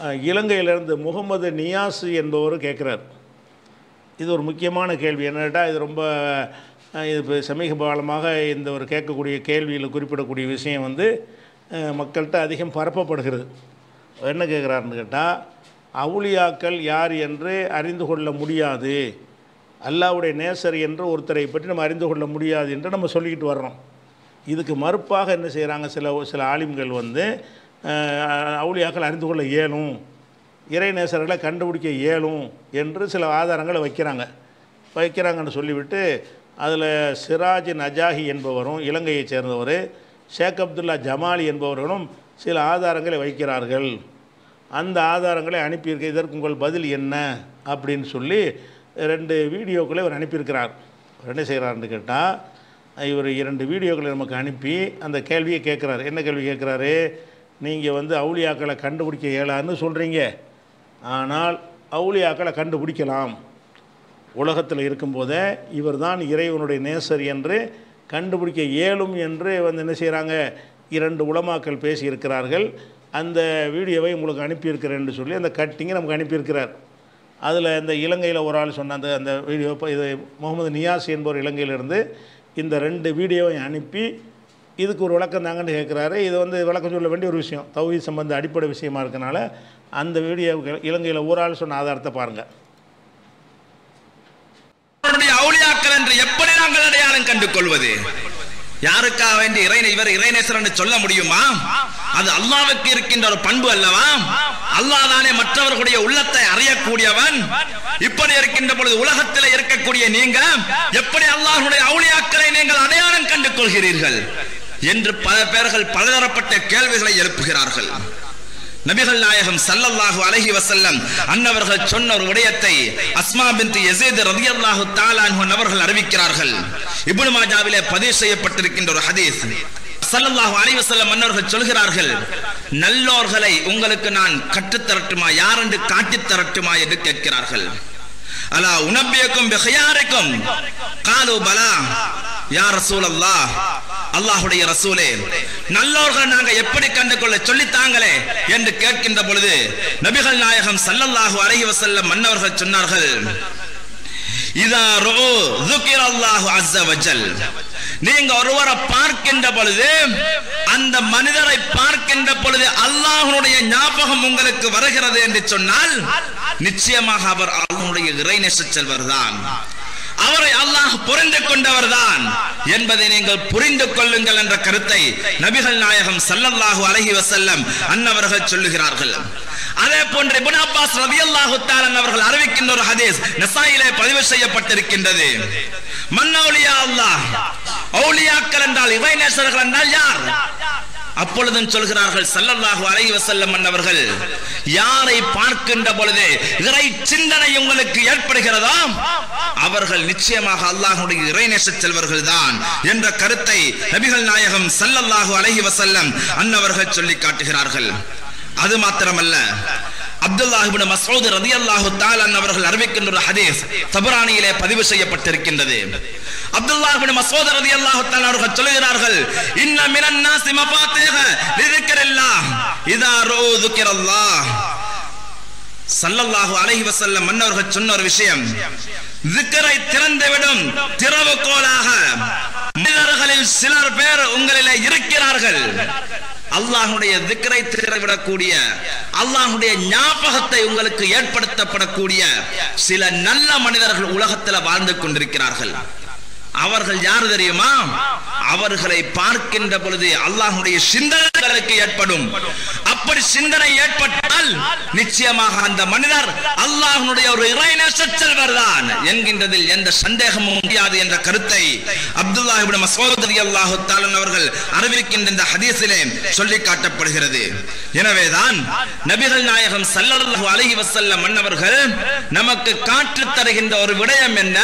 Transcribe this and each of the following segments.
இலங்கையிலேருந்து முகமது நியாஸ் என்பவர் கேட்குறார். இது ஒரு முக்கியமான கேள்வி. என்னட்டா இது ரொம்ப இது இப்போ சமீப காலமாக இந்த ஒரு கேட்கக்கூடிய கேள்வியில் குறிப்பிடக்கூடிய விஷயம் வந்து மக்கள்கிட்ட அதிகம் பரப்பப்படுகிறது. என்ன கேட்குறாருன்னு கேட்டால் அவுளியாக்கள் யார் என்று அறிந்து கொள்ள முடியாது. அல்லாவுடைய நேசர் என்று ஒருத்தரை பற்றி நம்ம அறிந்து கொள்ள முடியாது என்று நம்ம சொல்லிக்கிட்டு வர்றோம். இதுக்கு மறுப்பாக என்ன செய்கிறாங்க சில சில ஆலிம்கள் வந்து அவுளியாக்கள் அறிந்து கொள்ள இயலும் இறைநேசர்களை கண்டுபிடிக்க இயலும் என்று சில ஆதாரங்களை வைக்கிறாங்க. வைக்கிறாங்கன்னு சொல்லிவிட்டு அதில் சிராஜ் நஜாஹி என்பவரும் இலங்கையைச் சேர்ந்தவர் ஷேக் அப்துல்லா ஜமாலி என்பவர்களும் சில ஆதாரங்களை வைக்கிறார்கள். அந்த ஆதாரங்களை அனுப்பியிருக்க இதற்கு உங்கள் பதில் என்ன? அப்படின்னு சொல்லி ரெண்டு வீடியோக்களை அவர் அனுப்பியிருக்கிறார். என்ன செய்கிறாருன்னு கேட்டால் இவர் இரண்டு வீடியோக்களை நமக்கு அனுப்பி அந்த கேள்வியை கேட்குறாரு. என்ன கேள்வி கேட்குறாரு? நீங்கள் வந்து அவுளியாக்களை கண்டுபிடிக்க இயலான்னு சொல்கிறீங்க ஆனால் அவுளியாக்களை கண்டுபிடிக்கலாம். உலகத்தில் இருக்கும்போதே இவர்தான் இறைவனுடைய நேசர் என்று கண்டுபிடிக்க இயலும் என்று வந்து என்ன செய்கிறாங்க இரண்டு உளமாக்கள் பேசியிருக்கிறார்கள். அந்த வீடியோவை உங்களுக்கு அனுப்பியிருக்கிறேன்னு சொல்லி அந்த கட்டிங்கை நமக்கு அனுப்பியிருக்கிறார். அதில் இந்த இலங்கையில் ஒரு ஆள் சொன்ன அந்த அந்த வீடியோ இப்போ இது முகமது நியாஸ் என்பவர் இலங்கையிலிருந்து இந்த ரெண்டு வீடியோவை அனுப்பி இதுக்கு ஒரு விளக்கம் தாங்கன்னு கேட்குறாரு. இது வந்து விளக்கம் சொல்ல வேண்டிய ஒரு விஷயம். தௌஹி சம்பந்த அடிப்படை விஷயமா இருக்கனால அந்த வீடியோ இலங்கையில் ஒரு ஆள் சொன்ன ஆதாரத்தை பாருங்கள் அவருடைய அவுளியாக்கள் என்று எப்படி நாங்கள் அடையாளம் கண்டு கொள்வது யாருக்காக வேண்டி இறை இவர் இறைநேசர் என்று சொல்ல முடியுமா? அது அல்லாவுக்கு இருக்கின்ற ஒரு பண்பு அல்லவா? அல்லாஹ் தானே மற்றவர்களுடைய உள்ளத்தை அறியக்கூடியவன். இப்படி இருக்கின்ற பொழுது உலகத்தில் இருக்கக்கூடிய நீங்க எப்படி அல்லாஹ்வுடைய அவுளியாக்களை நீங்கள் அடையாளம் கண்டு கொள்கிறீர்கள் என்று பல பேர்கள் பலதரப்பட்ட கேள்விகளை எழுப்புகிறார்கள். நபிகள் நாயகம் சல்லல்லாஹு அலஹி வசல்லம் அன்னவர்கள் சொன்ன ஒரு விடயத்தை அஸ்மா பின்த் யஸீத் ரலியல்லாஹு தஆலா அவர்கள் அறிவிக்கிறார்கள். இப்னு மாஜாவிலே பதிவு செய்யப்பட்டிருக்கின்ற ஒரு ஹதீஸ். சல்லல்லாஹு அலைஹி வஸல்லம் அன்னவர்கள் சொல்கிறார்கள் நல்லோர்களை உங்களுக்கு நான் கற்றுத் தரட்டுமா? யார் என்று காட்டித் தரட்டுமா? என்று கேட்கிறார்கள். அலா உனப்பியக்கும் பிஹியாரிக்கும்? காலு பலா. யா ரசூலல்லாஹ் அல்லாஹுடைய ரசூலே நல்லோர்கள் நாங்க எப்படி கண்டு கொள்ள சொல்லித்தாங்களே என்று கேட்கின்ற பொழுது நபிகள் நாயகம் சல்லல்லாஹு அலஹி வஸல்லம் மன்னவர்கள் சொன்னார்கள் இதா ரூ அல்லாஹு அஸ்ஸ வஜல். நீங்க ஒருவரை பார்க்கின்ற பொழுது அந்த மனிதரை பார்க்கின்ற பொழுது அல்லாஹனுடைய ஞாபகம் உங்களுக்கு வருகிறது என்று சொன்னால் நிச்சயமாக அவர் அல்லாஹ்வுடைய இறைநேச செல்வர் தான் அவரை அல்லாஹ் புரிந்து கொண்டவர் தான் என்பதை நீங்கள் புரிந்து கொள்ளுங்கள் என்ற கருத்தை நபிகள் நாயகம் சல்லல்லாஹு அலஹி வசல்லம் அன்னவர்கள் சொல்லுகிறார்கள். அதே போன்று இபுன் அப்பாஸ் ரலியல்லாஹு தஆலா அவர்கள் அறிவிக்கின்ற ஒரு ஹதீஸ் நெசாயிலே பதிவு செய்யப்பட்டிருக்கின்றது. மன்னௌலியா அல்லாஹ் ஔலியாக்கள் என்றால் இறைநேசர்கள் என்றால் யார்? அப்பொழுதும் சொல்கிறார்கள் சல்லல்லாஹு அலை வசல்லம் அன்னவர்கள் யாரை பார்க்கின்ற பொழுது இறை சிந்தனை உங்களுக்கு ஏற்படுகிறதோ? அவர்கள் நிச்சயமாக அல்லாஹுடைய இறைநேச செல்வர்கள் தான் என்ற கருத்தை நபிகள் நாயகம் சல்லல்லாஹு அலஹி வசல்லம் அன்னவர்கள் சொல்லி காட்டுகிறார்கள். அது மாத்திரமல்ல அப்துல்லாஹிபின் மசூத் ரதி அல்லாஹு தஆலா அவர்கள் அறிவிக்கின்ற ஒரு ஹதீஸ் தபரானியிலே பதிவு செய்யப்பட்டிருக்கின்றது. அப்துல்லாஹ் மசூத் ரதி அல்லாஹு தஆலா அவர்கள் சொல்கிறார்கள் இன்ன மினன் நாசி மஃபாத்திஹ லிذிக்ரில்லாஹ் இதா ரூ ذிக்ரல்லாஹ் சல்லல்லாஹு அலைஹி வஸல்லம் மன்னவர்கள் சொன்ன ஒரு விஷயம் திக்கரை திறந்துவிடும் திறவுகோலாக. மனிதர்களில் சிலர் பேர் உங்களிலே இருக்கிறார்கள். அல்லாஹுடைய திக்கரை திறவிடக்கூடிய அல்லாஹுடைய ஞாபகத்தை உங்களுக்கு ஏற்படுத்தப்படக்கூடிய சில நல்ல மனிதர்கள் உலகத்தில் வாழ்ந்து கொண்டிருக்கிறார்கள். அவர்கள் யார் தெரியுமா? அவர்களை பார்க்கின்ற பொழுது அல்லாஹுடைய சிந்தனை சிந்தனைகளுக்கு ஏற்படும். அப்படி சிந்தனை ஏற்பட்டால் நிச்சயமாக அந்த மனிதர் அல்லாஹனுடைய ஒரு இறைநேச செல்வர் தான் என்கின்றதில் எந்த சந்தேகமும் முடியாது என்ற கருத்தை அப்துல்லாஹ் இப்னு மஸ்ஊத் ரலியல்லாஹு தஆலா அவர்கள் அறிவிக்கின்ற இந்த ஹதீஸிலே சொல்லி காட்டப்படுகிறது எனவேதான் நபிகள் நாயகம் ஸல்லல்லாஹு அலைஹி வஸல்லம் மன்னவர்கள் நமக்கு காற்று தருகின்ற ஒரு விடயம் என்ன?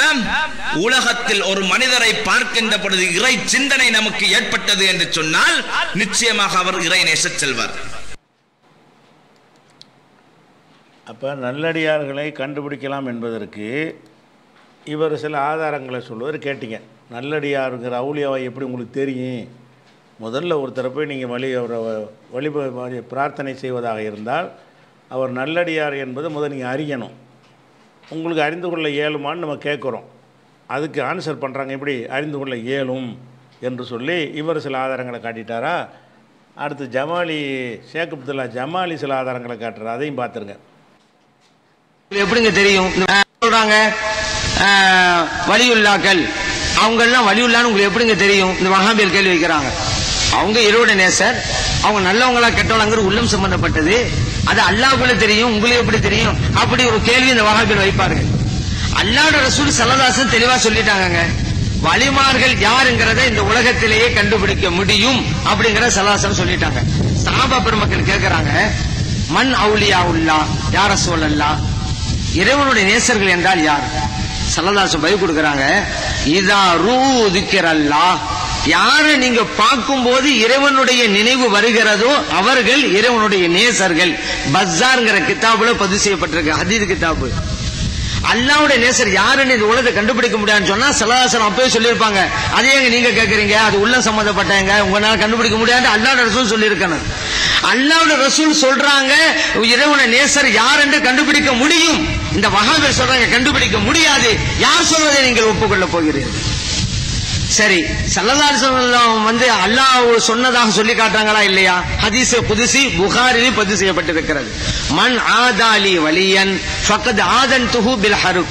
உலகத்தில் ஒரு மனிதரை பார்க்கின்ற பொழுது இறை சிந்தனை நமக்கு ஏற்பட்டது என்று சொன்னால் நிச்சயமாக அவர் இறை நேச செல்வார். அப்போ நல்லடியார்களை கண்டுபிடிக்கலாம் என்பதற்கு இவர் சில ஆதாரங்களை சொல்லுவார். கேட்டீங்க நல்லடியாருங்கிற அவுளியாவை எப்படி உங்களுக்கு தெரியும்? முதல்ல ஒருத்தரை போய் நீங்கள் வழி அவரை வழிப பிரார்த்தனை செய்வதாக இருந்தால் அவர் நல்லடியார் என்பது முதல் நீங்கள் அறியணும். உங்களுக்கு அறிந்து கொள்ள இயலுமான்னு நம்ம கேட்குறோம். அதுக்கு ஆன்சர் பண்ணுறாங்க எப்படி? அறிந்து கொள்ள இயலும் என்று சொல்லி இவர் சில ஆதாரங்களை காட்டிட்டாரா? அடுத்து ஜமாலி ஷேக் அப்துல்லா ஜமாலி சில ஆதாரங்களை காட்டுறாரு. அதையும் பார்த்துருங்க. எப்படிங்க தெரியும்? சொல்றாங்க வலியுல்லாக்கள். அவங்க எல்லாம் வலியுல்லான்னு உங்களுக்கு எப்படிங்க தெரியும்? இந்த மகாபீர் கேள்வி வைக்கிறாங்க. அவங்க இருவட நேசர். அவங்க நல்லவங்களா கெட்டவங்கங்கிற உள்ளம் சம்பந்தப்பட்டது. அது அல்லாவுக்குள்ள தெரியும் உங்களுக்கு எப்படி தெரியும்? அப்படி ஒரு கேள்வி இந்த வகாபில் வைப்பாருங்க. அல்லாட ரசூல் சல்லதாசன் தெளிவா சொல்லிட்டாங்க வலிமார்கள் யாருங்கிறத இந்த உலகத்திலேயே கண்டுபிடிக்க முடியும் அப்படிங்கிற சலாசம் சொல்லிட்டாங்க. சாப பெருமக்கள் கேட்கிறாங்க மண் அவுலியா உல்லா யார சொல்லல்லா இறைவனுடைய நேசர்கள் என்றால் யார்? சல்லதாசன் பய கொடுக்கிறாங்க இதா ரூ திக்கிறல்லா யாரை நீங்க பார்க்கும்போது இறைவனுடைய நினைவு வருகிறதோ அவர்கள் இறைவனுடைய நேசர்கள். பஸ்ஸார்ங்கிற கிதாபுல பதிவு செய்யப்பட்டிருக்கு ஹதீது கிதாபு அல்லாவுடைய நேசர் யாருன்னு இந்த உலகத்தை கண்டுபிடிக்க முடியாதுன்னு சொன்னா சலாசனம் அப்பவே சொல்லியிருப்பாங்க. அதே எங்க நீங்க கேட்கறீங்க அது உள்ள சம்பந்தப்பட்டவங்க. உங்களால கண்டுபிடிக்க முடியாது அல்லாவோட ரசூல் சொல்லியிருக்கணும். அல்லாவோட ரசூல் சொல்றாங்க இறைவன நேசர் யார் என்று கண்டுபிடிக்க முடியும்? இந்த வகாபர் சொல்றாங்க கண்டுபிடிக்க முடியாது. யார் சொல்வதை நீங்கள் ஒப்புக்கொள்ள போகிறீர்கள்? சரி சல்லல்லாஹு வந்து அல்லாஹ் சொன்னதாக சொல்லி காட்டுறாங்களா இல்லையா? ஹதீஸ் புதுசி புகாரில் பதிவு செய்யப்பட்டிருக்கிறது. மண் ஆதாலி வலியன் ஃபக்கத் ஆதன் துஹு பில் ஹரு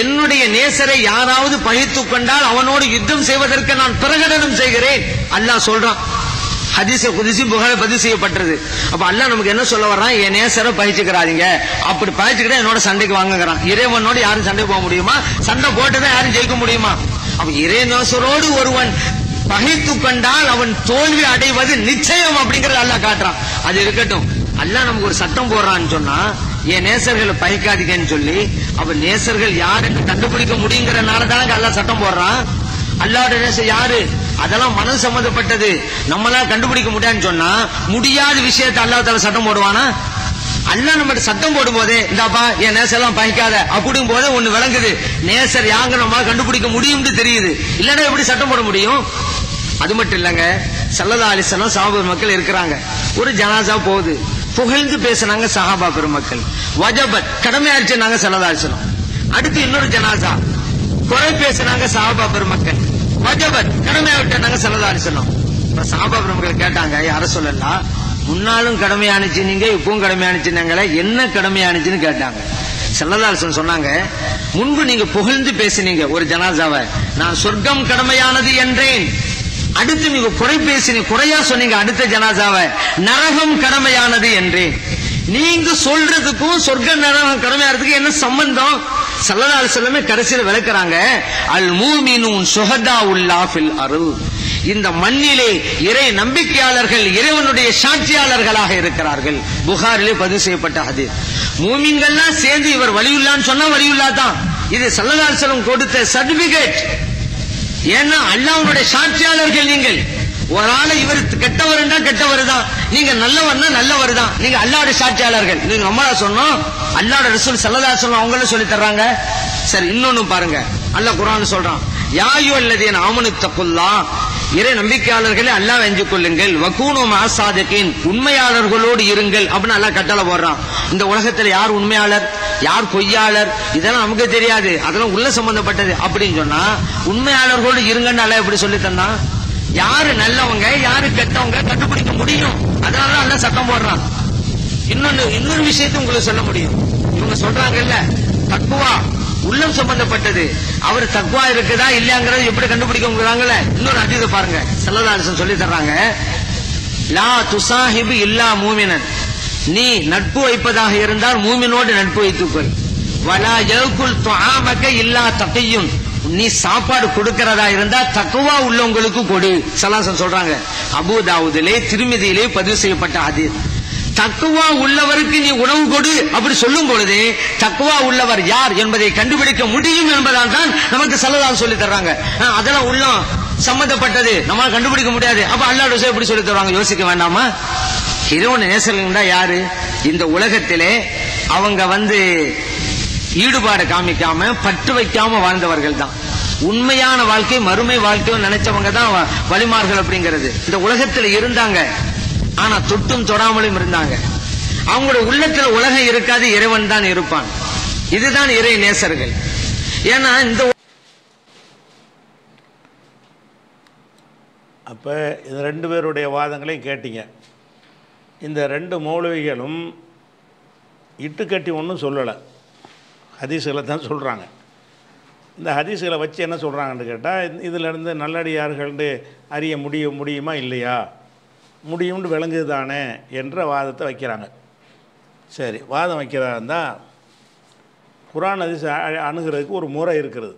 என்னுடைய நேசரை யாராவது பகைத்துக் கொண்டால் அவனோடு யுத்தம் செய்வதற்கு நான் பிரகடனம் செய்கிறேன். அல்லாஹ் சொல்றான். ஹதீச குதிசி புகழ பதிவு செய்யப்பட்டது அப்ப அல்லா நமக்கு என்ன சொல்ல வர்றான்? என் நேசரை பயிச்சுக்கிறாதீங்க அப்படி பயிச்சுக்கிட்டா என்னோட சண்டைக்கு வாங்குகிறான் இறைவனோடு யாரும் சண்டை போக முடியுமா? சண்டை போட்டுதான் யாரும் ஜெயிக்க முடியுமா? அவன் இறைநேசரோடு ஒருவன் பகைத்து கொண்டால் அவன் தோல்வி அடைவது நிச்சயம் அப்படிங்கறது அல்லாஹ் காட்டுறான். அது இருக்கட்டும். அல்லாஹ் நமக்கு ஒரு சட்டம் போடுறான்னு சொன்னா என் நேசர்களை பகைக்காதீங்கன்னு சொல்லி அவன் நேசர்கள் யாருன்னு கண்டுபிடிக்க முடியுங்கிறனால தானே அல்லாஹ் சட்டம் போடுறான். அல்லாஹ்வுடைய நேசர் யாரு? அதெல்லாம் மனம் சம்பந்தப்பட்டது. நம்மளால கண்டுபிடிக்க முடியாதுன்னு சொன்னா முடியாத விஷயத்தை அல்லாஹ் தால சட்டம் போடுவானா? அல்லாஹ் நம்ம சத்தம் போடும் போதே இந்தாப்பா என் நேசெல்லாம் பகிக்காத அப்படிங்கும் போதே ஒண்ணு விளங்குது. நேசர் யாங்க நம்மளால கண்டுபிடிக்க முடியும்னு தெரியுது. இல்லன்னா எப்படி சட்டம் போட முடியும்? அது மட்டும் இல்லங்க. சல்லதா அலிசனம் சஹாபா மக்கள் இருக்கிறாங்க. ஒரு ஜனாசா போகுது. புகழ்ந்து பேசுனாங்க சஹாபா பெருமக்கள். வஜபத் கடமையாச்சு நாங்க சல்லதா அலிசனம் அடுத்து இன்னொரு ஜனாசா. குறை பேசுனாங்க சஹாபா பெருமக்கள். வஜபத் கடமையா விட்டாங்க சல்லதா அலிசனம் இப்ப பெருமக்கள் கேட்டாங்க யார சொல்லலாம் முன்னாலும் கடமையானுச்சு நீங்க இப்பவும் கடமையானுச்சுனாங்களே என்ன கடமையானுச்சுன்னு கேட்டாங்க. செல்லதாசன் சொன்னாங்க முன்பு நீங்க புகழ்ந்து பேசினீங்க ஒரு ஜனாசாவை. நான் சொர்க்கம் கடமையானது என்றேன். அடுத்து நீங்க குறை பேசினீங்க குறையா சொன்னீங்க அடுத்த ஜனாசாவை. நரகம் கடமையானது என்றேன். நீங்க சொல்றதுக்கும் சொர்க்க நரகம் கடமையானதுக்கு என்ன சம்பந்தம்? சல்லதால் செல்லமே கடைசியில் விளக்குறாங்க அல் மூமினூன் சுஹதா உல்லா ஃபில் அருள். இந்த மண்ணிலே இறை நம்பிக்கையாளர்கள் இறைவனுடைய சாட்சியாளர்களாக இருக்கிறார்கள். புகாரிலே பதிவு செய்யப்பட்ட அது மூமின்கள்லாம் சேர்ந்து இவர் வலியுல்லான்னு சொன்னா வலியுல்லா தான். இது சல்லதாசலம் கொடுத்த சர்டிபிகேட். ஏன்னா அல்லாவுடைய சாட்சியாளர்கள் நீங்கள். ஒரு ஆளை இவர் கெட்டவர்னா கெட்டவர் தான். நீங்க நல்லவர்னா நல்லவர் தான். நீங்க அல்லாட சாட்சியாளர்கள். நீங்க நம்மளா சொன்னோம். அல்லாட ரசூல் சல்லதா அலைஹி அவங்களும் சொல்லி தர்றாங்க. சரி இன்னொன்னு பாருங்க. அல்ல குரான் சொல்றான். யாயு அல்லதீன் ஆமனு தக்குல்லா இறை நம்பிக்கையாளர்களே அல்லாஹ் வெஞ்சு கொள்ளுங்கள். வக்கூனோ மாசாதகின் உண்மையாளர்களோடு இருங்கள் அப்படின்னு அல்லாஹ் கட்டளை போடுறான். இந்த உலகத்துல யார் உண்மையாளர்? யார் பொய்யாளர்? இதெல்லாம் நமக்கு தெரியாது. அதெல்லாம் உள்ள சம்பந்தப்பட்டது. அப்படின்னு சொன்னா உண்மையாளர்களோடு இருங்கன்னு அல்ல எப்படி சொல்லி தந்தான்? யாரு நல்லவங்க யாரு கெட்டவங்க கண்டுபிடிக்க முடியும். அதனால அல்லாஹ் சத்தம் போடுறான். இன்னொன்னு இன்னொரு விஷயத்தை உங்களுக்கு சொல்ல முடியும். இவங்க சொல்றாங்கல்ல தக்குவா உள்ளம் சம்பந்தப்பட்டது. அவர் தக்குவா இருக்குதா இல்லையாங்கிறத எப்படி கண்டுபிடிக்கிறாங்கல்ல இன்னொரு அதீத பாருங்க. செல்லதாசன் சொல்லி தர்றாங்க. லா துசாஹிபு இல்லா மூமினன். நீ நட்பு வைப்பதாக இருந்தால் மூமினோடு நட்பு வைத்துக்கொள். வலா ஜவுக்குள் துஆமக இல்லா தகையும். நீ சாப்பாடு கொடுக்கிறதா இருந்தா தக்குவா உள்ளவங்களுக்கு கொடு. சலாசன் சொல்றாங்க. அபுதாவுதிலே திருமதியிலே பதிவு செய்யப்பட்ட அது தக்குவா உள்ளவருக்கு நீ உணவு கொடு அப்படி சொல்லும் பொழுது தக்குவா உள்ளவர் யார் என்பதை கண்டுபிடிக்க முடியும் என்பதால் தான் நமக்கு சலதான் சொல்லி தர்றாங்க. அதெல்லாம் உள்ளம் சம்பந்தப்பட்டது. நம்மளால கண்டுபிடிக்க முடியாது. அப்ப அல்லாஹ் எப்படி சொல்லி தருவாங்க? யோசிக்க வேண்டாமா? இறைவன் நேசர்கள்டா யாரு? இந்த உலகத்திலே அவங்க வந்து ஈடுபாடு காமிக்காம பற்று வைக்காம வாழ்ந்தவர்கள் தான் உண்மையான வாழ்க்கை மறுமை வாழ்க்கையும் நினைச்சவங்க தான் வ- வலிமார்கள் அப்படிங்கிறது. இந்த உலகத்துல இருந்தாங்க. ஆனா தொட்டும் தொடாமலும் இருந்தாங்க. அவங்களோட உள்ளத்துல உலகம் இருக்காது இறைவன் தான் இருப்பான். இதுதான் இறை நேசர்கள். ஏன்னா இந்த அப்போ இது ரெண்டு பேருடைய வாதங்களையும் கேட்டீங்க. இந்த ரெண்டு மௌலவிகளும் இட்டுக்கட்டி ஒன்றும் சொல்லலை. ஹதீஸுகளை தான் சொல்கிறாங்க இந்த ஹதீஸுகளை வச்சு என்ன சொல்கிறாங்கன்னு கேட்டால் இதிலேருந்து நல்லடியார்கள்னு அறிய முடிய முடியுமா? இல்லையா? முடியும்னு விளங்குது தானே என்ற வாதத்தை வைக்கிறாங்க. சரி வாதம் வைக்கிறதா இருந்தால் குரான் ஹதீஸ் அணுகிறதுக்கு ஒரு முறை இருக்கிறது.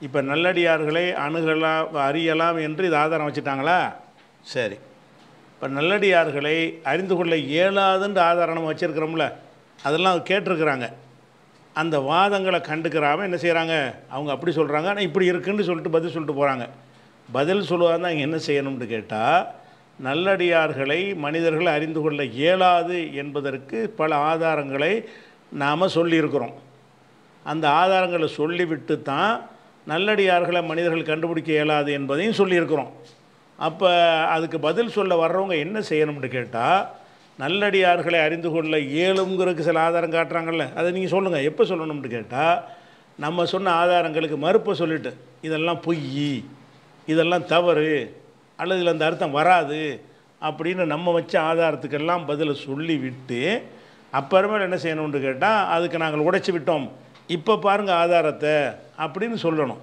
இப்போ நல்லடியார்களை அணுகலாம் அறியலாம் என்று இது ஆதாரம் வச்சுட்டாங்களா? சரி. இப்போ நல்லடியார்களை அறிந்து கொள்ள இயலாதுன்ற ஆதாரம் வச்சுருக்கிறோம்ல அதெல்லாம் கேட்டிருக்கிறாங்க. அந்த வாதங்களை கண்டுக்கிறாம என்ன செய்கிறாங்க அவங்க அப்படி சொல்கிறாங்க ஆனால் இப்படி இருக்குன்னு சொல்லிட்டு பதில் சொல்லிட்டு போகிறாங்க பதில் சொல்லுவாங்க தான் என்ன செய்யணும்னு கேட்டால் நல்லடியார்களை மனிதர்கள் அறிந்து கொள்ள இயலாது என்பதற்கு பல ஆதாரங்களை நாம் சொல்லியிருக்கிறோம். அந்த ஆதாரங்களை சொல்லிவிட்டு தான் நல்லடியார்களை மனிதர்கள் கண்டுபிடிக்க இயலாது என்பதையும் சொல்லியிருக்கிறோம். அப்போ அதுக்கு பதில் சொல்ல வர்றவங்க என்ன செய்யணும்னு கேட்டால் நல்லடியார்களை அறிந்து கொள்ள இயலுங்கிறதுக்கு சில ஆதாரம் காட்டுறாங்கல்ல. அதை நீங்கள் சொல்லுங்கள் எப்போ சொல்லணும்னு கேட்டால் நம்ம சொன்ன ஆதாரங்களுக்கு மறுப்பை சொல்லிட்டு இதெல்லாம் பொய் இதெல்லாம் தவறு அல்லது இதில் அந்த அர்த்தம் வராது அப்படின்னு நம்ம வச்ச ஆதாரத்துக்கெல்லாம் பதிலை சொல்லி விட்டு அப்புறமேல் என்ன செய்யணும்னு கேட்டால் அதுக்கு நாங்கள் உடைச்சி விட்டோம். இப்போ பாருங்கள் ஆதாரத்தை அப்படின்னு சொல்லணும்.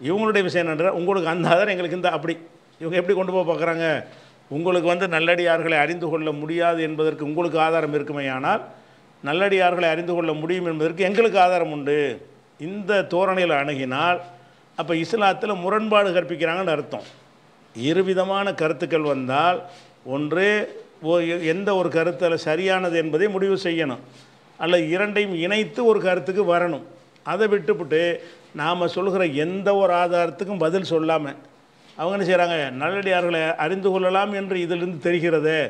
இவங்களுடைய விஷயம் என்னன்ற உங்களுக்கு அந்த ஆதாரம் எங்களுக்கு இந்த அப்படி. இவங்க எப்படி கொண்டு போக பார்க்குறாங்க? உங்களுக்கு வந்து நல்லடியார்களை அறிந்து கொள்ள முடியாது என்பதற்கு உங்களுக்கு ஆதாரம் இருக்குமேயானால் நல்லடியார்களை அறிந்து கொள்ள முடியும் என்பதற்கு எங்களுக்கு ஆதாரம் உண்டு. இந்த தோரணையில் அணுகினால் அப்போ இஸ்லாத்தில் முரண்பாடு கற்பிக்கிறாங்கன்னு அர்த்தம். இருவிதமான கருத்துக்கள் வந்தால் ஒன்று ஓ- எந்த ஒரு கருத்தில் சரியானது என்பதை முடிவு செய்யணும். அல்ல இரண்டையும் இணைத்து ஒரு கருத்துக்கு வரணும். அதை விட்டுவிட்டு நாம் சொல்கிற எந்த ஒரு ஆதாரத்துக்கும் பதில் சொல்லாமல் அவங்க என்ன செய்கிறாங்க நல்லடியார்களை அறிந்து கொள்ளலாம் என்று இதிலிருந்து தெரிகிறதே.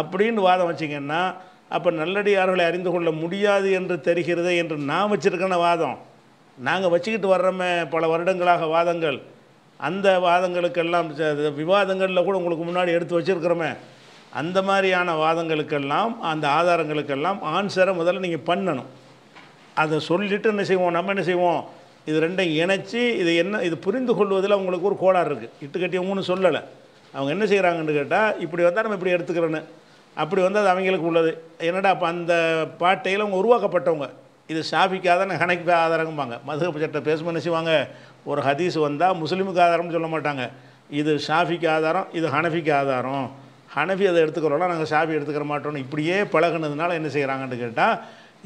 அப்படின்னு வாதம் வச்சிங்கன்னா அப்போ நல்லடியார்களை அறிந்து கொள்ள முடியாது என்று தெரிகிறதே என்று நான் வச்சுருக்கேன வாதம். நாங்கள் வச்சுக்கிட்டு வர்றோமே பல வருடங்களாக வாதங்கள். அந்த வாதங்களுக்கெல்லாம் விவாதங்களில் கூட உங்களுக்கு முன்னாடி எடுத்து வச்சுருக்கிறோமே. அந்த மாதிரியான வாதங்களுக்கெல்லாம் அந்த ஆதாரங்களுக்கெல்லாம் ஆன்சரை முதல்ல நீங்கள் பண்ணணும். அதை சொல்லிட்டு என்ன செய்வோம்? நம்ம என்ன செய்வோம்? இது ரெண்டையும் இணைச்சி இது என்ன இது புரிந்து கொள்வதில் அவங்களுக்கு ஒரு கோளாறு இருக்குது இட்டு கட்டியவங்கன்னு சொல்லலை. அவங்க என்ன செய்கிறாங்கன்னு கேட்டால் இப்படி வந்தால் நம்ம இப்படி எடுத்துக்கிறோன்னு. அப்படி வந்து அது அவங்களுக்கு உள்ளது. என்னடா அப்போ அந்த பாட்டையில் அவங்க உருவாக்கப்பட்டவங்க. இது ஷாஃபிக்கு ஆதாரம் ஹனைக்கு ஆதாரம்பாங்க. மதுகப்பு சட்டம் பேசும்போது செய்வாங்க ஒரு ஹதீஸ் வந்தால் முஸ்லீமுக்கு ஆதாரம்னு சொல்ல மாட்டாங்க. இது ஷாஃபிக்கு ஆதாரம் இது ஹனஃபிக்கு ஆதாரம். ஹனஃபி அதை எடுத்துக்கிறோம்னா நாங்கள் ஷாஃபி எடுத்துக்கிற மாட்டோம்னு. இப்படியே பழகுனதுனால என்ன செய்கிறாங்கன்னு கேட்டால்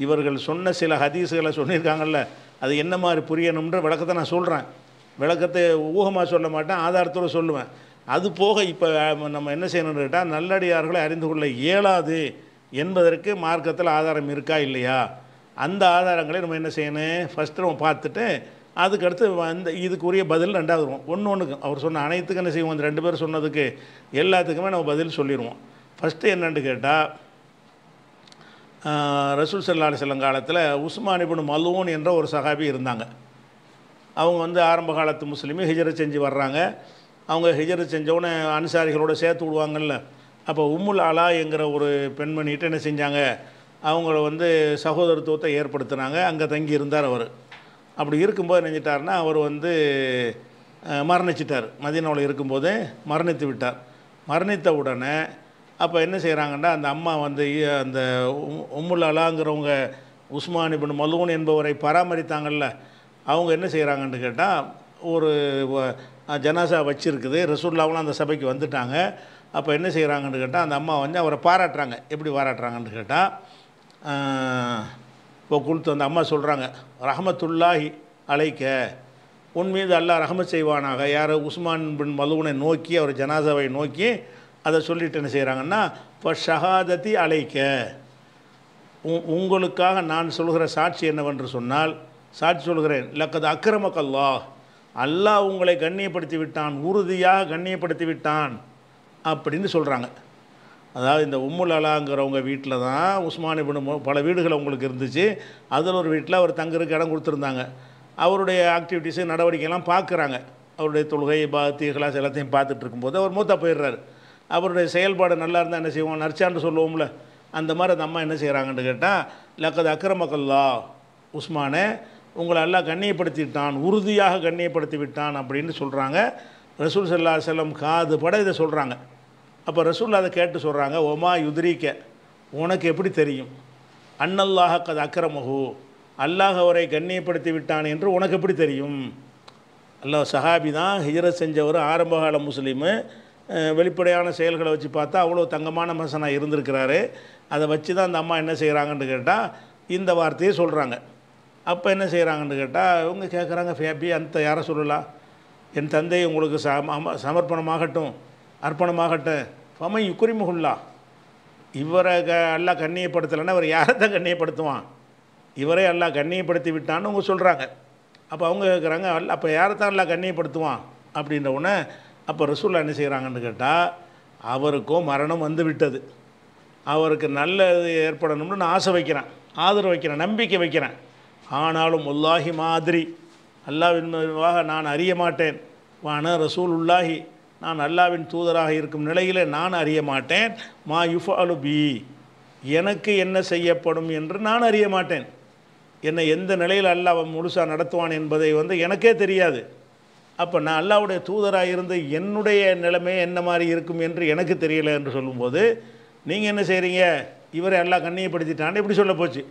இவர்கள் சொன்ன சில ஹதீஸுகளை சொல்லியிருக்காங்கல்ல. அது என்ன மாதிரி புரியணும்ன்ற விளக்கத்தை நான் சொல்கிறேன் விளக்கத்தை ஊகமாக சொல்ல மாட்டேன் ஆதாரத்தோடு சொல்லுவேன். அது போக இப்போ நம்ம என்ன செய்யணும்னு கேட்டால் நல்லடியார்களை அறிந்து கொள்ள இயலாது என்பதற்கு மார்க்கத்தில் ஆதாரம் இருக்கா இல்லையா? அந்த ஆதாரங்களை நம்ம என்ன செய்யணும்? ஃபஸ்ட்டு நம்ம பார்த்துட்டு அதுக்கடுத்து அந்த இதுக்குரிய பதில் ரெண்டாவது வரும் ஒன்று ஒன்றுக்கு அவர் சொன்ன அனைத்துக்கும் என்ன செய்வோம்? அந்த ரெண்டு பேர் சொன்னதுக்கு எல்லாத்துக்குமே நம்ம பதில் சொல்லிடுவோம். ஃபஸ்ட்டு என்னென்னு கேட்டால் ரசூல் சல்லா செல்லம் காலத்தில் உஸ்மான் இப்னு மலூன் என்ற ஒரு சஹாபி இருந்தாங்க. அவங்க வந்து ஆரம்ப காலத்து முஸ்லீமு ஹிஜரை செஞ்சு வர்றாங்க. அவங்க ஹிஜரை செஞ்சவுடனே அனுசாரிகளோட சேர்த்து விடுவாங்கல்ல. அப்போ உம்முல் அலா என்கிற ஒரு பெண்மணிகிட்ட என்ன செஞ்சாங்க? அவங்கள வந்து சகோதரத்துவத்தை ஏற்படுத்தினாங்க. அங்கே தங்கி இருந்தார் அவர். அப்படி இருக்கும்போது நினைச்சிட்டாருன்னா அவர் வந்து மரணிச்சிட்டார். மதீனாவில் இருக்கும்போது மரணித்து விட்டார். மரணித்த உடனே அப்போ என்ன செய்கிறாங்கன்னா அந்த அம்மா வந்து அந்த உம்- உம்முல் அலாங்கிறவங்க உஸ்மான் இப்னு மலூன் என்பவரை பராமரித்தாங்கள்ல அவங்க என்ன செய்கிறாங்கன்னு கேட்டால் ஒரு ஜனாசா வச்சுருக்குது ரசூல்லாவும் அந்த சபைக்கு வந்துட்டாங்க. அப்போ என்ன செய்கிறாங்கன்னு கேட்டால் அந்த அம்மா வந்து அவரை பாராட்டுறாங்க. எப்படி பாராட்டுறாங்கன்னு கேட்டால் இப்போ குழுத்து அந்த அம்மா சொல்கிறாங்க ரஹமத்துல்லாஹி அழைக்க உன் மீது அல்லாஹ் ரஹமத் செய்வானாக. யார்? உஸ்மான் பின் மலூனை நோக்கி அவர் ஜனாசாவை நோக்கி அதை சொல்லிட்டு என்ன செய்கிறாங்கன்னா இப்போ ஷஹாதத்தி அலைக்க. உ- உங்களுக்காக நான் சொல்கிற சாட்சி என்னவென்று சொன்னால் சாட்சி சொல்கிறேன் லக்கது அக்கிரமக்கல்லா அல்லாஹ் உங்களை கண்ணியப்படுத்தி விட்டான் உறுதியாக கண்ணியப்படுத்தி விட்டான் அப்படின்னு சொல்கிறாங்க அதாவது இந்த உம்முல் அலாங்கிறவங்க வீட்டில் தான் உஸ்மான் இப்னு பல வீடுகள் அவங்களுக்கு இருந்துச்சு. அதில் ஒரு வீட்டில் அவர் தங்குறதுக்கு இடம் கொடுத்துருந்தாங்க. அவருடைய ஆக்டிவிட்டீஸு நடவடிக்கைலாம் பார்க்குறாங்க. அவருடைய தொழுகை பாத்தி கிளாஸ் எல்லாத்தையும் பார்த்துட்டு இருக்கும்போது அவர் மூத்தா போயிடுறாரு. அவருடைய செயல்பாடு நல்லா இருந்தால் என்ன செய்வோம்? நர்ச்சான்னு சொல்லுவோம்ல. அந்த மாதிரி அந்த அம்மா என்ன செய்கிறாங்கன்னு கேட்டால் லக்கது அக்கிரமக்கல்லா உஸ்மானே உங்களை எல்லாம் கண்ணியப்படுத்திவிட்டான் உறுதியாக கண்ணியப்படுத்தி விட்டான் அப்படின்னு சொல்கிறாங்க ரசூல் சல்லா செல்லம் காது பட இதை சொல்கிறாங்க அப்போ ரசூல் அதை கேட்டு சொல்கிறாங்க ஒமா யுதிரிக்க உனக்கு எப்படி தெரியும்? அன்னல்லாஹ கது அக்கிரமஹு அல்லாஹ் அவரை கண்ணியப்படுத்தி விட்டான் என்று உனக்கு எப்படி தெரியும்? அல்லாஹ் சஹாபி தான் ஹிஜரத் செஞ்சவர் ஆரம்பகால முஸ்லீமு. வெளிப்படையான செயல்களை வச்சு பார்த்தா அவ்வளோ தங்கமான மனுஷனாக இருந்திருக்கிறாரு. அதை வச்சு தான் அந்த அம்மா என்ன செய்கிறாங்கன்னு கேட்டால் இந்த வார்த்தையை சொல்கிறாங்க அப்போ என்ன செய்கிறாங்கன்னு கேட்டால் இவங்க கேட்குறாங்க ஃபேபி அந்த யாரை சொல்லலாம் என் தந்தை உங்களுக்கு சம சமர்ப்பணமாகட்டும் அர்ப்பணமாகட்டும். ஃபமை யுக்குரிமுகுல்லா இவரை க அல்லாஹ் கண்ணியப்படுத்தலைன்னா அவர் யாரை தான் கண்ணியப்படுத்துவான்? இவரே அல்லாஹ் கண்ணியப்படுத்தி விட்டான்னு அவங்க சொல்கிறாங்க அப்போ அவங்க கேட்குறாங்க அப்போ யாரை தான் எல்லாம் கண்ணியப்படுத்துவான்? அப்படின்ற உடனே அப்போ ரசூல்லா என்ன செய்கிறாங்கன்னு கேட்டால் அவருக்கும் மரணம் வந்து விட்டது. அவருக்கு நல்லது ஏற்படணும்னு நான் ஆசை வைக்கிறேன் ஆதரவு வைக்கிறேன் நம்பிக்கை வைக்கிறேன். ஆனாலும் உல்லாஹி மாதிரி அல்லாவின்வாக நான் அறிய மாட்டேன். வான ரசூல் உல்லாஹி நான் அல்லாவின் தூதராக இருக்கும் நிலையில் நான் அறிய மாட்டேன். மா யுஃபாலு பி எனக்கு என்ன செய்யப்படும் என்று நான் அறிய மாட்டேன். என்னை எந்த நிலையில் அல்லாஹ் முழுசாக நடத்துவான் என்பதை வந்து எனக்கே தெரியாது. அப்போ நான் அல்லாவுடைய தூதராக இருந்து என்னுடைய நிலைமை என்ன மாதிரி இருக்கும் என்று எனக்கு தெரியலை என்று சொல்லும்போது நீங்கள் என்ன செய்கிறீங்க இவரை எல்லாம் கண்ணியப்படுத்திட்டான்னு இப்படி சொல்ல போச்சு.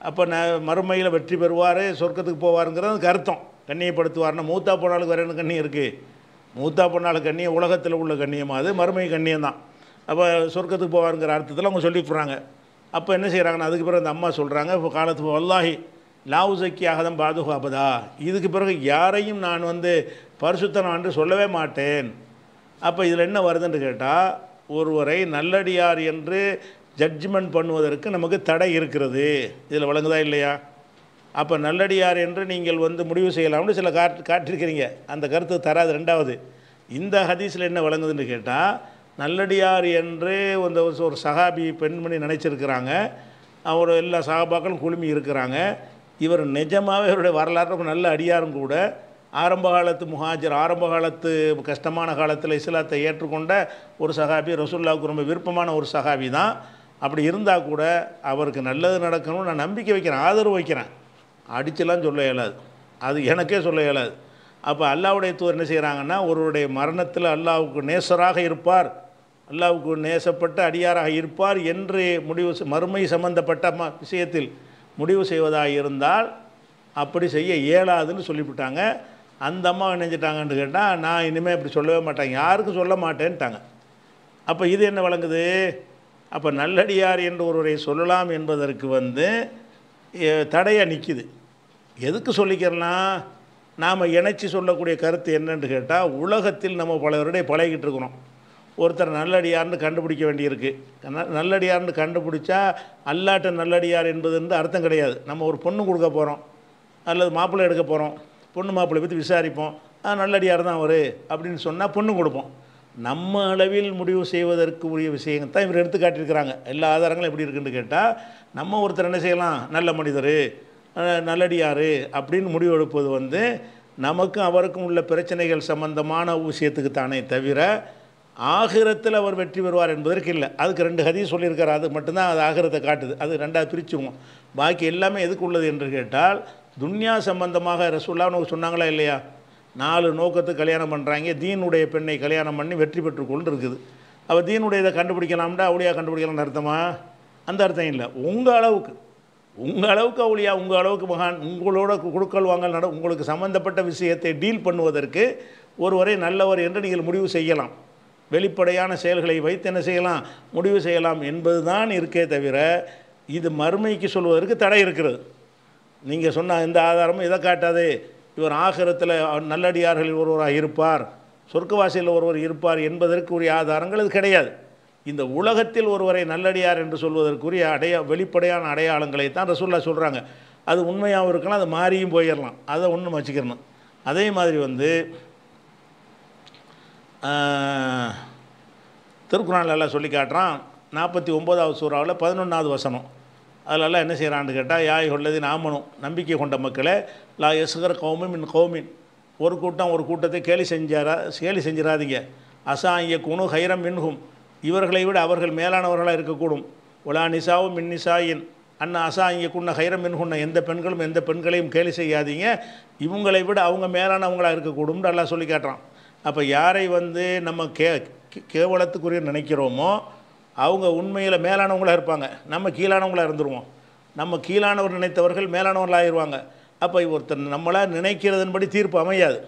அப்போ நான் மறுமையில் வெற்றி பெறுவார் சொர்க்கத்துக்கு போவாருங்கிறது அர்த்தம். கண்ணியப்படுத்துவார்னா மூத்தா போனாலுக்கு வேறு என்ன கண்ணியம் இருக்குது மூத்தா போனாலும் கண்ணியம் உலகத்தில் உள்ள கண்ணியமா? அது மறுமை கண்ணியம் தான். அப்போ சொர்க்கத்துக்கு போவாருங்கிற அர்த்தத்தில் அவங்க சொல்லி அப்போ என்ன செய்கிறாங்கன்னா அதுக்கு பிறகு அந்த அம்மா சொல்கிறாங்க இப்போ காலத்து வல்லாஹி லாவுசக்கியாக தான் பாதுகாப்பதா? இதுக்கு பிறகு யாரையும் நான் வந்து பரிசுத்தனம் என்று சொல்லவே மாட்டேன். அப்போ இதில் என்ன வருதுன்னு கேட்டால் ஒருவரை நல்லடியார் என்று ஜட்ஜ்மெண்ட் பண்ணுவதற்கு நமக்கு தடை இருக்கிறது. இதில் வழங்குதா இல்லையா? அப்போ நல்லடியார் என்று நீங்கள் வந்து முடிவு செய்யலாம்னு சில காட்டு காட்டியிருக்கிறீங்க. அந்த கருத்து தராது. ரெண்டாவது இந்த ஹதீஸில் என்ன வழங்குதுன்னு கேட்டால் நல்லடியார் என்று அந்த ஒரு சகாபி பெண்மணி நினச்சிருக்கிறாங்க. அவர் எல்லா சகாபாக்களும் குழுமி இருக்கிறாங்க. இவர் நிஜமாகவே இவருடைய வரலாறு நல்ல அடியாரும் கூட ஆரம்ப காலத்து முஹாஜர் ஆரம்ப காலத்து கஷ்டமான காலத்தில் இஸ்லாத்தை ஏற்றுக்கொண்ட ஒரு சகாபி ரசூல்லாவுக்கு ரொம்ப விருப்பமான ஒரு சகாபி தான். அப்படி இருந்தால் கூட அவருக்கு நல்லது நடக்கணும்னு நான் நம்பிக்கை வைக்கிறேன் ஆதரவு வைக்கிறேன். அடிச்செல்லாம் சொல்ல இயலாது. அது எனக்கே சொல்ல இயலாது. அப்போ அல்லாவுடைய தூர் என்ன செய்கிறாங்கன்னா ஒருவருடைய மரணத்தில் அல்லாவுக்கு நேசராக இருப்பார் அல்லாவுக்கு நேசப்பட்ட அடியாராக இருப்பார் என்று முடிவு மறுமை சம்பந்தப்பட்ட ம விஷயத்தில் முடிவு செய்வதாக இருந்தால் அப்படி செய்ய இயலாதுன்னு சொல்லிவிட்டாங்க. அந்த அம்மா நினைஞ்சிட்டாங்கன்னு கேட்டால் நான் இனிமேல் இப்படி சொல்லவே மாட்டேன். யாருக்கும் சொல்ல மாட்டேன்ட்டாங்க. அப்போ இது என்ன வழங்குது? அப்போ நல்லடியார் என்று ஒருவரை சொல்லலாம் என்பதற்கு வந்து தடையாக நிற்கிது எதுக்கு சொல்லிக்கிறனா? நாம் இணைச்சி சொல்லக்கூடிய கருத்து என்னன்னு கேட்டால் உலகத்தில் நம்ம பலருடைய பழகிட்டு இருக்கிறோம். ஒருத்தர் நல்லடியார்னு கண்டுபிடிக்க வேண்டியிருக்கு. ந- நல்லடியார்னு கண்டுபிடிச்சா அல்லாட்ட நல்லடியார் என்பது வந்து அர்த்தம் கிடையாது. நம்ம ஒரு பொண்ணு கொடுக்க போகிறோம் அல்லது மாப்பிள்ளை எடுக்க போகிறோம் பொண்ணு மாப்பிள்ளை பற்றி விசாரிப்போம். நல்லடியார் தான் அவர் அப்படின்னு சொன்னால் பொண்ணு கொடுப்போம். நம்ம அளவில் முடிவு செய்வதற்கு உரிய விஷயங்கள் தான் இவர் எடுத்து காட்டியிருக்கிறாங்க எல்லா ஆதாரங்களும் எப்படி இருக்குன்னு கேட்டால் நம்ம ஒருத்தர் என்ன செய்யலாம்? நல்ல மனிதர் நல்லடியார் அப்படின்னு முடிவு எடுப்பது வந்து நமக்கும் அவருக்கும் உள்ள பிரச்சனைகள் சம்பந்தமான விஷயத்துக்கு தானே தவிர ஆகிரத்தில் அவர் வெற்றி பெறுவார் என்பதற்கு இல்லை. அதுக்கு ரெண்டு ஹதீஸ் சொல்லியிருக்கார். அது மட்டும்தான் அது ஆகிரத்தை காட்டுது. அது ரெண்டாவது பிரிச்சுவோம் பாக்கி எல்லாமே எதுக்கு உள்ளது என்று கேட்டால் துன்யா சம்பந்தமாக ரசூல்லான்னு சொன்னாங்களா இல்லையா? நாலு நோக்கத்துக்கு கல்யாணம் பண்ணுறாங்க தீனுடைய பெண்ணை கல்யாணம் பண்ணி வெற்றி பெற்றுக்கொண்டு இருக்குது அவள் தீனுடைய இதை கண்டுபிடிக்கலாம்டா அவளியாக கண்டுபிடிக்கலாம்னு அர்த்தமா? அந்த அர்த்தம் இல்லை. உங்கள் அளவுக்கு. உங்கள் அளவுக்கு அவளியா உங்கள் அளவுக்கு மகான் உங்களோட குடுக்கல் வாங்கல் நட உங்களுக்கு சம்மந்தப்பட்ட விஷயத்தை டீல் பண்ணுவதற்கு ஒருவரை நல்லவர் என்று நீங்கள் முடிவு செய்யலாம். வெளிப்படையான செயல்களை வைத்து என்ன செய்யலாம்? முடிவு செய்யலாம் என்பதுதான் இருக்கே தவிர இது மறுமைக்கு சொல்வதற்கு தடை இருக்கிறது. நீங்கள் சொன்ன எந்த ஆதாரமும் இதை காட்டாது. இவர் ஆகரத்தில் நல்லடியார்களில் ஒருவராக இருப்பார். சொர்க்கவாசியில் ஒருவர் இருப்பார் என்பதற்கு உரிய ஆதாரங்கள் இது கிடையாது. இந்த உலகத்தில் ஒருவரை நல்லடியார் என்று சொல்வதற்குரிய அடைய வெளிப்படையான அடையாளங்களை தான் ரசூல்லா சொல்கிறாங்க அது உண்மையாகவும் இருக்கலாம் அது மாறியும் போயிடலாம். அதை ஒன்றும் வச்சுக்கிறணும். அதே மாதிரி வந்து திருக்குறள் எல்லாம் சொல்லி காட்டுறான். நாற்பத்தி ஒம்போதாவது சூறாவில் பதினொன்றாவது வசனம். அதிலெல்லாம் என்ன செய்கிறான்னு கேட்டால் யாய் உள்ளது நாமனும் நம்பிக்கை கொண்ட மக்களை லா எசுகர் கௌமின் மின் கௌமின். ஒரு கூட்டம் ஒரு கூட்டத்தை கேலி செஞ்சாரா கேலி செஞ்சிடாதீங்க அசா இய குணு ஹைரம் மின்ஹும். இவர்களை விட அவர்கள் மேலானவர்களாக இருக்கக்கூடும். ஒலா நிசாவும் மின் நிசாயின். அண்ணா அசா இங்கே குன்ன ஹைரம் மின்ஹுன்ன. எந்த பெண்களும் எந்த பெண்களையும் கேலி செய்யாதீங்க. இவங்களை விட அவங்க மேலானவங்களாக இருக்கக்கூடும்னு எல்லாம் சொல்லி காட்டுறான். அப்போ யாரை வந்து நம்ம கே கேவலத்துக்குரிய நினைக்கிறோமோ அவங்க உண்மையில் மேலானவங்களாக இருப்பாங்க. நம்ம கீழானவங்களாக இருந்துருவோம். நம்ம கீழானவர் நினைத்தவர்கள் மேலானவர்களாகிடுவாங்க அப்போ ஒருத்தர் நம்மளாக நினைக்கிறதன்படி தீர்ப்பு அமையாது.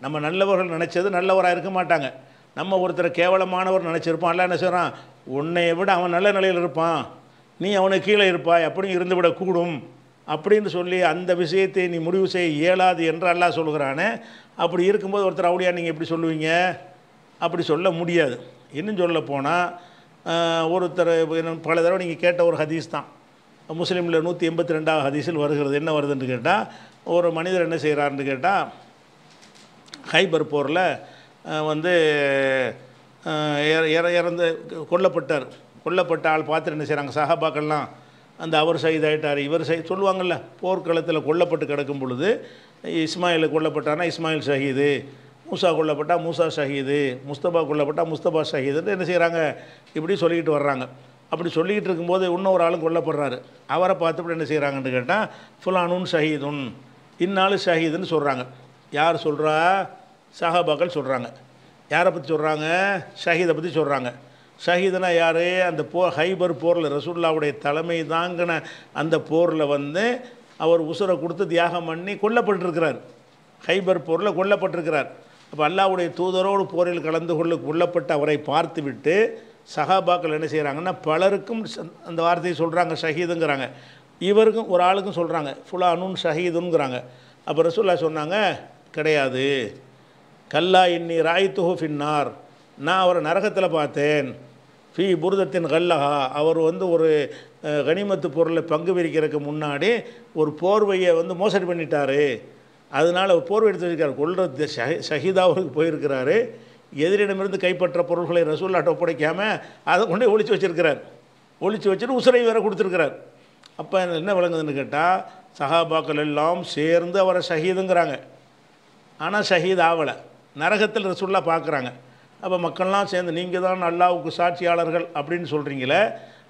நம்ம நல்லவர்கள் நினச்சது நல்லவராக இருக்க மாட்டாங்க. நம்ம ஒருத்தரை கேவலமானவர் நினச்சிருப்பான். அல்ல என்ன சொல்கிறான் உன்னையை விட அவன் நல்ல நிலையில் இருப்பான். நீ அவனுக்கு கீழே இருப்பாய். அப்படி இருந்துவிடக்கூடும் அப்படின்னு சொல்லி அந்த விஷயத்தை நீ முடிவு செய்ய இயலாது என்று அல்லாஹ் சொல்கிறானே. அப்படி இருக்கும்போது ஒருத்தர் அவடியா நீங்கள் எப்படி சொல்லுவீங்க? அப்படி சொல்ல முடியாது. இன்னும் சொல்ல போனால் ஒருத்தர் பல தடவை நீங்கள் கேட்ட ஒரு ஹதீஸ் தான். முஸ்லீமில் நூற்றி எண்பத்தி ரெண்டாவது ஹதீஸில் வருகிறது. என்ன வருதுன்னு கேட்டால் ஒரு மனிதர் என்ன செய்கிறாருன்னு கேட்டால் ஹைபர் போரில் வந்து இற- இறந்து கொல்லப்பட்டார். கொல்லப்பட்ட ஆள் பார்த்துட்டு என்ன செய்கிறாங்க சஹாபாக்கள்லாம் அந்த அவர் சைதாயிட்டார் இவர் சை சொல்லுவாங்கள்ல போர்க்களத்தில் கொல்லப்பட்டு கிடக்கும் பொழுது இஸ்மாயில் கொல்லப்பட்டானா இஸ்மாயில் ஷஹீது மூசா கொல்லப்பட்டால் மூசா ஷஹீது முஸ்தபா கொல்லப்பட்டால் முஸ்தபா ஷஹீதுன்னு என்ன செய்கிறாங்க இப்படி சொல்லிக்கிட்டு வர்றாங்க. அப்படி சொல்லிக்கிட்டு இருக்கும்போது இன்னொரு ஆளும் கொல்லப்படுறாரு. அவரை பார்த்துட்டு என்ன செய்கிறாங்கன்னு கேட்டால் ஃபுலானுன் ஷஹீதுன். இந்நாள் ஷஹீதுன்னு சொல்கிறாங்க யார் சொல்கிறா சஹாபாக்கள் சொல்கிறாங்க யாரை பற்றி சொல்கிறாங்க ஷஹீதை பற்றி சொல்கிறாங்க ஷஹீதுனா யார்? அந்த போ ஹைபர் போரில் ரசூல்லாவுடைய தலைமை தாங்கின அந்த போரில் வந்து அவர் உசுரை கொடுத்து தியாகம் பண்ணி கொல்லப்பட்டிருக்கிறார். ஹைபர் போரில் கொல்லப்பட்டிருக்கிறார். அப்போ அல்லாவுடைய தூதரோடு போரில் கலந்து கொள்ள கொல்லப்பட்ட அவரை பார்த்துவிட்டு சஹாபாக்கள் என்ன செய்கிறாங்கன்னா பலருக்கும் அந்த வார்த்தையை சொல்கிறாங்க ஷஹீதுங்கிறாங்க. இவருக்கும் ஒரு ஆளுக்கும் சொல்கிறாங்க ஃபுலானுன் ஷஹீதுங்கிறாங்க அப்போ ரசூல்லா சொன்னாங்க கிடையாது. கல்லா இன்னி ராய்த்துஹு ஃபின்னார். நான் அவரை நரகத்தில் பார்த்தேன். ஃபி புருதத்தின் கல்லஹா. அவர் வந்து ஒரு கனிமத்து பொருளை பங்கு பிரிக்கிறதுக்கு முன்னாடி ஒரு போர்வையை வந்து மோசடி பண்ணிட்டாரு. அதனால் அவர் போர்வை எடுத்து வச்சிருக்காரு. கொள்றது ஷஹீதாவுக்கு போயிருக்கிறாரு. எதிரிடமிருந்து கைப்பற்ற பொருள்களை ரசூல்லாட்ட ஒப்படைக்காமல் அதை கொண்டே ஒழிச்சு வச்சுருக்கிறார். வச்சிருக்கிறார் வச்சுட்டு உசுரை வேற கொடுத்துருக்கிறார். அப்போ என்ன விளங்குதுன்னு கேட்டால் சஹாபாக்கள் எல்லாம் சேர்ந்து அவரை ஷஹீதுங்கிறாங்க. ஆனால் ஷஹீத் ஆகலை நரகத்தில் ரசூல்லா பார்க்குறாங்க அப்போ மக்கள்லாம் சேர்ந்து நீங்கள் தான் அல்லாவுக்கு சாட்சியாளர்கள் அப்படின்னு சொல்கிறீங்களே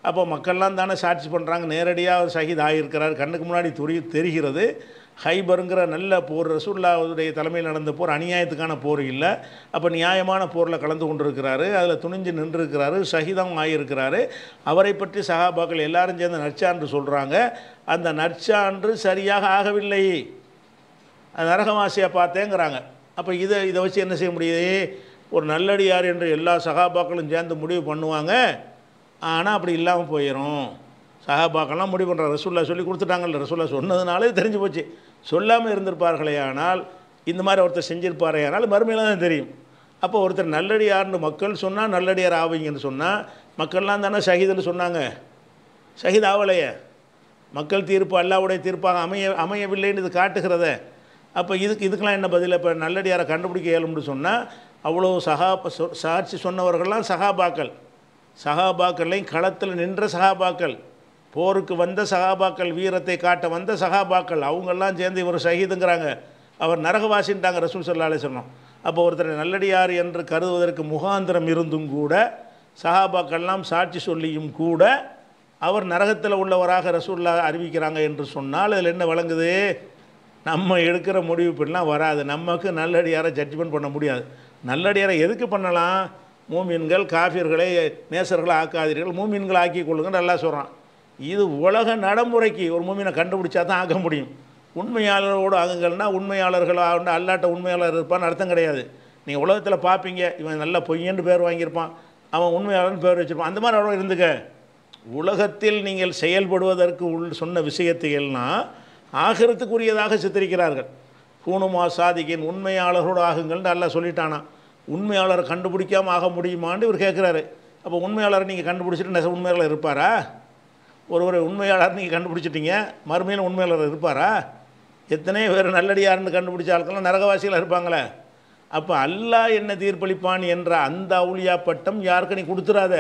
அப்போ மக்கள்லாம் தானே சாட்சி பண்ணுறாங்க நேரடியாக அவர் ஷஹீத் ஆகியிருக்கிறார். கண்ணுக்கு முன்னாடி துரி தெரிகிறது. ஹைபருங்கிற நல்ல போர் ரசூல்லாவுடைய தலைமையில் நடந்த போர் அநியாயத்துக்கான போர் இல்லை. அப்போ நியாயமான போரில் கலந்து கொண்டிருக்கிறாரு. அதில் துணிஞ்சு நின்றுருக்கிறாரு. ஷஹீதாவும் ஆகியிருக்கிறாரு. அவரை பற்றி சகாபாக்கள் எல்லாரும் சேர்ந்து நற்சான்று சொல்கிறாங்க அந்த நற்சான்று சரியாக ஆகவில்லை. அது நரகவாசியை பார்த்தேங்கிறாங்க. அப்போ இதை இதை வச்சு என்ன செய்ய முடியுது? ஒரு நல்லடியார் என்று எல்லா சகாபாக்களும் சேர்ந்து முடிவு பண்ணுவாங்க. ஆனால் அப்படி இல்லாமல் போயிடும் சகாபாக்கள்லாம் முடிவு பண்ணுற ரசூல்லா சொல்லி கொடுத்துட்டாங்கல்ல ரசூல்லா சொன்னதுனாலே தெரிஞ்சு போச்சு. சொல்லாமல் இருந்திருப்பார்களே ஆனால் இந்த மாதிரி ஒருத்தர் செஞ்சிருப்பாரே ஆனால் மறுமையில் தான் தெரியும். அப்போ ஒருத்தர் நல்லடியார்னு மக்கள் சொன்னால் நல்லடியார் ஆவீங்கன்னு சொன்னால் மக்கள்லாம் தானே ஷஹீதுன்னு சொன்னாங்க. ஷஹீத் ஆவலையே. மக்கள் தீர்ப்பு அல்லாவுடைய தீர்ப்பாக அமைய அமையவில்லைன்னு இது காட்டுகிறத. அப்போ இதுக்கு இதுக்கெல்லாம் என்ன பதில்? இப்போ நல்லடியாரை கண்டுபிடிக்க இயலும்னு சொன்னால் அவ்வளோ சகா சொ- சாட்சி சொன்னவர்கள்லாம் சகாபாக்கள் சகாபாக்கள்லையும் களத்தில் நின்ற சகாபாக்கள் போருக்கு வந்த சகாபாக்கள் வீரத்தை காட்ட வந்த சகாபாக்கள் அவங்கெல்லாம் சேர்ந்து இவர் ஷஹீதுங்கிறாங்க. அவர் நரகவாசின்ட்டாங்க ரசூல் சொல்லாலே சொன்னோம் அப்போ ஒருத்தர் நல்லடியார் என்று கருதுவதற்கு முகாந்திரம் இருந்தும் கூட சகாபாக்கள்லாம் சாட்சி சொல்லியும் கூட அவர் நரகத்தில் உள்ளவராக ரசூல்லா அறிவிக்கிறாங்க என்று சொன்னால் அதில் என்ன வழங்குது நம்ம எடுக்கிற முடிவு இப்படிலாம் வராது. நமக்கு நல்லடியாரை ஜட்ஜ்மெண்ட் பண்ண முடியாது. நல்லடியாரை எதுக்கு பண்ணலாம்? மூமின்கள் காஃபியர்களை நேசர்களை ஆக்காதீர்கள். மூமின்களை ஆக்கி கொள்ளுங்கன்னு நல்லா சொல்கிறான் இது உலக நடைமுறைக்கு ஒரு மூமினை கண்டுபிடிச்சா தான் ஆக்க முடியும். உண்மையாளரோடு ஆகுங்கள்னா உண்மையாளர்களாக அல்லாட்ட உண்மையாளர் இருப்பான்னு அர்த்தம் கிடையாது. நீங்கள் உலகத்தில் பார்ப்பீங்க இவன் நல்ல பொய்யன்னு பேர் வாங்கியிருப்பான். அவன் உண்மையாளர்னு பேர் வச்சுருப்பான். அந்த மாதிரி அவ்வளோ இருந்துக்க. உலகத்தில் நீங்கள் செயல்படுவதற்கு உள் சொன்ன விஷயத்தை ஆகிறதுக்குரியதாக சித்தரிக்கிறார்கள். பூனுமா சாதிக்கின் உண்மையாளர்களோடு ஆகுங்கள்னு நல்லா சொல்லிட்டானான் உண்மையாளரை கண்டுபிடிக்காம ஆக முடியுமான்னு இவர் கேட்குறாரு அப்போ உண்மையாளரை நீங்கள் கண்டுபிடிச்சிட்டு நெச உண்மையாளர் இருப்பாரா? ஒருவர் உண்மையாளர் நீங்கள் கண்டுபிடிச்சிட்டிங்க மறுமையில் உண்மையாளர் இருப்பாரா? எத்தனையோ பேர் நல்லடியார்னு கண்டுபிடிச்ச ஆட்கள்லாம் நரகவாசிகள் இருப்பாங்களே. அப்போ அல்லாஹ் என்ன தீர்ப்பளிப்பான் என்ற அந்த அவுளியா பட்டம் யாருக்கு நீ கொடுத்துறாத?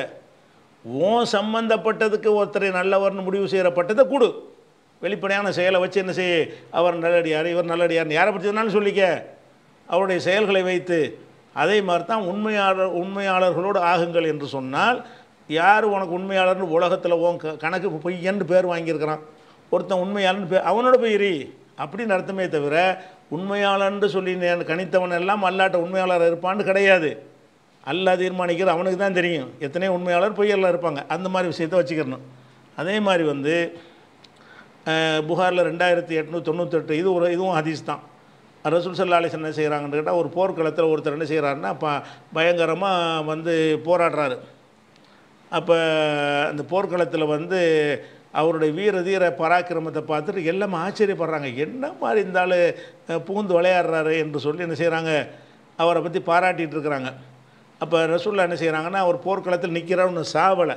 உன் சம்பந்தப்பட்டதுக்கு ஒருத்தரை நல்லவர்னு முடிவு செய்கிற பட்டத்தை கொடு. வெளிப்படையான செயலை வச்சு என்ன செய்ய? அவர் நல்லடியார் இவர் நல்லடியார்னு. யாரை பற்றி சொல்லிக்க. அவருடைய செயல்களை வைத்து அதே மாதிரி தான் உண்மையாளர் உண்மையாளர்களோடு ஆகுங்கள் என்று சொன்னால் யார் உனக்கு உண்மையாளர்னு உலகத்தில் உன் க கணக்கு பொய்யன்னு பேர் வாங்கியிருக்கிறான். ஒருத்தன் உண்மையாளர்னு பேர் அவனோட போய் அப்படின்னு அர்த்தமே தவிர உண்மையாளர்னு சொல்லி கணித்தவன் எல்லாம் அல்லாட்ட உண்மையாளர் இருப்பான்னு கிடையாது. அல்லா தீர்மானிக்கிற அவனுக்கு தான் தெரியும். எத்தனையோ உண்மையாளர் பொய்யெல்லாம் இருப்பாங்க. அந்த மாதிரி விஷயத்தை வச்சுக்கிறணும் அதே மாதிரி வந்து புகாரில் ரெண்டாயிரத்தி எட்நூற்றி தொண்ணூத்தெட்டு இது ஒரு இதுவும் ஹதீஸ் தான். ரசூல் சல்லா அலிஸ் என்ன செய்கிறாங்கன்னு கேட்டால் ஒரு போர்க்களத்தில் ஒருத்தர் என்ன செய்கிறாருன்னா ப பயங்கரமாக வந்து போராடுறாரு. அப்போ அந்த போர்க்களத்தில் வந்து அவருடைய வீர தீர பராக்கிரமத்தை பார்த்துட்டு எல்லாம் ஆச்சரியப்படுறாங்க. என்ன மாதிரி இருந்தாலும் புகுந்து விளையாடுறாரு என்று சொல்லி என்ன செய்கிறாங்க அவரை பற்றி பாராட்டிகிட்டு இருக்கிறாங்க. அப்போ ரசூல்லா என்ன செய்கிறாங்கன்னா அவர் போர்க்களத்தில் நிற்கிறாருன்னு சாவலை.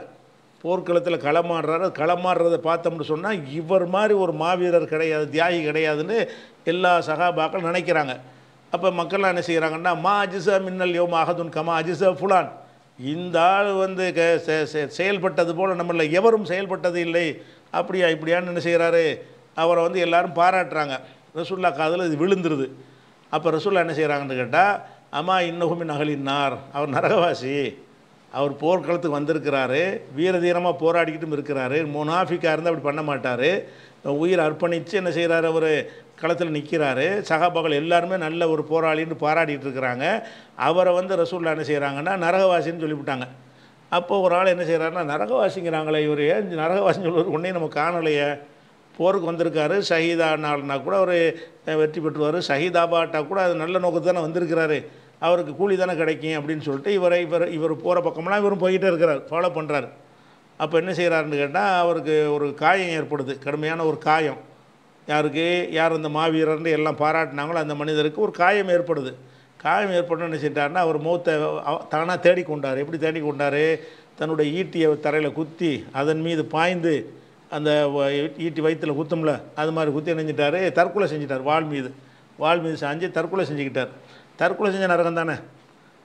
போர்க்களத்தில் களமாடுறாரு களமாடுறதை பார்த்தோம்னு சொன்னால் இவர் மாதிரி ஒரு மாவீரர் கிடையாது தியாகி கிடையாதுன்னு எல்லா சகாபாக்கள் நினைக்கிறாங்க. அப்போ மக்கள்லாம் என்ன செய்கிறாங்கன்னா மா அஜிசா மின்னல் யோம் அகதுன் கமா அஜிசா ஃபுலான். இந்த ஆள் வந்து க செ- செயல்பட்டது போல் நம்மள எவரும் செயல்பட்டது இல்லை. அப்படியா இப்படியான்னு என்ன செய்கிறாரு அவரை வந்து எல்லாரும் பாராட்டுறாங்க. ரசுல்லா காதில் இது விழுந்துருது. அப்போ ரசுல்லா என்ன செய்கிறாங்கன்னு கேட்டால் அம்மா இன்னகுமின் அகலினார் அவர் நரகவாசி. அவர் போர்க்களத்துக்கு வந்திருக்கிறாரு வீரதீரமாக போராடிக்கிட்டும் இருக்கிறாரு. முனாஃபிக்காக இருந்தால் அப்படி பண்ண மாட்டார். உயிர் அர்ப்பணித்து என்ன செய்கிறாரு அவர் களத்தில் நிற்கிறாரு சகாபாக்கள் எல்லாருமே நல்ல ஒரு போராளின்னு பாராடிட்டு இருக்கிறாங்க. அவரை வந்து ரசூல்லா என்ன செய்கிறாங்கன்னா நரகவாசின்னு சொல்லிவிட்டாங்க. அப்போ ஒரு ஆள் என்ன செய்கிறாருன்னா நரகவாசிங்கிறாங்களே இவர் ஏன் நரகவாசின்னு சொல்லுவார்? உடனே நம்ம காணலையே. போருக்கு வந்திருக்காரு ஷஹீதானால்னா கூட அவர் வெற்றி பெற்றுவார். ஷஹீதாபாட்டா கூட அது நல்ல நோக்கத்து தானே வந்திருக்கிறாரு. அவருக்கு கூலி தானே கிடைக்கும் அப்படின்னு சொல்லிட்டு இவரை இவர் இவர் போகிற பக்கமெல்லாம் இவரும் போய்கிட்டே இருக்கிறார் ஃபாலோ பண்ணுறாரு அப்போ என்ன செய்கிறாருன்னு கேட்டால் அவருக்கு ஒரு காயம் ஏற்படுது கடுமையான ஒரு காயம். யாருக்கு? யார் அந்த மாவீரர்னு எல்லாம் பாராட்டினாங்களோ அந்த மனிதருக்கு ஒரு காயம் ஏற்படுது. காயம் ஏற்படணும்னு என்ன செஞ்சிட்டாருன்னா அவர் மூத்த தானாக தேடி கொண்டார். எப்படி தேடி கொண்டார்? தன்னுடைய ஈட்டியை தரையில் குத்தி அதன் மீது பாய்ந்து அந்த வ- ஈட்டி வயிற்றில் குத்தும்ல அது மாதிரி குத்தி நினைஞ்சிட்டாரு தற்கொலை செஞ்சிட்டார் வால் மீது. வாள் மீது சாஞ்சு தற்கொலை செஞ்சுக்கிட்டார். தற்கொலை செஞ்ச நரகம் தானே?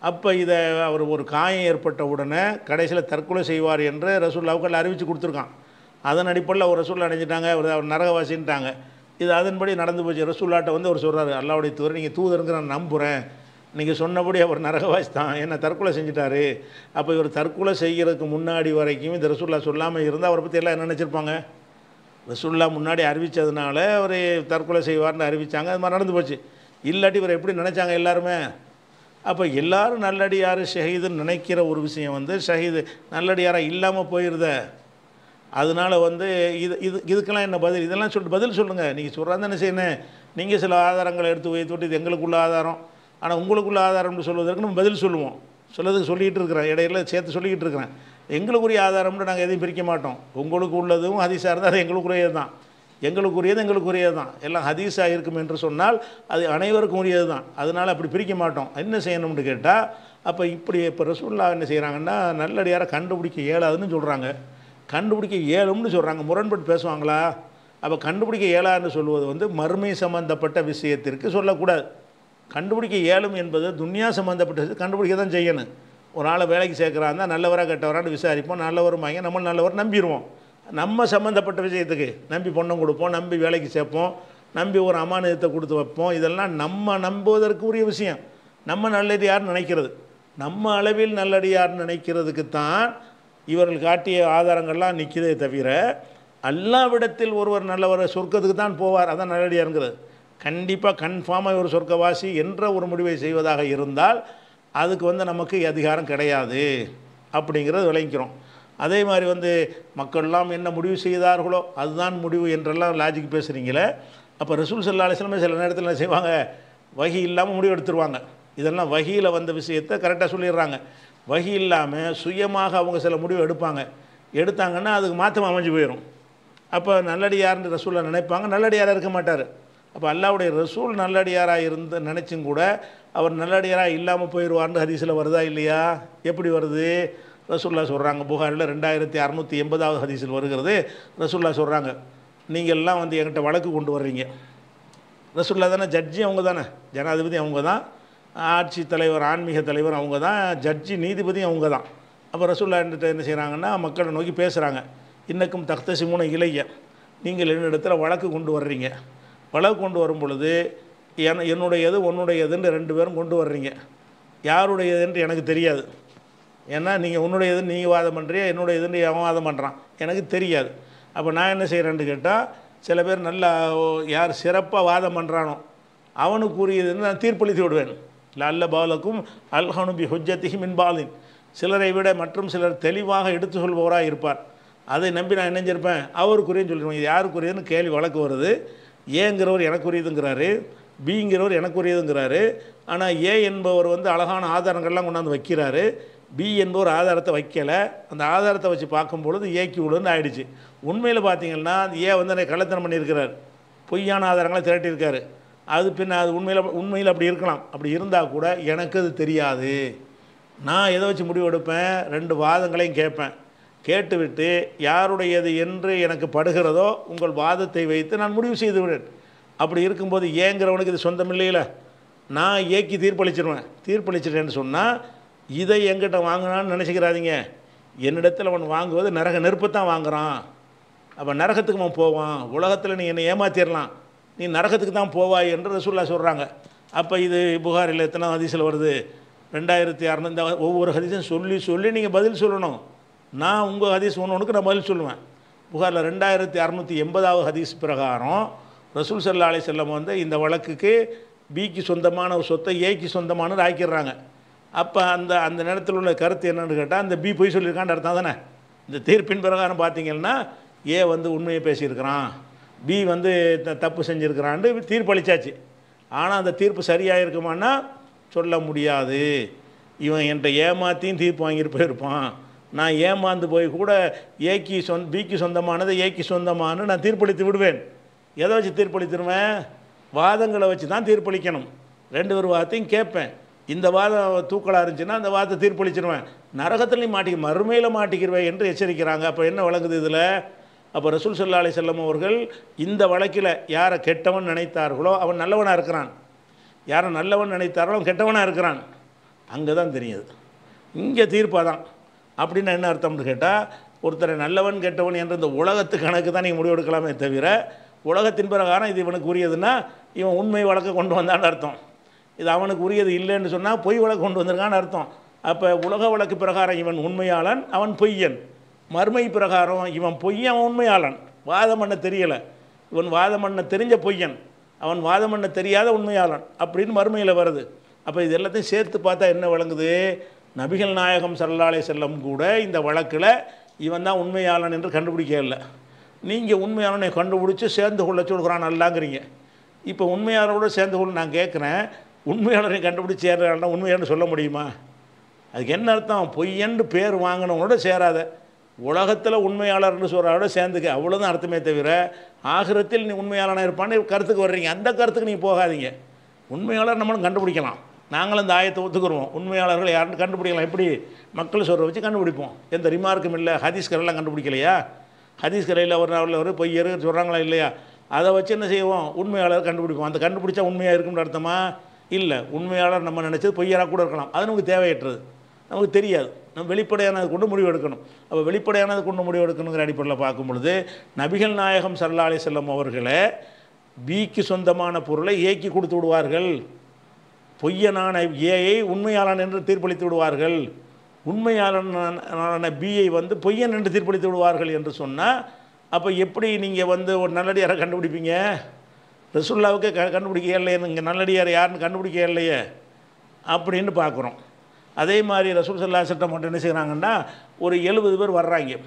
அப்போ இதை அவர் ஒரு காயம் ஏற்பட்ட உடனே கடைசியில் தற்கொலை செய்வார் என்று ரசூல்லாவுக்கு அறிவித்து கொடுத்துருக்கான். அதன் அடிப்படையில் ஒரு ரசூல் அடைஞ்சிட்டாங்க அவர் அவர் நரகவாசின்ட்டாங்க. இது அதன்படி நடந்து போச்சு. ரசூல்லாட்ட வந்து அவர் சொல்கிறார் அல்லாவுடைய தூதர் நீங்கள் தூதருங்கிற நான் நம்புகிறேன் நீங்கள் சொன்னபடி அவர் நரகவாசி தான். என்ன தற்கொலை செஞ்சிட்டாரு. அப்போ இவர் தற்கொலை செய்கிறதுக்கு முன்னாடி வரைக்கும் இந்த ரசூல்லா சொல்லாமல் இருந்தால் அவரை பற்றி எல்லாம் என்ன நினச்சிருப்பாங்க? ரசூல்லா முன்னாடி அறிவித்ததுனால அவர் தற்கொலை செய்வார்னு அறிவித்தாங்க அது மாதிரி நடந்து போச்சு. இல்லாட்டி இவர் எப்படி நினச்சாங்க எல்லாருமே? அப்போ எல்லாரும் நல்லடியார் ஷஹீதுன்னு நினைக்கிற ஒரு விஷயம் வந்து ஷஹீது நல்லடியாராக இல்லாமல் போயிடுத அதனால வந்து இது இது இதுக்கெல்லாம் என்ன பதில்? இதெல்லாம் சொல்லிட்டு பதில் சொல்லுங்கள் நீங்கள் சொல்கிறாங்க என்ன செய்யணும் நீங்கள் சில ஆதாரங்களை எடுத்து வைத்து விட்டு இது எங்களுக்குள்ள ஆதாரம். ஆனால் உங்களுக்குள்ள ஆதாரம்னு சொல்வதற்கு நம்ம பதில் சொல்லுவோம். சொல்லதுக்கு சொல்லிகிட்டு இருக்கிறேன். இடையில சேர்த்து சொல்லிக்கிட்டு இருக்கிறேன். எங்களுக்குரிய ஆதாரம்னு நாங்கள் எதையும் பிரிக்க மாட்டோம். உங்களுக்கு உள்ளதும் அதிசாரம் இருந்தால் அது எங்களுக்குரியது தான் எங்களுக்குரியது எங்களுக்குரியது தான். எல்லாம் ஹதீஸாக இருக்கும் என்று சொன்னால் அது அனைவருக்கும் உரியது தான் அதனால் அப்படி பிரிக்க மாட்டோம். என்ன செய்யணும்னு கேட்டால் அப்போ இப்படி இப்போ ரசூல்லா என்ன செய்கிறாங்கன்னா நல்லடியாரை கண்டுபிடிக்க இயலாதுன்னு சொல்கிறாங்க கண்டுபிடிக்க இயலும்னு சொல்கிறாங்க முரண்பட்டு பேசுவாங்களா? அப்போ கண்டுபிடிக்க இயலாதுன்னு சொல்லுவது வந்து மறுமை சம்பந்தப்பட்ட விஷயத்திற்கு சொல்லக்கூடாது. கண்டுபிடிக்க இயலும் என்பது துன்யா சம்மந்தப்பட்ட கண்டுபிடிக்க தான் செய்யணும். ஒரு ஆளை வேலைக்கு சேர்க்குறாங்க நல்லவராக கெட்டவரான்னு விசாரிப்போம். நல்லவரும் வாங்கி நம்ம நல்லவர் நம்பிடுவோம் நம்ம சம்மந்தப்பட்ட விஷயத்துக்கு நம்பி பொண்ணம் கொடுப்போம் நம்பி வேலைக்கு சேர்ப்போம் நம்பி ஒரு அமானியத்தை கொடுத்து வைப்போம். இதெல்லாம் நம்ம நம்புவதற்கு உரிய விஷயம். நம்ம நல்லடியார்னு நினைக்கிறது. நம்ம அளவில் நல்லடியார்னு நினைக்கிறதுக்கு தான் இவர்கள் காட்டிய ஆதாரங்கள்லாம் நிற்கிறதே தவிர அல்லாவிடத்தில் ஒருவர் நல்லவர் சொர்க்கத்துக்கு தான் போவார் அதான் நல்லடியாருங்கிறது. கண்டிப்பாக கன்ஃபார்மாக ஒரு சொர்க்கவாசி என்ற ஒரு முடிவை செய்வதாக இருந்தால் அதுக்கு வந்து நமக்கு அதிகாரம் கிடையாது அப்படிங்கிறது விளங்கிக்கிறோம். அதே மாதிரி வந்து மக்கள்லாம் என்ன முடிவு செய்தார்களோ அதுதான் முடிவு என்றெல்லாம் லாஜிக் பேசுகிறீங்களே அப்போ ரசூல் சல்லா அலிஸ்லாமே சில நேரத்தில் என்ன செய்வாங்க? வகி இல்லாமல் முடிவு எடுத்துருவாங்க. இதெல்லாம் வகியில் வந்த விஷயத்தை கரெக்டாக சொல்லிடுறாங்க. வகி இல்லாமல் சுயமாக அவங்க சில முடிவு எடுப்பாங்க. எடுத்தாங்கன்னா அதுக்கு மாற்றம் அமைஞ்சு போயிடும் அப்போ நல்லடியார்னு ரசூலை நினைப்பாங்க நல்லடியாராக இருக்க மாட்டார். அப்போ அல்லாவுடைய ரசூல் நல்லடியாராக இருந்து நினச்சும் கூட அவர் நல்லடியாராக இல்லாமல் போயிடுவார்னு ஹரிசில் வருதா இல்லையா? எப்படி வருது? ரசுல்லா சொல்கிறாங்க புகாரில் ரெண்டாயிரத்தி அறநூற்றி எண்பதாவது ஹதீஸில் வருகிறது. ரசுல்லா சொல்கிறாங்க நீங்கள்லாம் வந்து என்கிட்ட வழக்கு கொண்டு வர்றீங்க. ரசுல்லா தானே ஜட்ஜி அவங்க தானே. ஜனாதிபதி அவங்க தான். ஆட்சி தலைவர் ஆன்மீக தலைவர் அவங்க தான். ஜட்ஜி நீதிபதி அவங்க தான். அப்போ ரசுல்லா என்கிட்ட என்ன செய்கிறாங்கன்னா மக்களை நோக்கி பேசுகிறாங்க இன்னக்கும் தக்தசிமுன இளைய நீங்கள் என்னிடத்தில் வழக்கு கொண்டு வர்றீங்க. வழக்கு கொண்டு வரும் பொழுது என் என்னுடையது உன்னுடையதுன்னு ரெண்டு பேரும் கொண்டு வர்றீங்க. யாருடையது என்று எனக்கு தெரியாது. ஏன்னா நீங்கள் உன்னுடைய இது நீங்கள் வாதம் பண்ணுறியா என்னுடைய இதுன்னு அவன் வாதம் பண்ணுறான் எனக்கு தெரியாது. அப்போ நான் என்ன செய்கிறேன்னு கேட்டால் சில பேர் நல்லா யார் சிறப்பாக வாதம் பண்ணுறானோ அவனுக்கு உரியதுன்னு நான் தீர்ப்பளித்து விடுவேன். அல்ல பாலக்கும் அல்ஹனுபி ஹுஜத்திஹி மின் பாலின். சிலரை விட மற்றும் சிலர் தெளிவாக எடுத்து சொல்பவராக இருப்பார். அதை நம்பி நான் நினைஞ்சிருப்பேன் அவருக்குரியன்னு சொல்லிடுவேன் இது யாருக்குரியதுன்னு கேள்வி வழக்கு வருது. ஏங்கிறவர் எனக்குரியதுங்கிறாரு பிங்கிறவர் எனக்குரியதுங்கிறாரு ஆனால் ஏ என்பவர் வந்து அழகான ஆதாரங்கள்லாம் கொண்டாந்து வைக்கிறாரு. பி என்பவர் ஆதாரத்தை வைக்கலை. அந்த ஆதாரத்தை வச்சு பார்க்கும்பொழுது ஏக்கி விடுன்னு ஆயிடுச்சு. உண்மையில் பார்த்தீங்கன்னா ஏ வந்து என்னை கள்ளத்தனம் பண்ணியிருக்கிறார். பொய்யான ஆதாரங்களை திரட்டியிருக்காரு. அது பின்ன அது உண்மையில் உண்மையில் அப்படி இருக்கலாம். அப்படி இருந்தால் கூட எனக்கு அது தெரியாது. நான் எதை வச்சு முடிவு எடுப்பேன்? ரெண்டு வாதங்களையும் கேட்பேன். கேட்டுவிட்டு யாருடையது என்று எனக்கு படுகிறதோ உங்கள் வாதத்தை வைத்து நான் முடிவு செய்து விடுவேன். அப்படி இருக்கும்போது ஏங்கிறவனுக்கு இது சொந்தம் இல்லையில நான் ஏக்கி தீர்ப்பளிச்சிருவேன். தீர்ப்பளிச்சிட்டேன்னு சொன்னால் இதை எங்கிட்ட வாங்கினான்னு நினச்சிக்கிறாதீங்க. என்னிடத்தில் அவன் வாங்குவது நரக நெருப்பு தான் வாங்குகிறான் அப்போ நரகத்துக்கு அவன் போவான். உலகத்தில் நீ என்னை ஏமாத்திடலாம் நீ நரகத்துக்கு தான் போவாய் என்று ரசூல்லா சொல்கிறாங்க அப்போ இது புகாரில் எத்தனை ஹதீஸில் வருது? ரெண்டாயிரத்தி அறநூறு ஒவ்வொரு ஹதீஸும் சொல்லி சொல்லி நீங்கள் பதில் சொல்லணும். நான் உங்கள் ஹதீஸ் ஒன்று ஒன்றுக்கு நான் பதில் சொல்லுவேன். புகாரில் ரெண்டாயிரத்தி அறநூற்றி எண்பதாவது ஹதீஸ் பிரகாரம் ரசூல் சல்லா அலி செல்லம் வந்து இந்த வழக்குக்கு பிக்கு சொந்தமான ஒரு சொத்தை ஏக்கு சொந்தமானது ஆக்கிடுறாங்க. அப்போ அந்த அந்த நேரத்தில் உள்ள கருத்து என்னென்னு கேட்டால் அந்த பி பொய் சொல்லியிருக்கான்னு அர்த்தம் தானே? இந்த தீர்ப்பின் பிரகாரம் பார்த்தீங்கன்னா ஏ வந்து உண்மையை பேசியிருக்கிறான் பி வந்து த- தப்பு செஞ்சுருக்கிறான்னு தீர்ப்பளிச்சாச்சு. ஆனால் அந்த தீர்ப்பு சரியாக இருக்குமான்னா சொல்ல முடியாது. இவன் என்கிட்ட ஏமாற்றியும் தீர்ப்பு வாங்கிட்டு போயிருப்பான். நான் ஏமாந்து போய் கூட ஏக்கு சொந்த பிக்கு சொந்தமானதை ஏக்கு சொந்தமானு நான் தீர்ப்பளித்து விடுவேன். எதை வச்சு தீர்ப்பளித்துருவேன்? வாதங்களை வச்சு தான் தீர்ப்பளிக்கணும். ரெண்டு ஒரு வாதத்தையும் கேட்பேன். இந்த வாதம் தூக்கலாக இருந்துச்சுன்னா அந்த வாதத்தை தீர்ப்பளிச்சிருவேன். நரகத்துலையும் மாட்டிக்க மறுமையில் மாட்டிக்கிருவேன் என்று எச்சரிக்கிறாங்க. அப்போ என்ன வழங்குது இதில்? அப்போ ரசூல் சல்லா அலி செல்லம் அவர்கள் இந்த வழக்கில் யாரை கெட்டவன் நினைத்தார்களோ அவன் நல்லவனாக இருக்கிறான். யாரை நல்லவன் நினைத்தார்களோ அவன் கெட்டவனாக இருக்கிறான். அங்கே தான் தெரியுது. இங்கே தீர்ப்பாக தான் அப்படின்னு என்ன அர்த்தம்னு கேட்டால் ஒருத்தரை நல்லவன் கெட்டவன் என்ற இந்த உலகத்து கணக்கு தான் நீங்கள் முடிவெடுக்கலாமே தவிர உலகத்தின் பிரகாரம் இது இவனுக்கு உரியதுன்னா இவன் உண்மை வழக்கை கொண்டு வந்தான்னு அர்த்தம். இது அவனுக்கு உரியது இல்லைன்னு சொன்னால் பொய் வழக்கு கொண்டு வந்திருக்கான்னு அர்த்தம். அப்போ உலக வழக்கு பிரகாரம் இவன் உண்மையாளன் அவன் பொய்யன். மறுமை பிரகாரம் இவன் பொய்யன் அவன் உண்மையாளன். வாதம் பண்ண தெரியலை. இவன் வாதம் பண்ண தெரிஞ்ச பொய்யன். அவன் வாதம் பண்ண தெரியாத உண்மையாளன் அப்படின்னு மறுமையில் வருது. அப்போ இது எல்லாத்தையும் சேர்த்து பார்த்தா என்ன விளங்குது? நபிகள் நாயகம் சல்லல்லாலே செல்லம் கூட இந்த வழக்கில் இவன் தான் உண்மையாளன் என்று கண்டுபிடிக்க இல்லை. நீங்கள் உண்மையாளனை கண்டுபிடிச்சி சேர்ந்து கொள்ள சொல்கிறான் நல்லாங்கிறீங்க இப்போ உண்மையாளரோட சேர்ந்து கொள்ள நான் கேட்குறேன் உண்மையாளரை கண்டுபிடிச்சி சேர்றாங்கன்னா உண்மையானு சொல்ல முடியுமா? அதுக்கு என்ன அர்த்தம்? பொய்யன்று பேர் வாங்கினவனோட சேராத. உலகத்தில் உண்மையாளர்னு சொல்கிறவோட சேர்ந்துக்க. அவ்வளோதான் அர்த்தமே தவிர ஆகிரத்தில் நீ உண்மையாளனாக இருப்பான்னு கருத்துக்கு வர்றீங்க. அந்த கருத்துக்கு நீ போகாதீங்க. உண்மையாளர் நம்மளும் கண்டுபிடிக்கலாம். நாங்களும் இந்த ஆயத்தை ஒத்துக்குருவோம் உண்மையாளர்கள் யாருன்னு கண்டுபிடிக்கலாம். எப்படி? மக்கள் சொல்கிற வச்சு கண்டுபிடிப்போம். எந்த ரிமார்க்கும் இல்லை. ஹதீஸ்கரெல்லாம் கண்டுபிடிக்கலையா? ஹதீஸ்கரையில் ஒரு நாளில் ஒரு பொய்யரு சொல்கிறாங்களா இல்லையா? அதை வச்சு என்ன செய்வோம்? உண்மையாளர் கண்டுபிடிப்போம். அந்த கண்டுபிடிச்சா உண்மையாக இருக்கும்னு அர்த்தமாக இல்லை உண்மையாளர் நம்ம நினச்சது பொய்யராக கூட இருக்கலாம். அது நமக்கு தேவையற்றது. நமக்கு தெரியாது. நம்ம வெளிப்படையானது கொண்டு முடிவு எடுக்கணும். அப்போ வெளிப்படையானது கொண்டு முடிவு எடுக்கணுங்கிற அடிப்படையில் பார்க்கும் பொழுது நபிகள் நாயகம் சல்லா செல்லம் அவர்களை பிக்கு சொந்தமான பொருளை ஏக்கி கொடுத்து விடுவார்கள். பொய்யனான ஏயை உண்மையாளன் என்று தீர்ப்பளித்து விடுவார்கள். உண்மையாளனான பியை வந்து பொய்யன் என்று தீர்ப்பளித்து விடுவார்கள் என்று சொன்னால் அப்போ எப்படி நீங்கள் வந்து ஒரு நல்லடியாரை கண்டுபிடிப்பீங்க? ரசுல்லாவுக்கு க கண்டுபிடிக்க இல்லையே இங்கே நல்லடியார் யாருன்னு கண்டுபிடிக்க இல்லையே அப்படின்னு பார்க்குறோம். அதே மாதிரி ரசூல் சல்லா சட்டம் மட்டும் என்ன செய்கிறாங்கன்னா ஒரு எழுபது பேர் வர்றாங்க.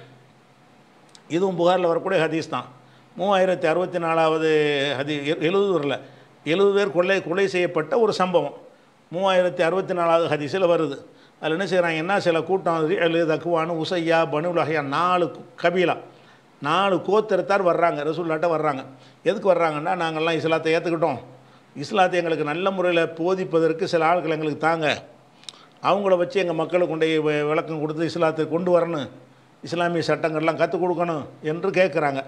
இதுவும் புகாரில் வரக்கூடிய ஹதீஸ் தான். மூவாயிரத்தி அறுபத்தி நாலாவது ஹதி எழுபது வரல. எழுபது பேர் கொலை கொலை செய்யப்பட்ட ஒரு சம்பவம். மூவாயிரத்தி அறுபத்தி நாலாவது ஹதீஸில் வருது. அதில் என்ன செய்கிறாங்கன்னா சில கூட்டம் எழு தக்குவானு உசையா பனுலகையா நாலு கபீலா. நாலு கோத்திரத்தார் வர்றாங்க ரசூல்லாட்ட வர்றாங்க. எதுக்கு வர்றாங்கன்னா நாங்கள்லாம் இஸ்லாத்தை ஏற்றுக்கிட்டோம் இஸ்லாத்தை எங்களுக்கு நல்ல முறையில் போதிப்பதற்கு சில ஆட்கள் எங்களுக்கு தாங்க. அவங்கள வச்சு எங்கள் மக்களுக்கு கொண்டு போய் விளக்கம் கொடுத்து இஸ்லாத்தை கொண்டு வரணும். இஸ்லாமிய சட்டங்கள்லாம் கற்றுக் கொடுக்கணும் என்று கேட்குறாங்க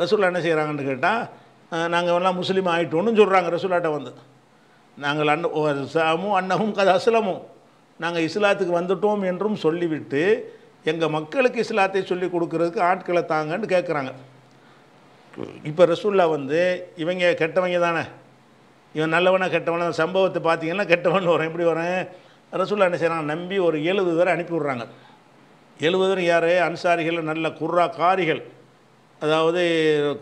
ரசூல்லா என்ன செய்கிறாங்கன்னு கேட்டால் நாங்கள் எல்லாம் முஸ்லீம் ஆகிட்டோன்னு சொல்கிறாங்க ரசூல்லாட்ட வந்து. நாங்கள் அன்னமும் அன்னகும் கதை அஸ்லமும் நாங்கள் இஸ்லாத்துக்கு வந்துட்டோம் என்றும் சொல்லிவிட்டு எங்கள் மக்களுக்கு இஸ்லாத்தை சொல்லி கொடுக்கறதுக்கு ஆட்களை தாங்கன்னு கேட்குறாங்க இப்போ ரசூல்லா வந்து இவங்க கெட்டவங்க தானே. இவன் நல்லவனா கெட்டவனா சம்பவத்தை பார்த்தீங்கன்னா கெட்டவன் வரேன் எப்படி வரேன் ரசூல்லா என்ன செய்கிறாங்க நம்பி ஒரு எழுபது பேரை அனுப்பி விட்றாங்க. எழுபது பேர் யார்? அன்சாரிகள் நல்ல குர்ரா காரிகள் அதாவது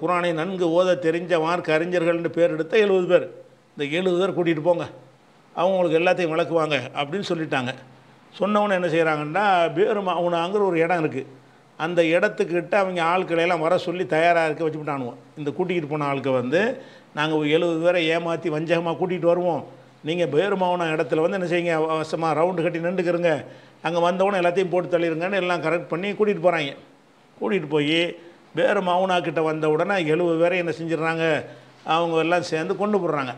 குரானை நன்கு ஓத தெரிஞ்ச மார்க் அறிஞர்கள்னு பேர் எடுத்த எழுபது பேர். இந்த எழுபது பேர் கூட்டிகிட்டு போங்க. அவங்க உங்களுக்கு எல்லாத்தையும் விளக்குவாங்க அப்படின்னு சொல்லிட்டாங்க. சொன்னவொன்னே என்ன செய்கிறாங்கன்னா பேரும் அவனாங்கிற ஒரு இடம் இருக்குது அந்த இடத்துக்கிட்ட அவங்க ஆட்களையெல்லாம் வர சொல்லி தயாராக இருக்க வச்சுவிட்டானுவோம் இந்த கூட்டிகிட்டு போன ஆளுக்கு வந்து நாங்கள் எழுபது பேரை ஏமாற்றி வஞ்சகமாக கூட்டிகிட்டு வருவோம். நீங்கள் பேருமாவன இடத்துல வந்து என்ன செய்யுங்க வசமாக ரவுண்டு கட்டி நின்றுக்கிறங்க அங்கே வந்தவொடனே எல்லாத்தையும் போட்டு தள்ளிடுங்கன்னு எல்லாம் கரெக்ட் பண்ணி கூட்டிகிட்டு போகிறாங்க கூட்டிகிட்டு போய் வேறு மவுனா கிட்ட வந்த உடனே எழுபது பேரை என்ன செஞ்சிடுறாங்க? அவங்க எல்லாம் சேர்ந்து கொண்டு போடுறாங்க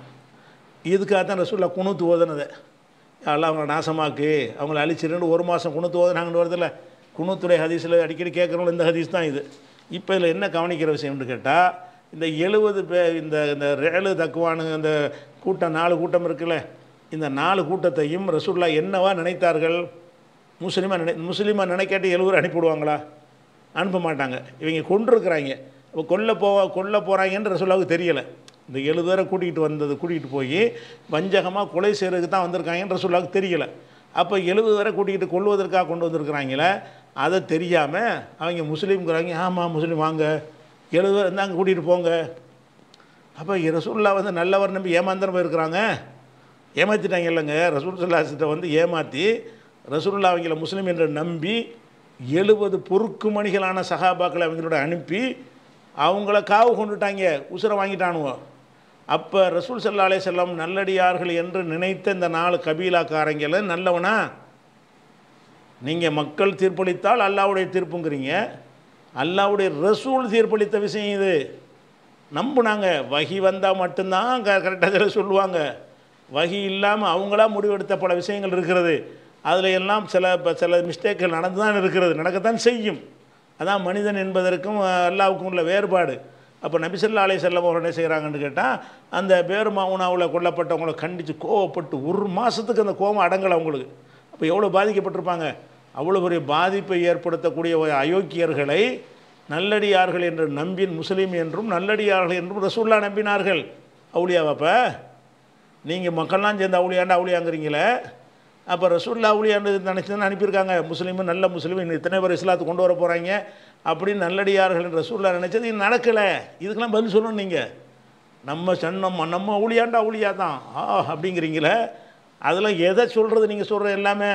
இதுக்காக தான் ரசூலில் குணுத்து ஓதுனது. எல்லாம் அவங்கள நாசமாக்கு அவங்கள அழிச்சிருந்து ஒரு மாதம் குணுத்து நாங்கள் வருதில்ல? குணத்துடைய ஹதீஸில் அடிக்கடி கேட்குறோம் இந்த ஹதீஸ் தான் இது. இப்போ இதில் என்ன கவனிக்கிற விஷயம்னு கேட்டால் இந்த எழுபது பே இந்த இந்த ரேலு தக்குவானுங்க இந்த கூட்டம் நாலு கூட்டம் இருக்குல்ல? இந்த நாலு கூட்டத்தையும் ரசூல்லா என்னவா நினைத்தார்கள்? முஸ்லீமாக நினை முஸ்லீமாக நினைக்காட்டி எழுவர் அனுப்பிவிடுவாங்களா அனுப்ப மாட்டாங்க. இவங்க கொண்டிருக்கிறாங்க இப்போ கொல்ல போ கொல்ல போகிறாங்கன்னு ரசூல்லாவுக்கு தெரியலை. இந்த எழுபது பேரை கூட்டிகிட்டு வந்தது கூட்டிகிட்டு போய் வஞ்சகமாக கொலை செய்கிறதுக்கு தான் வந்திருக்காங்கன்ற ரசூலாவுக்கு தெரியலை. அப்போ எழுபது பேரை கூட்டிகிட்டு கொள்வதற்காக கொண்டு வந்திருக்கிறாங்களே அதை தெரியாமல் அவங்க முஸ்லீம்ங்கிறாங்க ஆமாம் முஸ்லீம் வாங்க. எழுபது பேர் இருந்தாங்க கூட்டிகிட்டு போங்க. அப்போ ரசூல்லா வந்து நல்லவர் நம்பி ஏமாந்தரம் போயிருக்கிறாங்க. ஏமாற்றிட்டாங்க இல்லைங்க. ரசூல் சல்லாசிட்ட வந்து ஏமாற்றி ரசூல்லா அவங்கள முஸ்லீம் என்று நம்பி எழுபது பொறுக்கு மணிகளான சகாபாக்களை அவங்களோட அனுப்பி அவங்கள காவு கொண்டுட்டாங்க. உசுரை வாங்கிட்டானுவோம் அப்போ ரசூல் சல்லா அலே செல்லம் நல்லடியார்கள் என்று நினைத்த இந்த நாலு கபீலாக்காரங்கள நல்லவனா? நீங்கள் மக்கள் தீர்ப்பளித்தால் அல்லாவுடைய தீர்ப்புங்கிறீங்க. அல்லாவுடைய ரசூல் தீர்ப்பளித்த விஷயம் இது. நம்புனாங்க. வகி வந்தால் மட்டும்தான் க கரெக்டாக இதில் சொல்லுவாங்க. வகி இல்லாமல் அவங்களா முடிவெடுத்த பல விஷயங்கள் இருக்கிறது. அதில் எல்லாம் சில இப்போ சில மிஸ்டேக்கள் நடந்து தான் இருக்கிறது. நடக்கத்தான் செய்யும். அதான் மனிதன் என்பதற்கும் அல்லாவுக்கும் உள்ள வேறுபாடு. அப்போ நபிசல்லா அலை செல்லம் அவர் என்ன செய்கிறாங்கன்னு கேட்டால் அந்த பேரு மாவுனாவில் கொல்லப்பட்டவங்களை கண்டித்து கோவப்பட்டு ஒரு மாதத்துக்கு அந்த கோபம் அடங்கலை அவங்களுக்கு. அப்போ எவ்வளோ பாதிக்கப்பட்டிருப்பாங்க? அவ்வளோ பெரிய பாதிப்பை ஏற்படுத்தக்கூடிய அயோக்கியர்களை நல்லடியார்கள் என்று நம்பின் முஸ்லீம் என்றும் நல்லடியார்கள் என்றும் ரசூல்லா நம்பினார்கள். அவுளியாவப்போ நீங்கள் மக்கள்லாம் சேர்ந்து அவுளியாண்டா அவுளியாங்கிறீங்களே? அப்போ ரசூல்லா அவுளியாண்டு நினச்சி தான் அனுப்பியிருக்காங்க. முஸ்லீமு நல்ல முஸ்லீம் இன்னும் இத்தனை பேர் இஸ்லாத்துக்கு கொண்டு வர போகிறாங்க அப்படின்னு நல்லடியார்கள் ரசூல்லா நினச்சது இது நடக்கலை. இதுக்கெல்லாம் பதில் சொல்லணும் நீங்கள் நம்ம சொன்னோம் நம்ம ஊழியாண்டா அவுளியா தான். ஆ அப்படிங்கிறீங்களே. அதெல்லாம் எதை சொல்கிறது நீங்கள் சொல்கிற எல்லாமே?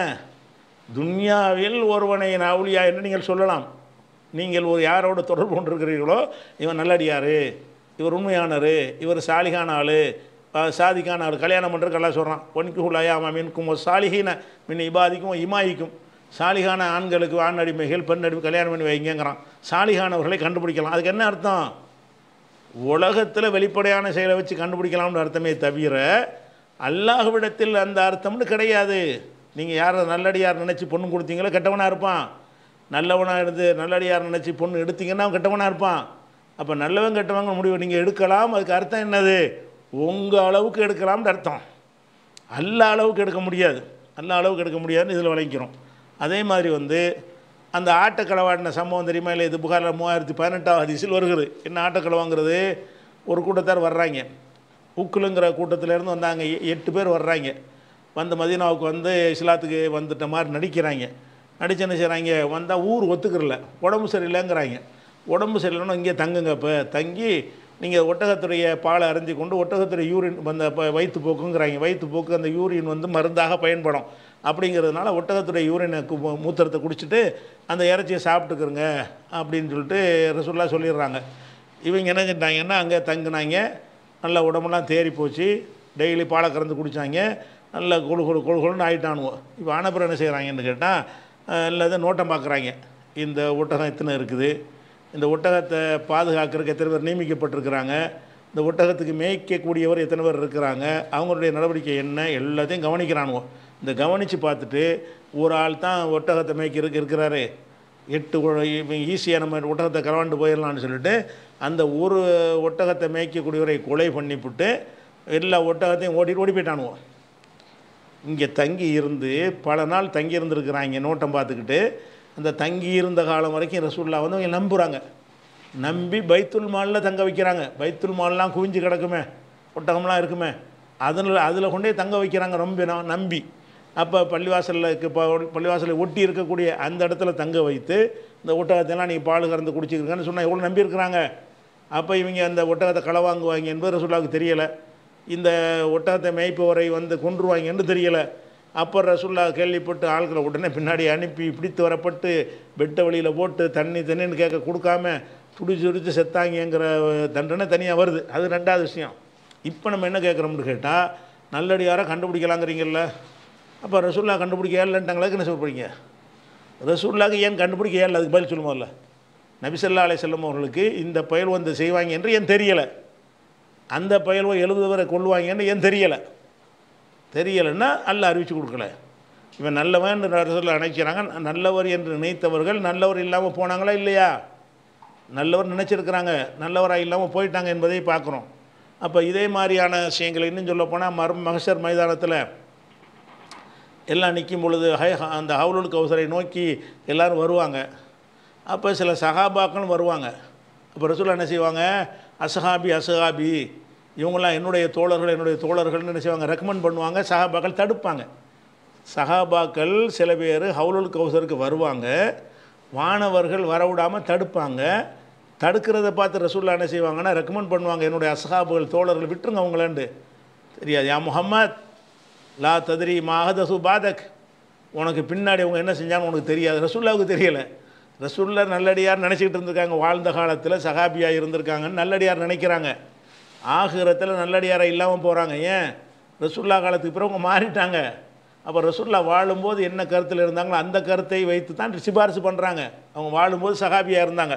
துன்யாவில் ஒருவனை நான் அவுளியா என்று நீங்கள் சொல்லலாம். நீங்கள் ஒரு யாரோட தொடர்பு கொண்டிருக்கிறீர்களோ இவன் நல்லடியார் இவர் உண்மையானரு இவர் சாலிகான ஆள் சாதிக்கான அவர் கல்யாணம் பண்ணுறதுக்கு எல்லாம் சொல்கிறான் ஒன்கு ஹுலாயா மின்கும் சாலிகின மின் இபாதிக்கும் இமாயிக்கும். சாலிகான ஆண்களுக்கு ஆண் அடிமைகள் பெண் அடிமை கல்யாணம் பண்ணி வைங்கங்கிறான். சாலிகானவர்களை கண்டுபிடிக்கலாம். அதுக்கு என்ன அர்த்தம்? உலகத்தில் வெளிப்படையான செயலை வச்சு கண்டுபிடிக்கலாம்னு அர்த்தமே தவிர அல்லாஹ்விடத்தில் அந்த அர்த்தம்னு கிடையாது. நீங்கள் யார் நல்லடியார் நினச்சி பொண்ணு கொடுத்தீங்களோ கெட்டவனாக இருப்பான். நல்லவனாக இருந்து நல்லடியார் நினச்சி பொண்ணு எடுத்தீங்கன்னா அவன் கெட்டவனாக இருப்பான். அப்போ நல்லவன் கெட்டவங்க முடிவு நீங்கள் எடுக்கலாம். அதுக்கு அர்த்தம் என்னது? உங்கள் அளவுக்கு எடுக்கலாம்னு அர்த்தம். அல்ல அளவுக்கு எடுக்க முடியாது. அல்ல அளவுக்கு எடுக்க முடியாதுன்னு இதில் விளைக்கிறோம் அதே மாதிரி வந்து அந்த ஆட்டக்களவாடின சம்பவம் தெரியுமா? இல்லை இது புகாரில் மூவாயிரத்தி பதினெட்டாவது அதிசயில் வருகிறது. என்ன ஆட்டக்களவாங்கிறது ஒரு கூட்டத்தார் வர்றாங்க. உக்குலுங்கிற கூட்டத்திலேருந்து வந்தாங்க. எ- எட்டு பேர் வர்றாங்க. வந்து மதீனாவுக்கு வந்து இஸ்லாத்துக்கு வந்துட்ட மாதிரி நடிக்கிறாங்க. நடிச்சு என்ன செய்கிறாங்க வந்தால் ஊர் ஒத்துக்கிறல. உடம்பு சரியில்லைங்கிறாங்க. உடம்பு சரியில்லைன்னா இங்கே தங்குங்க இப்போ தங்கி நீங்கள் ஒட்டகத்துடைய பாலை அறிஞ்சு கொண்டு ஒட்டகத்துடைய யூரின் வந்த ப- வயிற்று போக்குங்கிறாங்க. வயிற்று போக்கு அந்த யூரின் வந்து மருந்தாக பயன்படும். அப்படிங்கிறதுனால ஒட்டகத்துடைய யூரினை மூத்திரத்தை குடிச்சிட்டு அந்த இறைச்சியை சாப்பிட்டுக்கிறங்க அப்படின்னு சொல்லிட்டு ரசுல்லா சொல்லிடுறாங்க. இவங்க என்ன செஞ்சாங்கன்னா அங்கே தங்கினாங்க. நல்ல உடம்பெல்லாம் தேறி போச்சு டெய்லி பாலை கறந்து குடித்தாங்க நல்ல கொழு கொழு கொழுகொழுன்னு ஆகிட்டானுவோ ஆயிட்டானுவோம் இப்போ ஆனப்புறம் என்ன செய்கிறாங்கன்னு கேட்டால் எல்லாத்தையும் நோட்டம் பார்க்குறாங்க இந்த ஒட்டகம் எத்தனை இருக்குது? இந்த ஒட்டகத்தை பாதுகாக்கிறதுக்கு எத்தனை பேர் நியமிக்கப்பட்டிருக்கிறாங்க? இந்த ஒட்டகத்துக்கு மேய்க்கக்கூடியவர் எத்தனை பேர் இருக்கிறாங்க? அவங்களுடைய நடவடிக்கை என்ன? எல்லாத்தையும் கவனிக்கிறானுவோ இந்த கவனித்து பார்த்துட்டு ஒரு ஆள் தான் ஒட்டகத்தை மேய்க்கிறதுக்கு இருக்கிறாரு. எட்டு ஈஸியாக நம்ம ஒட்டகத்தை கலவாண்டு போயிடலாம்னு சொல்லிட்டு அந்த ஒரு ஒட்டகத்தை மேய்க்கக்கூடியவரை கொலை பண்ணிவிட்டு எல்லா ஒட்டகத்தையும் ஓட்டிட்டு ஓடி போயிட்டானுவோம் இங்கே தங்கி இருந்து பல நாள் தங்கி இருந்திருக்கிறாங்க நோட்டம் பார்த்துக்கிட்டு அந்த தங்கி இருந்த காலம் வரைக்கும் ரசூல்லா வந்து அவங்க நம்புகிறாங்க நம்பி பைத்துல் மாலில் தங்க வைக்கிறாங்க. பைத்துல் மால்லாம் குவிஞ்சு கிடக்குமே. ஒட்டகம்லாம் இருக்குமே. அதில் அதில் கொண்டே தங்க வைக்கிறாங்க ரொம்ப நம்பி. அப்போ பள்ளிவாசலில் இப்போ பள்ளிவாசலை ஒட்டி இருக்கக்கூடிய அந்த இடத்துல தங்க வைத்து இந்த ஒட்டகத்தெல்லாம் நீங்கள் பால் கறந்து குடிச்சிருக்கேன்னு சொன்னால் எவ்வளோ நம்பியிருக்கிறாங்க அப்போ இவங்க அந்த ஒட்டகத்தை களை வாங்குவாங்க என்பது ரசூல்லாவுக்கு தெரியலை. இந்த ஒட்டகத்தை மேய்ப்பவரை வந்து கொன்றுவாங்கன்னு தெரியலை. அப்போ ரசுல்லா கேள்விப்பட்டு ஆள்களை உடனே பின்னாடி அனுப்பி பிடித்து வரப்பட்டு வெட்ட வழியில் போட்டு தண்ணி தண்ணின்னு கேட்க கொடுக்காம துடிச்சு துடிச்சு செத்தாங்கங்கிற தண்டனை தனியாக வருது. அது ரெண்டாவது விஷயம். இப்போ நம்ம என்ன கேட்குறோம்னு கேட்டால் நல்லடியாராக கண்டுபிடிக்கலாங்கிறீங்கல்ல. அப்போ ரசுல்லா கண்டுபிடிக்க ஏழன்ட்டாங்களா என்ன சொல்கிறீங்க ரசுல்லாக்கு ஏன் கண்டுபிடிக்க ஏழு அதுக்கு பதில் சொல்லுவோம்ல நபிசல்லா அலை செல்லும் அவர்களுக்கு இந்த பயல் வந்து செய்வாங்க என்று ஏன் தெரியலை? அந்த பயல்வை எழுதுவரை கொள்வாங்கன்னு ஏன் தெரியலை? தெரியலைன்னா அல்ல அறிவிச்சு கொடுக்கல. இவன் நல்லவன் ரசூல்லா நினைக்கிறாங்க. நல்லவர் என்று நினைத்தவர்கள் நல்லவர் இல்லாமல் போனாங்களா இல்லையா? நல்லவர் நினச்சிருக்கிறாங்க. நல்லவராக இல்லாமல் போயிட்டாங்க என்பதை பார்க்குறோம். அப்போ இதே மாதிரியான விஷயங்கள் இன்னும் சொல்ல போனால் மர் மகசர் மைதானத்தில் எல்லாம் நிற்கும் பொழுது ஹை அந்த ஹவுலுல் கௌசரை நோக்கி எல்லோரும் வருவாங்க. அப்போ சில சகாபாக்களும் வருவாங்க. அப்போ ரசூலா என்ன செய்வாங்க? அசஹாபி அசஹாபி இவங்களாம் என்னுடைய தோழர்கள் என்னுடைய தோழர்கள்னு என்ன செய்வாங்க ரெக்கமெண்ட் பண்ணுவாங்க சகாபாக்கள் தடுப்பாங்க. சகாபாக்கள் சில பேர் ஹவுலுல் கௌசருக்கு வருவாங்க வானவர்கள் வரவிடாமல் தடுப்பாங்க. தடுக்கிறத பார்த்து ரசூல்லா என்ன செய்வாங்கன்னா ரெக்கமெண்ட் பண்ணுவாங்க என்னுடைய அசஹாபுகள் தோழர்கள் விட்டுருங்க அவங்களேண்டு தெரியாது யா முஹம்மத் லா ததிரி மாஹதசு பாதக். உனக்கு பின்னாடி அவங்க என்ன செஞ்சாங்கன்னு உனக்கு தெரியாது. ரசூல்லாவுக்கு தெரியலை. ரசூல்லா நல்லடியார் நினச்சிக்கிட்டு இருந்திருக்காங்க வாழ்ந்த காலத்தில் சகாபியாக இருந்திருக்காங்கன்னு நல்லடியார் நினைக்கிறாங்க. ஆகிரத்தில் நல்லடியாரை இல்லாமல் போகிறாங்க ஏன்? ரசுல்லா காலத்துக்கு பிறகு மாறிட்டாங்க. அப்போ ரசுல்லா வாழும்போது என்ன கருத்தில் இருந்தாங்களோ அந்த கருத்தை வைத்து தான் சிபாரிசு பண்ணுறாங்க அவங்க வாழும்போது சகாபியாக இருந்தாங்க.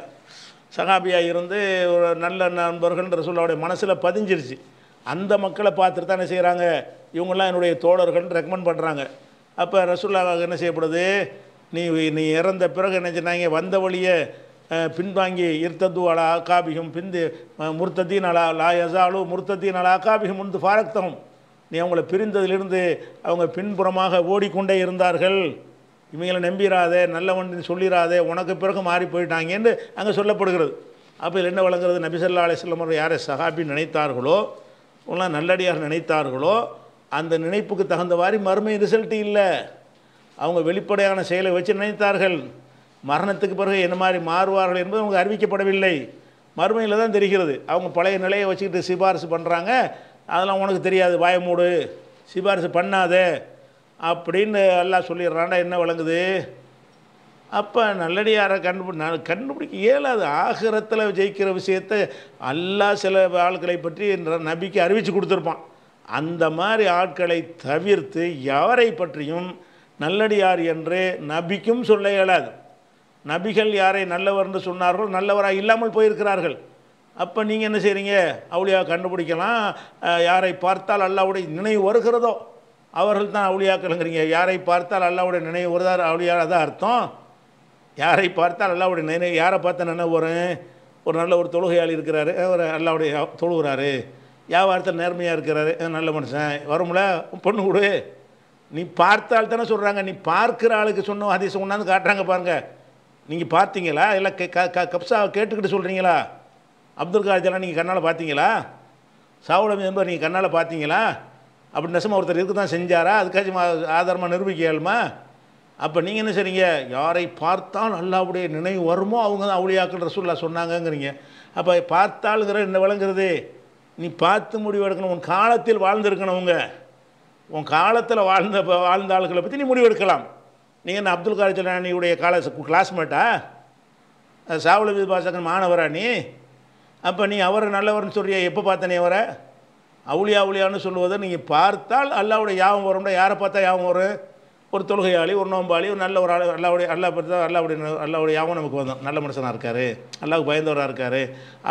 சகாபியாக இருந்து ஒரு நல்ல நண்பர்கள் ரசுல்லாவுடைய மனசில் பதிஞ்சிருச்சு. அந்த மக்களை பார்த்துட்டு தான் என்ன செய்கிறாங்க இவங்கெல்லாம் என்னுடைய தோழர்கள்னு ரெக்கமெண்ட் பண்ணுறாங்க அப்போ ரசுல்லாவாக என்ன செய்யப்படுது? நீ நீ இறந்த பிறகு என்ன சொன்னாங்க வந்த வழியை பின்வாங்கி இர்த்தது அலா அக்காபிகும் பிந்து முர்த்ததீன் அலா லா யசாலு முர்த்ததீன் அலா அக்காபிகும் முந்து ஃபாரக்தம் நீ அவங்கள பிரிந்ததிலிருந்து அவங்க பின்புறமாக ஓடிக்கொண்டே இருந்தார்கள். இவங்களை நம்பிராதே நல்லவன் சொல்லிராதே உனக்கு பிறகு மாறி போயிட்டாங்கன்னு அங்கே சொல்லப்படுகிறது. அப்போ இதில் என்ன வழங்குறது நபிசல்லா அலிஸ்லம் அவர்கள் யாரை சஹாபி நினைத்தார்களோ உங்களாம் நல்லடியாக நினைத்தார்களோ அந்த நினைப்புக்கு தகுந்த மாதிரி மறுமை ரிசல்ட் இல்லை. அவங்க வெளிப்படையான செயலை வச்சு நினைத்தார்கள். மரணத்துக்கு பிறகு என்ன மாதிரி மாறுவார்கள் என்பது அவங்க அறிவிக்கப்படவில்லை. மறுமையில் தான் தெரிகிறது. அவங்க பழைய நிலையை வச்சுக்கிட்டு சிபாரிசு பண்ணுறாங்க அதெல்லாம் உனக்கு தெரியாது வாயமூடு சிபாரிசு பண்ணாதே. அப்படின்னு எல்லாம் சொல்லிடுறாண்டா என்ன வழங்குது அப்போ நல்லடியாரை கண்டுபிடி நான் கண்டுபிடிக்க இயலாது. ஆகிரத்தில் ஜெயிக்கிற விஷயத்தை எல்லா சில ஆட்களை பற்றி என்ற நபிக்கு அறிவித்து கொடுத்துருப்பான். அந்த மாதிரி ஆட்களை தவிர்த்து எவரை பற்றியும் நல்லடியார் என்று நபிக்கும் சொல்ல இயலாது. நபிகள் யாரை நல்லவர் என்று சொன்னார்களோ நல்லவராக இல்லாமல் போயிருக்கிறார்கள். அப்போ நீங்கள் என்ன செய்கிறீங்க அவுளியா கண்டுபிடிக்கலாம். யாரை பார்த்தால் அல்லாவுடைய நினைவு வருகிறதோ அவர்கள் தான் அவுளியாக்கள்ங்கிறீங்க. யாரை பார்த்தால் அல்லாவுடைய நினைவு வருதார் அவுளியா தான் அர்த்தம். யாரை பார்த்தால் அல்லாவுடைய நினைவு யாரை பார்த்தா நினைவு வரும்? ஒரு நல்ல ஒரு தொழுகையாளி இருக்கிறாரு. அவர் அல்லாவுடைய தொழுகிறாரு வியாபாரத்தில் நேர்மையாக இருக்கிறாரு. நல்ல மனுஷன். வரும்ல? பொண்ணு கொடு. நீ பார்த்தால் தானே சொல்கிறாங்க நீ பார்க்குற ஆளுக்கு சொன்ன ஹதீஸ் கொண்டாந்து காட்டுறாங்க பாருங்கள் நீங்கள் பார்த்தீங்களா? இல்லை கே- க க கப்சா கேட்டுக்கிட்டு சொல்கிறீங்களா அப்துல் காஜெல்லாம் நீங்கள் கண்ணால் பார்த்தீங்களா? சாவுடம் என்பவர் நீங்கள் கண்ணால் பார்த்தீங்களா? அப்படி நெசமாக ஒருத்தர் இருக்க தான் செஞ்சாரா? அதுக்காச்சும் ஆதாரமாக நிரூபிக்க இயலுமா அப்போ நீங்கள் என்ன செய்றீங்க? யாரை பார்த்தால் அல்லாவுடைய நினைவு வருமோ அவங்க தான் அவளியாக்கள் ரசூல்லா சொன்னாங்கங்கிறீங்க. அப்போ பார்த்தாளுங்கிற என்ன விளங்குறது? நீ பார்த்து முடிவு எடுக்கணும். உன் காலத்தில் வாழ்ந்திருக்கணும் உங்க உன் காலத்தில் வாழ்ந்த வாழ்ந்த ஆளுகளை பற்றி நீ முடிவு எடுக்கலாம். நீங்கள் என்ன அப்துல் காலேஜ் ஜலானியுடைய கால கிளாஸ்மேட்டா சாவல விபாசகன் மாணவரா நீ? அப்போ நீ அவர் நல்லவர்னு சொல்றியா எப்போ பார்த்த நீ அவரை? அவுளியா அவுளியான்னு சொல்லுவதை நீங்கள் பார்த்தால் அல்லாவுடைய யாபம் வரும்டா யாரை பார்த்தா யாபம் வரும் ஒரு தொழுகையாளி ஒரு நோம்பாளி ஒரு நல்ல ஒரு ஆள் அல்லாவுடைய அல்லா பற்றி தான் அல்லாவுடைய அல்லாவுடைய யாவும் நமக்கு வந்தோம். நல்ல மனுஷனாக இருக்கார். அல்லாவுக்கு பயந்தவராக இருக்கார்.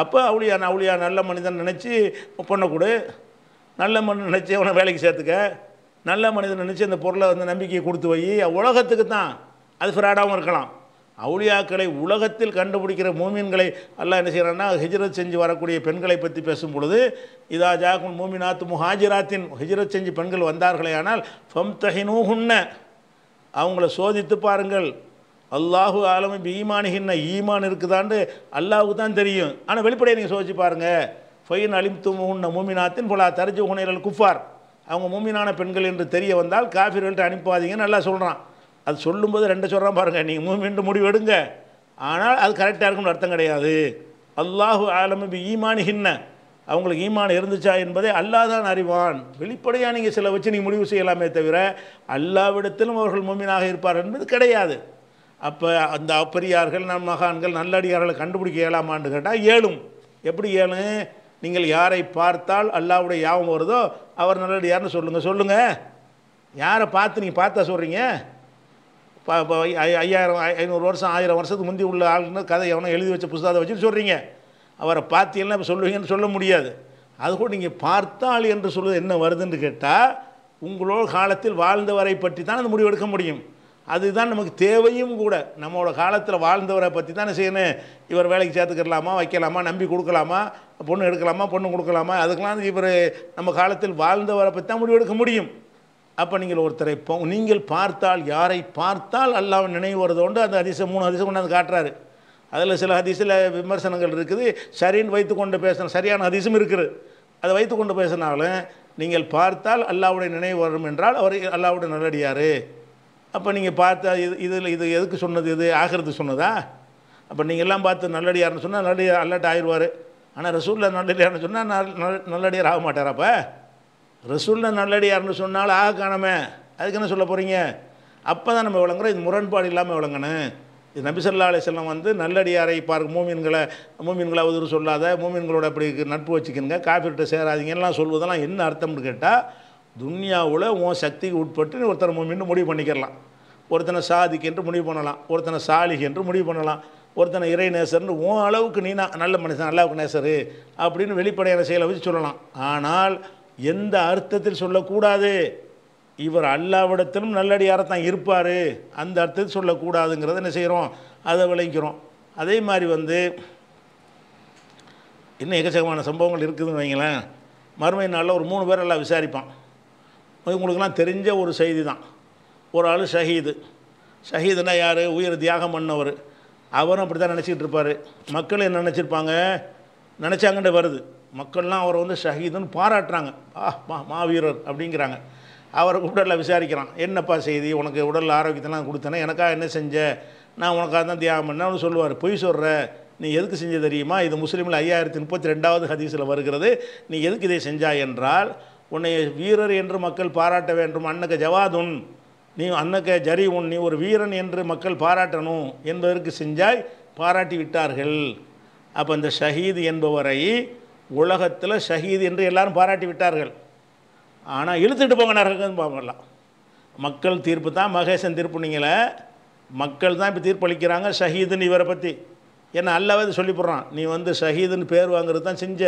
அப்போ அவுளியா அவுளியா நல்ல மனிதன் நினச்சி பொண்ணை கொடு. நல்ல மனு நினச்சி அவனை வேலைக்கு சேர்த்துக்க. நல்ல மனிதன் நினச்சி அந்த பொருளை வந்து நம்பிக்கையை கொடுத்து வை. உலகத்துக்கு தான் அது ஃப்ராடாகவும் இருக்கலாம். அவுளியாக்களை உலகத்தில் கண்டுபிடிக்கிற மூமின்களை அல்லாஹ் என்ன செய்கிறான்னா ஹிஜ்ரத் செஞ்சு வரக்கூடிய பெண்களை பற்றி பேசும் பொழுது இதா ஜாகுன் மூமினாத்து முஹாஜிராத்தின் ஹிஜ்ரத் செஞ்சு பெண்கள் வந்தார்களே ஆனால் ஃபம் தஹினூஹுன்ன அவங்கள சோதித்து பாருங்கள். அல்லாஹு ஆலமி ஈமானிகின்ன ஈமான் இருக்குதான்னு அல்லாஹுக்கு தான் தெரியும். ஆனால் வெளிப்படையை நீங்கள் சோதிச்சு பாருங்கள் ஃபைன் அலிம்தும் உன்ன மூமினாத்தின் போலா தரிஜு உனைகள் குஃபார். அவங்க மூமினான பெண்கள் என்று தெரிய வந்தால் காஃபிர்கள்ட்ட அனுப்பாதீங்க நல்லா சொல்கிறான் அது சொல்லும்போது ரெண்டு சொல்கிறான் பாருங்கள் நீங்கள் மூமின்ட்டு முடிவு எடுங்க ஆனால் அது கரெக்டாக இருக்கும்னு அர்த்தம் கிடையாது. அல்லாஹு ஆலமபி ஈமான் ஹின்ன அவங்களுக்கு ஈமான் இருந்துச்சா என்பதை அல்லாஹ் தான் அறிவான். வெளிப்படையாக நீங்கள் சில வச்சு நீங்கள் முடிவு செய்யலாமே தவிர அல்லாவிடத்திலும் அவர்கள் மூமினாக இருப்பார் என்பது கிடையாது. அப்போ அந்த அப்பரியார்கள் நம் மகான்கள் நல்லடியார்களை கண்டுபிடிக்க இயலாமான்னு கேட்டால் ஏழும். எப்படி ஏழும் நீங்கள் யாரை பார்த்தால் அல்லாவுடைய யாபம் வருதோ அவர் நல்லடியார்னு சொல்லுங்கள் சொல்லுங்கள் யாரை பார்த்து நீங்கள் பார்த்தா சொல்கிறீங்க ஐ- ஐயாயிரம் ஐநூறு வருஷம் ஆயிரம் வருஷத்துக்கு முந்தி உள்ள ஆளுன்னு கதை எவனோ எழுதி வச்ச புஸ்தகத்தை வச்சுன்னு சொல்கிறீங்க அவரை பார்த்தீங்கன்னா இப்போ சொல்லுவீங்கன்னு சொல்ல முடியாது. அது கூட நீங்கள் பார்த்தால் என்று சொல்வது என்ன வருதுன்னு கேட்டால் உங்களோட காலத்தில் வாழ்ந்தவரை பற்றி தான் அந்த முடிவு எடுக்க முடியும். அதுதான் நமக்கு தேவையும் கூட. நம்மளோட காலத்தில் வாழ்ந்தவரை பற்றி தானே செய்யணும். இவர் வேலைக்கு சேர்த்துக்கலாமா வைக்கலாமா நம்பி கொடுக்கலாமா பொண்ணு எடுக்கலாமா பொண்ணு கொடுக்கலாமா? அதுக்கெல்லாம் இவர் நம்ம காலத்தில் வாழ்ந்தவரை பற்றி தான் முடிவு எடுக்க முடியும். அப்போ நீங்கள் ஒருத்தரை போ- நீங்கள் பார்த்தால் யாரை பார்த்தால் அல்லாஹ் நினைவு வருதோண்டு அந்த அதிசயம் மூணு அதிசயம் கொண்டாந்து காட்டுறாரு. அதில் சில அதிசயில் விமர்சனங்கள் இருக்குது. சரின்னு வைத்துக்கொண்டு பேசணும் சரியான அதிசயம் இருக்குது. அதை வைத்துக்கொண்டு பேசினாலும் நீங்கள் பார்த்தால் அல்லாவுடைய நினைவு வரும் என்றால் அவர் அல்லாவுடைய நல்லடியார். அப்போ நீங்கள் பார்த்தா இது இதில் இது எதுக்கு சொன்னது இது? ஆகிறது சொன்னதா? அப்போ நீங்கள் எல்லாம் பார்த்து நல்லடியார்னு சொன்னால் நல்லடியார் அல்லாட்ட ஆயிடுவார். ஆனால் ரசூலில் நல்லடியார்னு சொன்னால் நல் நல்லடியார் ஆக மாட்டார் அப்போ? ரசூலில் நல்லடியார்னு சொன்னால் ஆக காணாமே. அதுக்கு என்ன சொல்ல போகிறீங்க அப்போ தான் நம்ம விளங்குறோம் இது முரண்பாடு இல்லாமல் விளங்கணும். இது நபிசல்லா ஸல்லல்லாஹு வந்து நல்லடியாரை பார்க்க மூமின்களை மூமின்களை அவதூறு சொல்லாத மூமின்களோட அப்படி நட்பு வச்சுக்கணுங்க காஃபிர்கிட்ட சேராதீங்கலாம் சொல்வதெல்லாம் என்ன அர்த்தம்னு கேட்டால் துன்யாவில் உன் சக்திக்கு உட்பட்டு ஒருத்தனை மூமின்னு முடிவு பண்ணிக்கிறலாம். ஒருத்தனை சாதிக்கு என்று முடிவு பண்ணலாம் ஒருத்தனை சாலிக்கு என்று முடிவு பண்ணலாம். ஒருத்தனை இறை நேசர்னு உன் அளவுக்கு நீ நான் நல்ல மனுஷன் அல்லாவுக்கு நேசரு அப்படின்னு வெளிப்படையான செயலை வச்சு சொல்லலாம். ஆனால் எந்த அர்த்தத்தில் சொல்லக்கூடாது? இவர் அல்லாவிடத்திலும் நல்லடியாரத்தான் இருப்பார். அந்த அர்த்தத்தில் சொல்லக்கூடாதுங்கிறத என்ன செய்கிறோம் அதை விளைக்கிறோம் அதே மாதிரி வந்து இன்னும் எக்கச்சக்கமான சம்பவங்கள் இருக்குதுன்னு வைங்களேன். மறுமை நாளில் ஒரு மூணு பேர் எல்லாம் விசாரிப்பான். உங்களுக்கெல்லாம் தெரிஞ்ச ஒரு செய்தி தான். ஒரு ஆள் ஷஹீது. ஷஹீதுனா யார்? உயிர் தியாகம் பண்ணவர். அவரும் அப்படி தான் நினச்சிக்கிட்டு இருப்பார். மக்கள் என்ன நினச்சிருப்பாங்க? நினச்சாங்கன்னு வருது. மக்கள்லாம் அவரை வந்து ஷஹீதுன்னு பாராட்டுறாங்க. ஆ மா மாவீரர் அப்படிங்கிறாங்க. அவரை உடலில் விசாரிக்கிறான். என்னப்பா செய்தி? உனக்கு உடல் ஆரோக்கியத்தெல்லாம் கொடுத்தனே. எனக்காக என்ன செஞ்ச? நான் உனக்காக தான் தியாகம் பண்ணேன் அவனு சொல்லுவார். பொய் சொல்கிற நீ எதுக்கு செஞ்ச தெரியுமா? இது முஸ்லீமில் ஐயாயிரத்தி முப்பத்தி ரெண்டாவது ஹதீஸில் வருகிறது. நீ எதுக்கு இதை செஞ்சாய் என்றால் உன்னை வீரர் என்று மக்கள் பாராட்ட வேண்டும். அன்னக்க ஜவாதுன். நீ அன்னக்க ஜரி உன் நீ ஒரு வீரன் என்று மக்கள் பாராட்டணும் என்பதற்கு செஞ்சாய் பாராட்டி விட்டார்கள். அப்போ இந்த ஷஹீது என்பவரை உலகத்தில் ஷஹீது என்று எல்லாரும் பாராட்டி விட்டார்கள். ஆனால் இழுத்துட்டு போங்க நரகன்னு பார்க்கலாம் மக்கள் தீர்ப்பு தான் மகேசன் தீர்ப்புனீங்களே மக்கள் தான் இப்போ தீர்ப்பளிக்கிறாங்க ஷஹீதுன்னு இவரை பற்றி ஏன்னா அல்லாவே சொல்லி போடுறான். நீ வந்து ஷஹீதுன்னு பேர் வாங்குறது தான் செஞ்ச.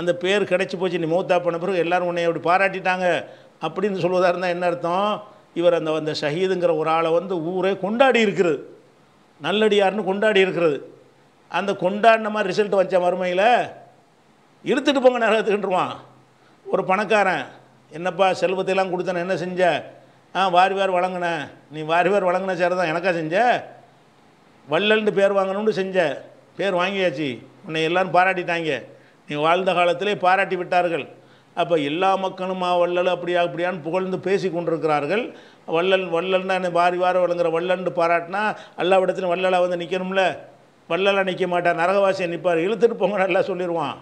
அந்த பேர் கிடச்சி போச்சு நீ மூத்தா பண்ண பிறகு எல்லாரும் உன்னை அப்படி பாராட்டிட்டாங்க அப்படின்னு சொல்வதாக இருந்தால் என்ன அர்த்தம்? இவர் அந்த அந்த ஷஹீதுங்கிற ஒரு ஆளை வந்து ஊரே கொண்டாடி இருக்கிறது. நல்லடியார்னு கொண்டாடி இருக்கிறது. அந்த கொண்டாடின மாதிரி ரிசல்ட் வச்ச மறுமையில்? இழுத்துட்டு போங்க நரகத்துக்குன்றுவான். ஒரு பணக்காரன் என்னப்பா செல்வத்தையெல்லாம் கொடுத்தன என்ன செஞ்ச? ஆ வாரி வாரி வழங்கின. நீ வாரி வாரி வழங்கின சேர தான் எனக்கா செஞ்ச? வள்ளல்னு பேர் வாங்கணும்னு செஞ்ச. பேர் வாங்கியாச்சு. உன்னை எல்லாரும் பாராட்டிட்டாங்க. நீ வாழ்ந்த காலத்திலே பாராட்டி விட்டார்கள். அப்போ எல்லா மக்களும் வள்ளல் அப்படியா அப்படியான்னு புகழ்ந்து பேசி கொண்டிருக்கிறார்கள். வள்ளல் வள்ளல்னா என்ன? வாரி வார வழங்குற வள்ளல்னு பாராட்டினா எல்லா இடத்துலையும் வள்ளலாக வந்து நிற்கணும்ல வள்ளலாக நிற்க மாட்டார். நரகவாசியை நிற்பார் இழுத்துட்டு போங்க நல்லா சொல்லிடுவான்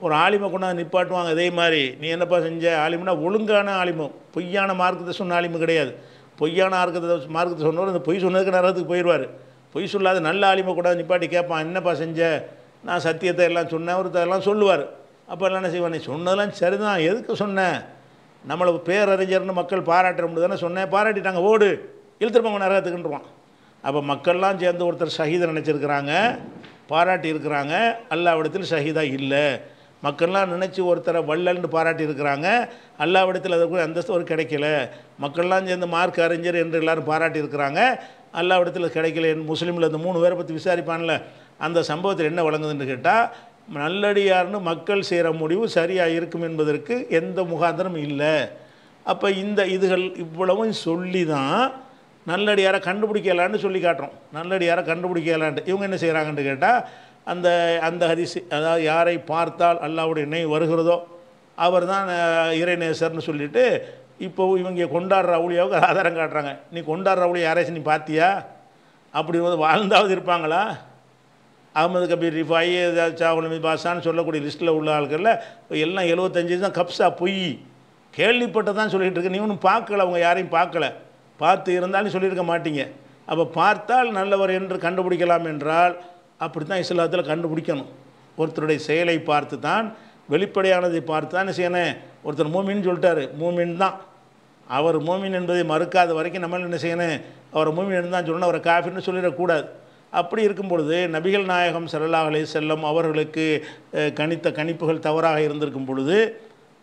ஒரு ஆலிமை கொண்டாந்து நிப்பாட்டுவாங்க அதே மாதிரி. நீ என்னப்பா செஞ்ச? ஆலிமுனா ஒழுங்கான ஆலிமம் பொய்யான மார்க்கத்தை சொன்ன ஆலிமு கிடையாது. பொய்யான மார்க்கத்தை மார்க்கத்தை சொன்னவர் அந்த பொய் சொன்னதுக்கு நரகத்துக்கு போயிடுவார் பொய் சொல்லாத நல்ல ஆலிமை கொண்டாந்து நிப்பாட்டி கேட்பான் என்னப்பா செஞ்ச? நான் சத்தியத்தை எல்லாம் சொன்னேன் ஒருத்தர் எல்லாம் சொல்லுவார். அப்போ என்ன செய்வேன் நீ சொன்னதெல்லாம் சரிதான் எதுக்கு சொன்னேன் நம்மளை பேரறிஞர்னு மக்கள் பாராட்டுற முடியுதுன்னு தானே சொன்னேன் பாராட்டிட்டாங்க ஓடு இழுத்துருப்பாங்க நரகத்துக்குன்றான் அப்போ மக்கள்லாம் சேர்ந்து ஒருத்தர் ஷஹீதை நினச்சிருக்கிறாங்க பாராட்டி இருக்கிறாங்க அல்லாவிடத்தில் ஷஹீதாக இல்லை. மக்கள்லாம் நினச்சி ஒருத்தரை வள்ளல்னு பாராட்டி இருக்கிறாங்க அல்லாவிடத்தில் அதற்கு அந்தஸ்து ஒரு கிடைக்கல. மக்கள்லாம் சேர்ந்து மார்க் அறிஞர் என்று எல்லாரும் பாராட்டி இருக்கிறாங்க அல்லாவிடத்தில் கிடைக்கல என் முஸ்லீமில் இந்த மூணு பேரை பற்றி விசாரிப்பான்ல அந்த சம்பவத்தில் என்ன வழங்குதுன்னு கேட்டால் நல்லடியார்னு மக்கள் செய்கிற முடிவு சரியாக இருக்கும் என்பதற்கு எந்த முகாந்திரமும் இல்லை. அப்போ இந்த இதுகள் இவ்வளவும் சொல்லி தான் நல்லடியாரை கண்டுபிடிக்கலான்னு சொல்லி காட்டுறோம். நல்லடியாரை கண்டுபிடிக்கலான்ட்டு. இவங்க என்ன செய்கிறாங்கன்னு கேட்டால் அந்த அந்த ஹரிசி அதாவது யாரை பார்த்தால் அல்லாவுடைய இணை வருகிறதோ அவர் தான் இறைநேசர்னு சொல்லிட்டு இப்போ இவங்க கொண்டாடுற அவுளியாவுக்கு ஆதாரம் காட்டுறாங்க. நீ கொண்டாடுற அவுளியா யாராச்சும் நீ பார்த்தியா? அப்படி வந்து வாழ்ந்தாவது இருப்பாங்களா? அகமது கபீர் ரிஃபாயி சாவுலமி பாஷான்னு சொல்லக்கூடிய லிஸ்ட்டில் உள்ள ஆட்களில் எல்லாம் எழுபத்தஞ்சு தான் கப்ஸா பொய். கேள்விப்பட்டதான் சொல்லிகிட்டு இருக்கு நீ ஒன்றும் பார்க்கல அவங்க யாரையும் பார்க்கல. பார்த்து இருந்தாலும் சொல்லியிருக்க மாட்டீங்க. அப்போ பார்த்தால் நல்லவர் என்று கண்டுபிடிக்கலாம் என்றால் அப்படி தான் இஸ்லாத்தில் கண்டுபிடிக்கணும். ஒருத்தருடைய செயலை பார்த்து தான் வெளிப்படையானதை பார்த்து தான் செய்யணும்? ஒருத்தர் மூமின்னு சொல்லிட்டாரு. மூமின் தான். அவர் மூமின் என்பதை மறுக்காத வரைக்கும் நம்ம என்ன செய்யணும்? அவர் மூமின் தான் சொல்லணும். அவரை காஃபின்னு சொல்லிடக்கூடாது. அப்படி இருக்கும் பொழுது நபிகள் நாயகம் ஸல்லல்லாஹு செல்லம் அவர்களுக்கு கணித்த கணிப்புகள் தவறாக இருந்திருக்கும் பொழுது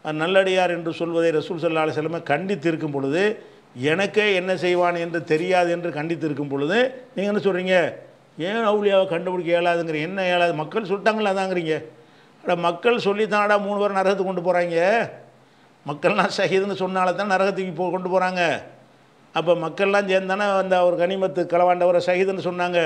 நல்லடியார் என்று சொல்வதை ரசூல் ஸல்லல்லாஹு அலைஹி செல்லமே கண்டித்திருக்கும் பொழுது எனக்கே என்ன செய்வான் என்று தெரியாது என்று கண்டித்திருக்கும் பொழுது நீங்கள் என்ன சொல்கிறீங்க ஏன் அவுளியாவை கண்டுபிடிக்க இயலாதுங்கிற என்ன இயலாது? மக்கள் சொல்லிட்டாங்களா அதாங்கிறீங்க. அட மக்கள் சொல்லித்தானடா மூணு பேர் நரகத்துக்கு கொண்டு போகிறாங்க மக்கள்லாம் சகிதுன்னு சொன்னால தான் நரகத்துக்கு போ கொண்டு போகிறாங்க அப்போ மக்கள்லாம் சேர்ந்தானே அந்த அவர் கனிமத்து களவாண்டவரை சகிதுன்னு சொன்னாங்க.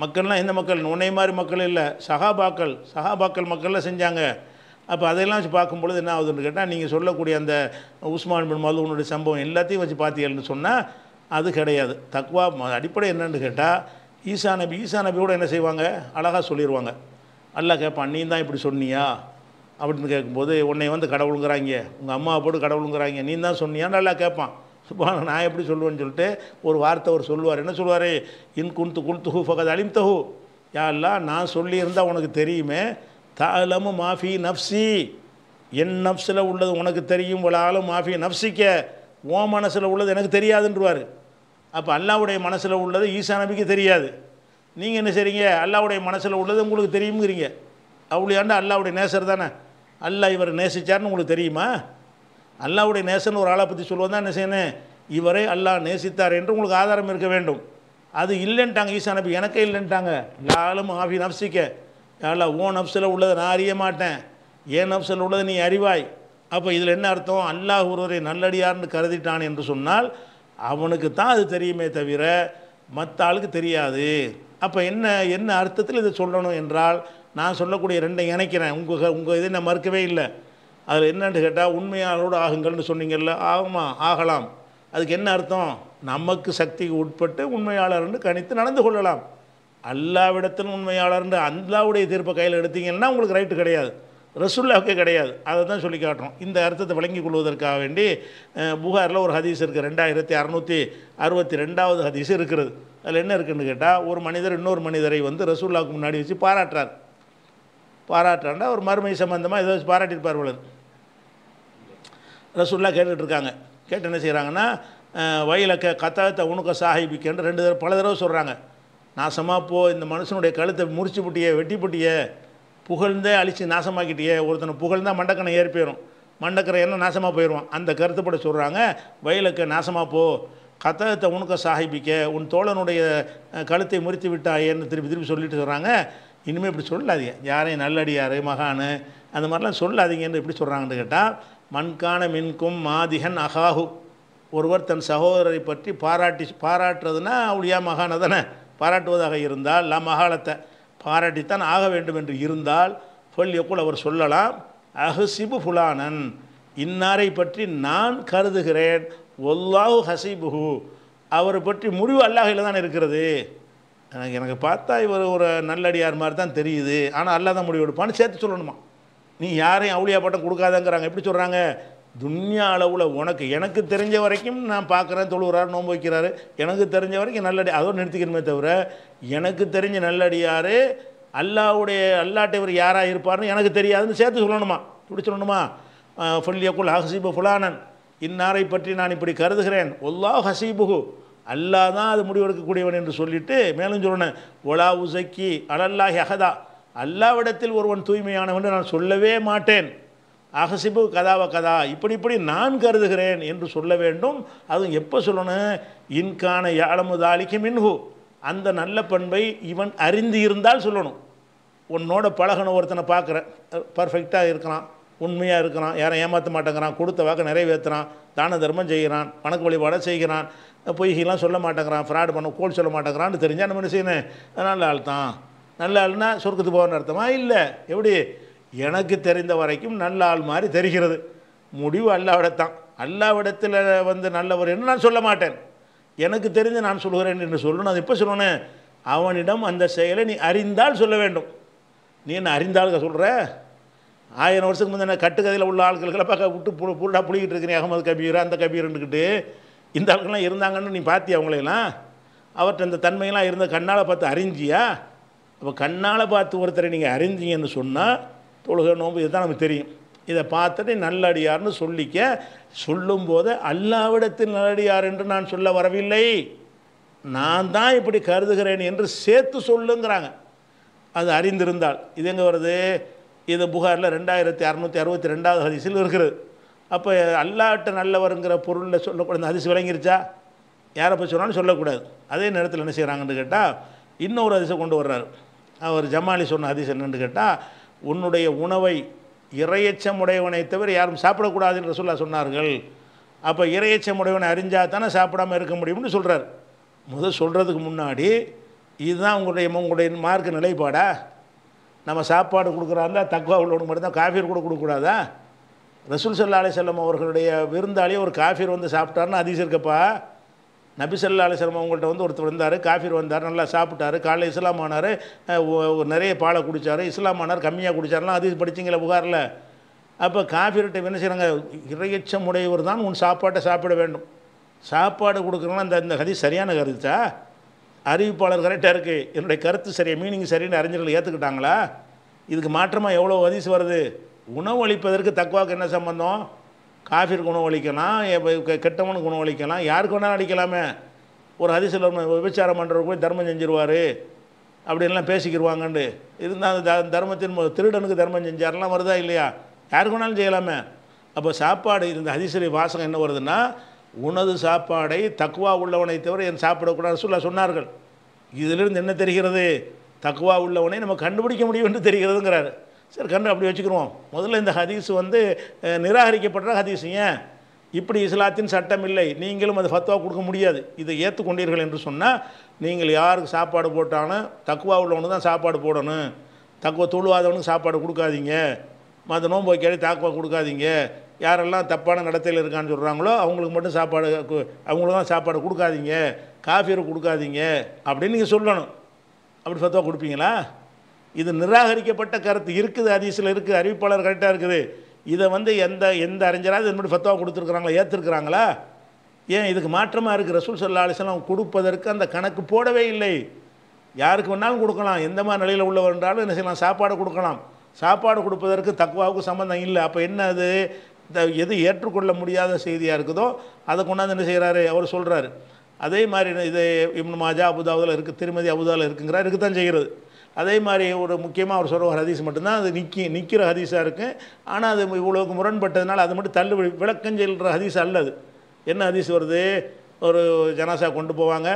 மக்கள்லாம் எந்த மக்கள்? உன்னை மாதிரி மக்கள் இல்லை. சகாபாக்கள். சகாபாக்கள் மக்கள்லாம் செஞ்சாங்க. அப்போ அதையெல்லாம் வச்சு பார்க்கும்பொழுது என்ன ஆகுதுன்னு கேட்டால் நீங்கள் சொல்லக்கூடிய அந்த உஸ்மான் பின் மல்தூனுடைய சம்பவம் எல்லாத்தையும் வச்சு பார்த்தீங்கன்னு சொன்னால் அது கிடையாது. தக்வா ம- அடிப்படை என்னன்னு கேட்டால் ஈசா நபி ஈசா நபி கூட என்ன செய்வாங்க? அழகாக சொல்லிடுவாங்க நல்லா கேட்பான் நீ தான் இப்படி சொன்னியா? அப்படின்னு கேட்கும்போது உன்னை வந்து கடவுளுங்கிறாங்க. உங்கள் அம்மாவை போட்டு கடவுளுங்கிறாங்க. நீ தான் சொன்னியான்னு நல்லா கேட்பான் சுபான நான் எப்படி சொல்லுவேன்னு சொல்லிட்டு ஒரு வார்த்தை அவர் சொல்லுவார். என்ன சொல்லுவார்? இன் குன்து குல்துஹு ஃபகத் அலிம்தஹு. யா அல்லாஹ் நான் சொல்லியிருந்தால் உனக்கு தெரியுமே. தாலமு மாஃபி நப்சி என் நப்ஸில் உள்ளது உனக்கு தெரியும். வளாலும் மாஃபி நப்சிக்க ஓ மனசில் உள்ளது எனக்கு தெரியாதுன்றவார். அப்போ அல்லாவுடைய மனசில் உள்ளது ஈசா நபிக்கு தெரியாது. நீங்கள் என்ன செய்றீங்க? அல்லாவுடைய மனசில் உள்ளது உங்களுக்கு தெரியுங்கிறீங்க அவுளியாண்டா அல்லாவுடைய நேசர் தானே. அல்லாஹ் இவர் நேசித்தார்னு உங்களுக்கு தெரியுமா? அல்லாவுடைய நேசன் ஒரு ஆளை பற்றி சொல்லுவோம் தான் என்ன செய்யணும் இவரை அல்லாஹ் நேசித்தார் என்று உங்களுக்கு ஆதாரம் இருக்க வேண்டும். அது இல்லைன்ட்டாங்க ஈசா நபி. எனக்கே இல்லைன்ட்டாங்க. லாலும் ஆஃபி நப்சிக்க. யாழ்லா ஓ நப்சில் உள்ளதை நான் அறிய மாட்டேன். ஏன் நப்சில் உள்ளதை நீ அறிவாய்? அப்போ இதில் என்ன அர்த்தம்? அல்லாஹ் ஒருவரை நல்லடியார்னு கருதிட்டான் என்று சொன்னால் அவனுக்கு தான் அது தெரியுமே தவிர மற்ற ஆளுக்கு தெரியாது. அப்போ என்ன என்ன அர்த்தத்தில் இதை சொல்லணும் என்றால் நான் சொல்லக்கூடிய ரெண்டை இணைக்கிறேன். உங்கள் உங்கள் இதை நான் மறுக்கவே இல்லை. அதில் என்னென்னு கேட்டால் உண்மையாளோடு ஆகுங்கள்னு சொன்னீங்கல்ல ஆகுமா ஆகலாம். அதுக்கு என்ன அர்த்தம்? நமக்கு சக்திக்கு உட்பட்டு உண்மையாளர்னு கணித்து நடந்து கொள்ளலாம். அல்லாவிடத்தில் உண்மையாளர்னு அல்லாவுடைய தீர்ப்பை கையில் எடுத்தீங்கன்னா உங்களுக்கு ரைட்டு கிடையாது. ரசுல்லாவுக்கே கிடையாது. அதை தான் சொல்லி காட்டுறோம். இந்த அர்த்தத்தை வழங்கி கொள்வதற்காக வேண்டி புகாரில் ஒரு ஹதீஸ் இருக்குது ரெண்டாயிரத்தி அறநூற்றி அறுபத்தி ரெண்டாவது ஹதீஸ் இருக்கிறது. அதில் என்ன இருக்குன்னு கேட்டால் ஒரு மனிதர் இன்னொரு மனிதரை வந்து ரசூல்லாவுக்கு முன்னாடி வச்சு பாராட்டுறார். பாராட்டுறாண்டா ஒரு மறுமை சம்மந்தமாக ஏதோ பாராட்டியிருப்பார் போல இருக்கு. ரசூல்லா இருக்காங்க. கேட்டு என்ன செய்கிறாங்கன்னா வயலக்க கத்தாத்த உணுக்க சாஹிபிக்கன்னு ரெண்டு தடவை பல தடவை சொல்கிறாங்க நாசமாக போ இந்த மனுஷனுடைய கழுத்தை முறிச்சு புட்டியே வெட்டி புட்டியே புகழ்ந்தே அழித்து நாசமாக்கிட்டியே ஒருத்தனை புகழ்ந்தா மண்டக்கனை ஏறி போயிடும் மண்டக்கரை என்ன நாசமாக போயிடுவான் அந்த கருத்துப்பட சொல்கிறாங்க வயலுக்கு நாசமாக போ கத்தகத்தை உனக்க சாகிப்பிக்க உன் தோழனுடைய கழுத்தை முறித்து விட்டாயேன்னு திருப்பி திருப்பி சொல்லிட்டு சொல்கிறாங்க இனிமேல் இப்படி சொல்லாதீங்க. யாரையும் நல்லடியார் மகானு அந்த மாதிரிலாம் சொல்லாதீங்கன்னு எப்படி சொல்கிறாங்கன்னு கேட்டால் மண்கான மின்கும் மாதிகன் அகாஹு. ஒருவர் தன் சகோதரரை பற்றி பாராட்டி பாராட்டுறதுன்னா அவளியா மகான தானே. பாராட்டுவதாக இருந்தால் லா மகாலத்தை பாராட்டித்தான் ஆக வேண்டும் என்று இருந்தால் சொல் எக்குள் அவர் சொல்லலாம் அஹசிபு ஃபுலானன் இன்னாரை பற்றி நான் கருதுகிறேன். ஒல்லாஹு ஹசிபுஹு. அவரை பற்றி முடிவு அல்லாஹையில் தான் இருக்கிறது. எனக்கு எனக்கு பார்த்தா இவர் ஒரு நல்லடியார் மாதிரி தான் தெரியுது. ஆனால் அல்லாஹ் தான் முடிவு எடுப்பான்னு சேர்த்து சொல்லணுமா? நீ யாரையும் அவுளியா பட்டம் கொடுக்காதங்கிறாங்க. எப்படி சொல்கிறாங்க துன்யா அளவில் உனக்கு எனக்கு தெரிஞ்ச வரைக்கும் நான் பார்க்குறேன் தொழுகிறார் நோன்பு வைக்கிறாரு. எனக்கு தெரிஞ்ச வரைக்கும் நல்லடி அதோடு நிறுத்திக்கணுமே தவிர எனக்கு தெரிஞ்ச நல்லடியார் அல்லாவுடைய அல்லாட்ட இவர் யாராக இருப்பார்னு எனக்கு தெரியாதுன்னு சேர்த்து சொல்லணுமா? இப்படி சொல்லணுமா? ஃபல்யக்குல் ஹசீபு ஃபுலானன். இன்னாரை பற்றி நான் இப்படி கருதுகிறேன். ஒல்லா ஹசீபுகு அல்லாஹ் தான் அது முடிவெடுக்கக்கூடியவன் என்று சொல்லிட்டு மேலும் சொல்லணும் ஒலா உசக்கி அலல்லா ஹெஹதா அல்லாவிடத்தில் ஒருவன் தூய்மையானவன் நான் சொல்லவே மாட்டேன். அகசிபு கதாவ கதா. இப்படி இப்படி நான் கருதுகிறேன் என்று சொல்ல வேண்டும். அதுவும் எப்போ சொல்லணும்? இன்கான யாழமுதாலிக்கு மின்ஹு. அந்த நல்ல பண்பை இவன் அறிந்து இருந்தால் சொல்லணும். உன்னோட பழகணும் ஒருத்தனை பார்க்குறேன். பர்ஃபெக்டாக இருக்கிறான். உண்மையாக இருக்கிறான். யாரை ஏமாற்ற மாட்டேங்கிறான். கொடுத்த வாக்கு நிறைவேற்றுறான் தான தர்மம் செய்கிறான். வணக்க வழிபாட செய்கிறான். பொய்கெல்லாம் சொல்ல மாட்டேங்கிறான் ஃப்ராடு பண்ண கோல் சொல்ல மாட்டேங்கிறான்னு தெரிஞ்சால் நம்ம என்ன செய்யணும்? நல்ல ஆள் தான். நல்ல ஆள்னா சொர்க்கத்துக்கு போகணும்னு அர்த்தமா? இல்லை. எப்படி? எனக்கு தெரிந்த வரைக்கும் நல்ல ஆள் மாதிரி தெரிகிறது. முடிவு அல்லாவிடத்தான். அல்லாவிடத்தில் வந்து நல்லவர் என்று நான் சொல்ல மாட்டேன். எனக்கு தெரிந்து நான் சொல்கிறேன் என்று சொல்லணும். அது எப்போ சொல்லணும்? அவனிடம் அந்த செயலை நீ அறிந்தால் சொல்ல வேண்டும். நீ என்ன அறிந்தால் சொல்கிற ஆயிரம் வருஷத்துக்கு முந்தின கட்டுக்கதையில் உள்ள ஆட்களுக்கெல்லாம் பார்க்க விட்டு புல் புல்லாக புளிக்கிட்டு இருக்கிறேன் அகமது கபீர் அந்த கபீர்ன்னுக்கிட்டு இந்த அளவுக்குலாம் இருந்தாங்கன்னு நீ பார்த்தியா அவங்களையெல்லாம்? அவர்கிட்ட இந்த தன்மையெல்லாம் இருந்த கண்ணால் பார்த்து அறிஞ்சியா? அப்போ கண்ணால் பார்த்து ஒருத்தரை நீங்கள் அறிஞ்சிங்கன்னு சொன்னால் தொழுகை நோம்பு இதுதான் நமக்கு தெரியும். இதை பார்த்துட்டு நல்லடியார்னு சொல்லிக்க சொல்லும்போது அல்லாவிடத்தில் நல்லடியார் என்று நான் சொல்ல வரவில்லை. நான் தான் இப்படி கருதுகிறேன் என்று சேர்த்து சொல்லுங்கிறாங்க. அது அறிந்திருந்தால். இது எங்கே வருது? இது புகாரில் ரெண்டாயிரத்தி அறநூற்றி அறுபத்தி ரெண்டாவது ஹதீஸில் இருக்கிறது. அப்போ அல்லாட்ட நல்லவருங்கிற பொருளில் சொல்லக்கூடாது. ஹதீஸ் விளங்கிருச்சா? யாரை போய் சொன்னாலும் சொல்லக்கூடாது. அதே நேரத்தில் என்ன செய்கிறாங்கன்னு கேட்டால் இன்னொரு ஹதீஸை கொண்டு வர்றாரு. அவர் ஜமாலி சொன்ன அதிசயம் என்னென்னு கேட்டால் உன்னுடைய உணவை இறையச்சம் உடையவனை தவிர யாரும் சாப்பிடக்கூடாது என்று சொல்ல சொன்னார்கள். அப்போ இறையச்சம் உடையவனை அறிஞ்சால் தானே சாப்பிடாம இருக்க முடியும்னு சொல்கிறார் முதல் சொல்கிறதுக்கு முன்னாடி இதுதான் உங்களுடைய உங்களுடைய மார்க் நிலைப்பாடா? நம்ம சாப்பாடு கொடுக்குறாருந்தா தக்குவா உள்ளவனுக்கு மட்டும்தான் காஃபி கூட கொடுக்கக்கூடாதா? ரசூல் சல்லா அலிசல்லம் அவர்களுடைய விருந்தாளியே ஒரு காஃபீர் வந்து சாப்பிட்டாருன்னு அதிசயம் இருக்கப்பா. நபி சல்லா அலி அவங்கள்ட்ட வந்து ஒருத்தர் வந்தார் காஃபீர் வந்தார் நல்லா சாப்பிட்டாரு காலைல இஸ்லாம் ஆனார் நிறைய பாலை குடித்தார் இஸ்லாம் ஆனார் கம்மியாக குடித்தார்லாம் அதிஸ் படிச்சிங்களே புகாரில். அப்போ காஃபீர்கிட்ட என்ன செய்கிறாங்க இறையச்சம் உடையவர் தான் உன் சாப்பாட்டை சாப்பிட வேண்டும். சாப்பாடு கொடுக்குறோன்னா இந்த இந்த கதி சரியான கருத்தா? அறிவிப்பாளர் கரெக்டாக இருக்குது என்னுடைய கருத்து சரியாக மீனிங் சரின்னு அறிஞர்கள் ஏற்றுக்கிட்டாங்களா இதுக்கு மாற்றமாக எவ்வளோ ஹதீஸ் வருது? உணவளிப்பதற்கு தக்குவாக்கு என்ன சம்பந்தம்? காஃபிற்கு உணவளிக்கலாம் கெட்டவனுக்கு உணவளிக்கலாம். யாருக்கு வேணாலும் அடிக்கலாமே. ஒரு ஹதீஸில் விபச்சாரம் பண்ணுறவர் போய் தர்மம் செஞ்சிருவார். அப்படின்லாம் பேசிக்கிடுவாங்கண்டு இருந்தால் அந்த த- தர்மத்தின் திருடனுக்கு தர்மம் செஞ்சாரெல்லாம் வருதா இல்லையா? யாருக்கு வேணாலும் செய்யலாமே. அப்போ சாப்பாடு இந்த ஹதீஸுடைய வாசகம் என்ன வருதுன்னா உனது சாப்பாடை தக்குவா உள்ளவனை தவிர என் சாப்பிடக்கூடாது சொல்ல சொன்னார்கள். இதிலிருந்து என்ன தெரிகிறது? தக்குவா உள்ளவனை நம்ம கண்டுபிடிக்க முடியும் என்று தெரிகிறதுங்கிறாரு. சரி கண்டு அப்படி வச்சுக்கிறோம் முதல்ல இந்த ஹதீஸ் வந்து நிராகரிக்கப்பட்ட நிராகரிக்கப்படுற ஹதீஸ் ஏன்? இப்படி இஸ்லாத்தின் சட்டம் இல்லை. நீங்களும் அது ஃபத்வா கொடுக்க முடியாது. இதை ஏற்றுக்கொண்டீர்கள் என்று சொன்னால் நீங்கள் யாருக்கு சாப்பாடு போட்டாலும் தக்குவா உள்ளவனுக்கு தான் சாப்பாடு போடணும். தக்குவா தொழுவாதவனுக்கு சாப்பாடு கொடுக்காதீங்க. மற்ற நோன்பு வைக்காடி தாக்குவா கொடுக்காதீங்க. யாரெல்லாம் தப்பான நடத்தையில் இருக்கான்னு சொல்கிறாங்களோ அவங்களுக்கு மட்டும் சாப்பாடு அவங்களுக்கு தான் சாப்பாடு கொடுக்காதீங்க. காஃபியர் கொடுக்காதீங்க. அப்படின்னு நீங்கள் சொல்லணும். அப்படி ஃபத்வா கொடுப்பீங்களா? இது நிராகரிக்கப்பட்ட கருத்து. இருக்குது அதிசயில் இருக்குது அறிவிப்பாளர் கரெக்டாக இருக்குது. இதை வந்து எந்த எந்த அறிஞராவது இது மாதிரி ஃபத்வா கொடுத்துருக்குறாங்களா ஏற்றுருக்குறாங்களா ஏன் இதுக்கு மாற்றமாக இருக்குது ரசூல் சல்லா அலிஸ்லாம் கொடுப்பதற்கு அந்த கணக்கு போடவே இல்லை. யாருக்கு வேணாலும் கொடுக்கலாம். எந்த மாதிரி நிலையில் உள்ளவர் என்றாலும் என்ன செய்யலாம்? சாப்பாடு கொடுக்கலாம். சாப்பாடு கொடுப்பதற்கு தக்குவாவுக்கு சம்மந்தம் இல்லை. அப்போ என்ன அது? இந்த எது ஏற்றுக்கொள்ள முடியாத செய்தியாக இருக்குதோ அதை கொண்டாந்து என்ன செய்கிறாரு அவர் சொல்கிறாரு அதே மாதிரி இது இப்னு மாஜா அபுதாவில் இருக்குது திருமதி அபுதாவில் இருக்குங்கிறா இருக்கு தான் செய்கிறது. அதே மாதிரி ஒரு முக்கியமாக அவர் சொல்கிற ஒரு ஹதீஸ் மட்டும்தான். அது நிற்கி நிற்கிற ஹதீஸாக இருக்குது ஆனால் அது இவ்வளோக்கு முரண்பட்டதுனால அது மட்டும் தள்ளு விளக்கம் செல்கிற ஹதீஸ் அல்லது என்ன ஹதீஸ் வருது? ஒரு ஜனாசா கொண்டு போவாங்க.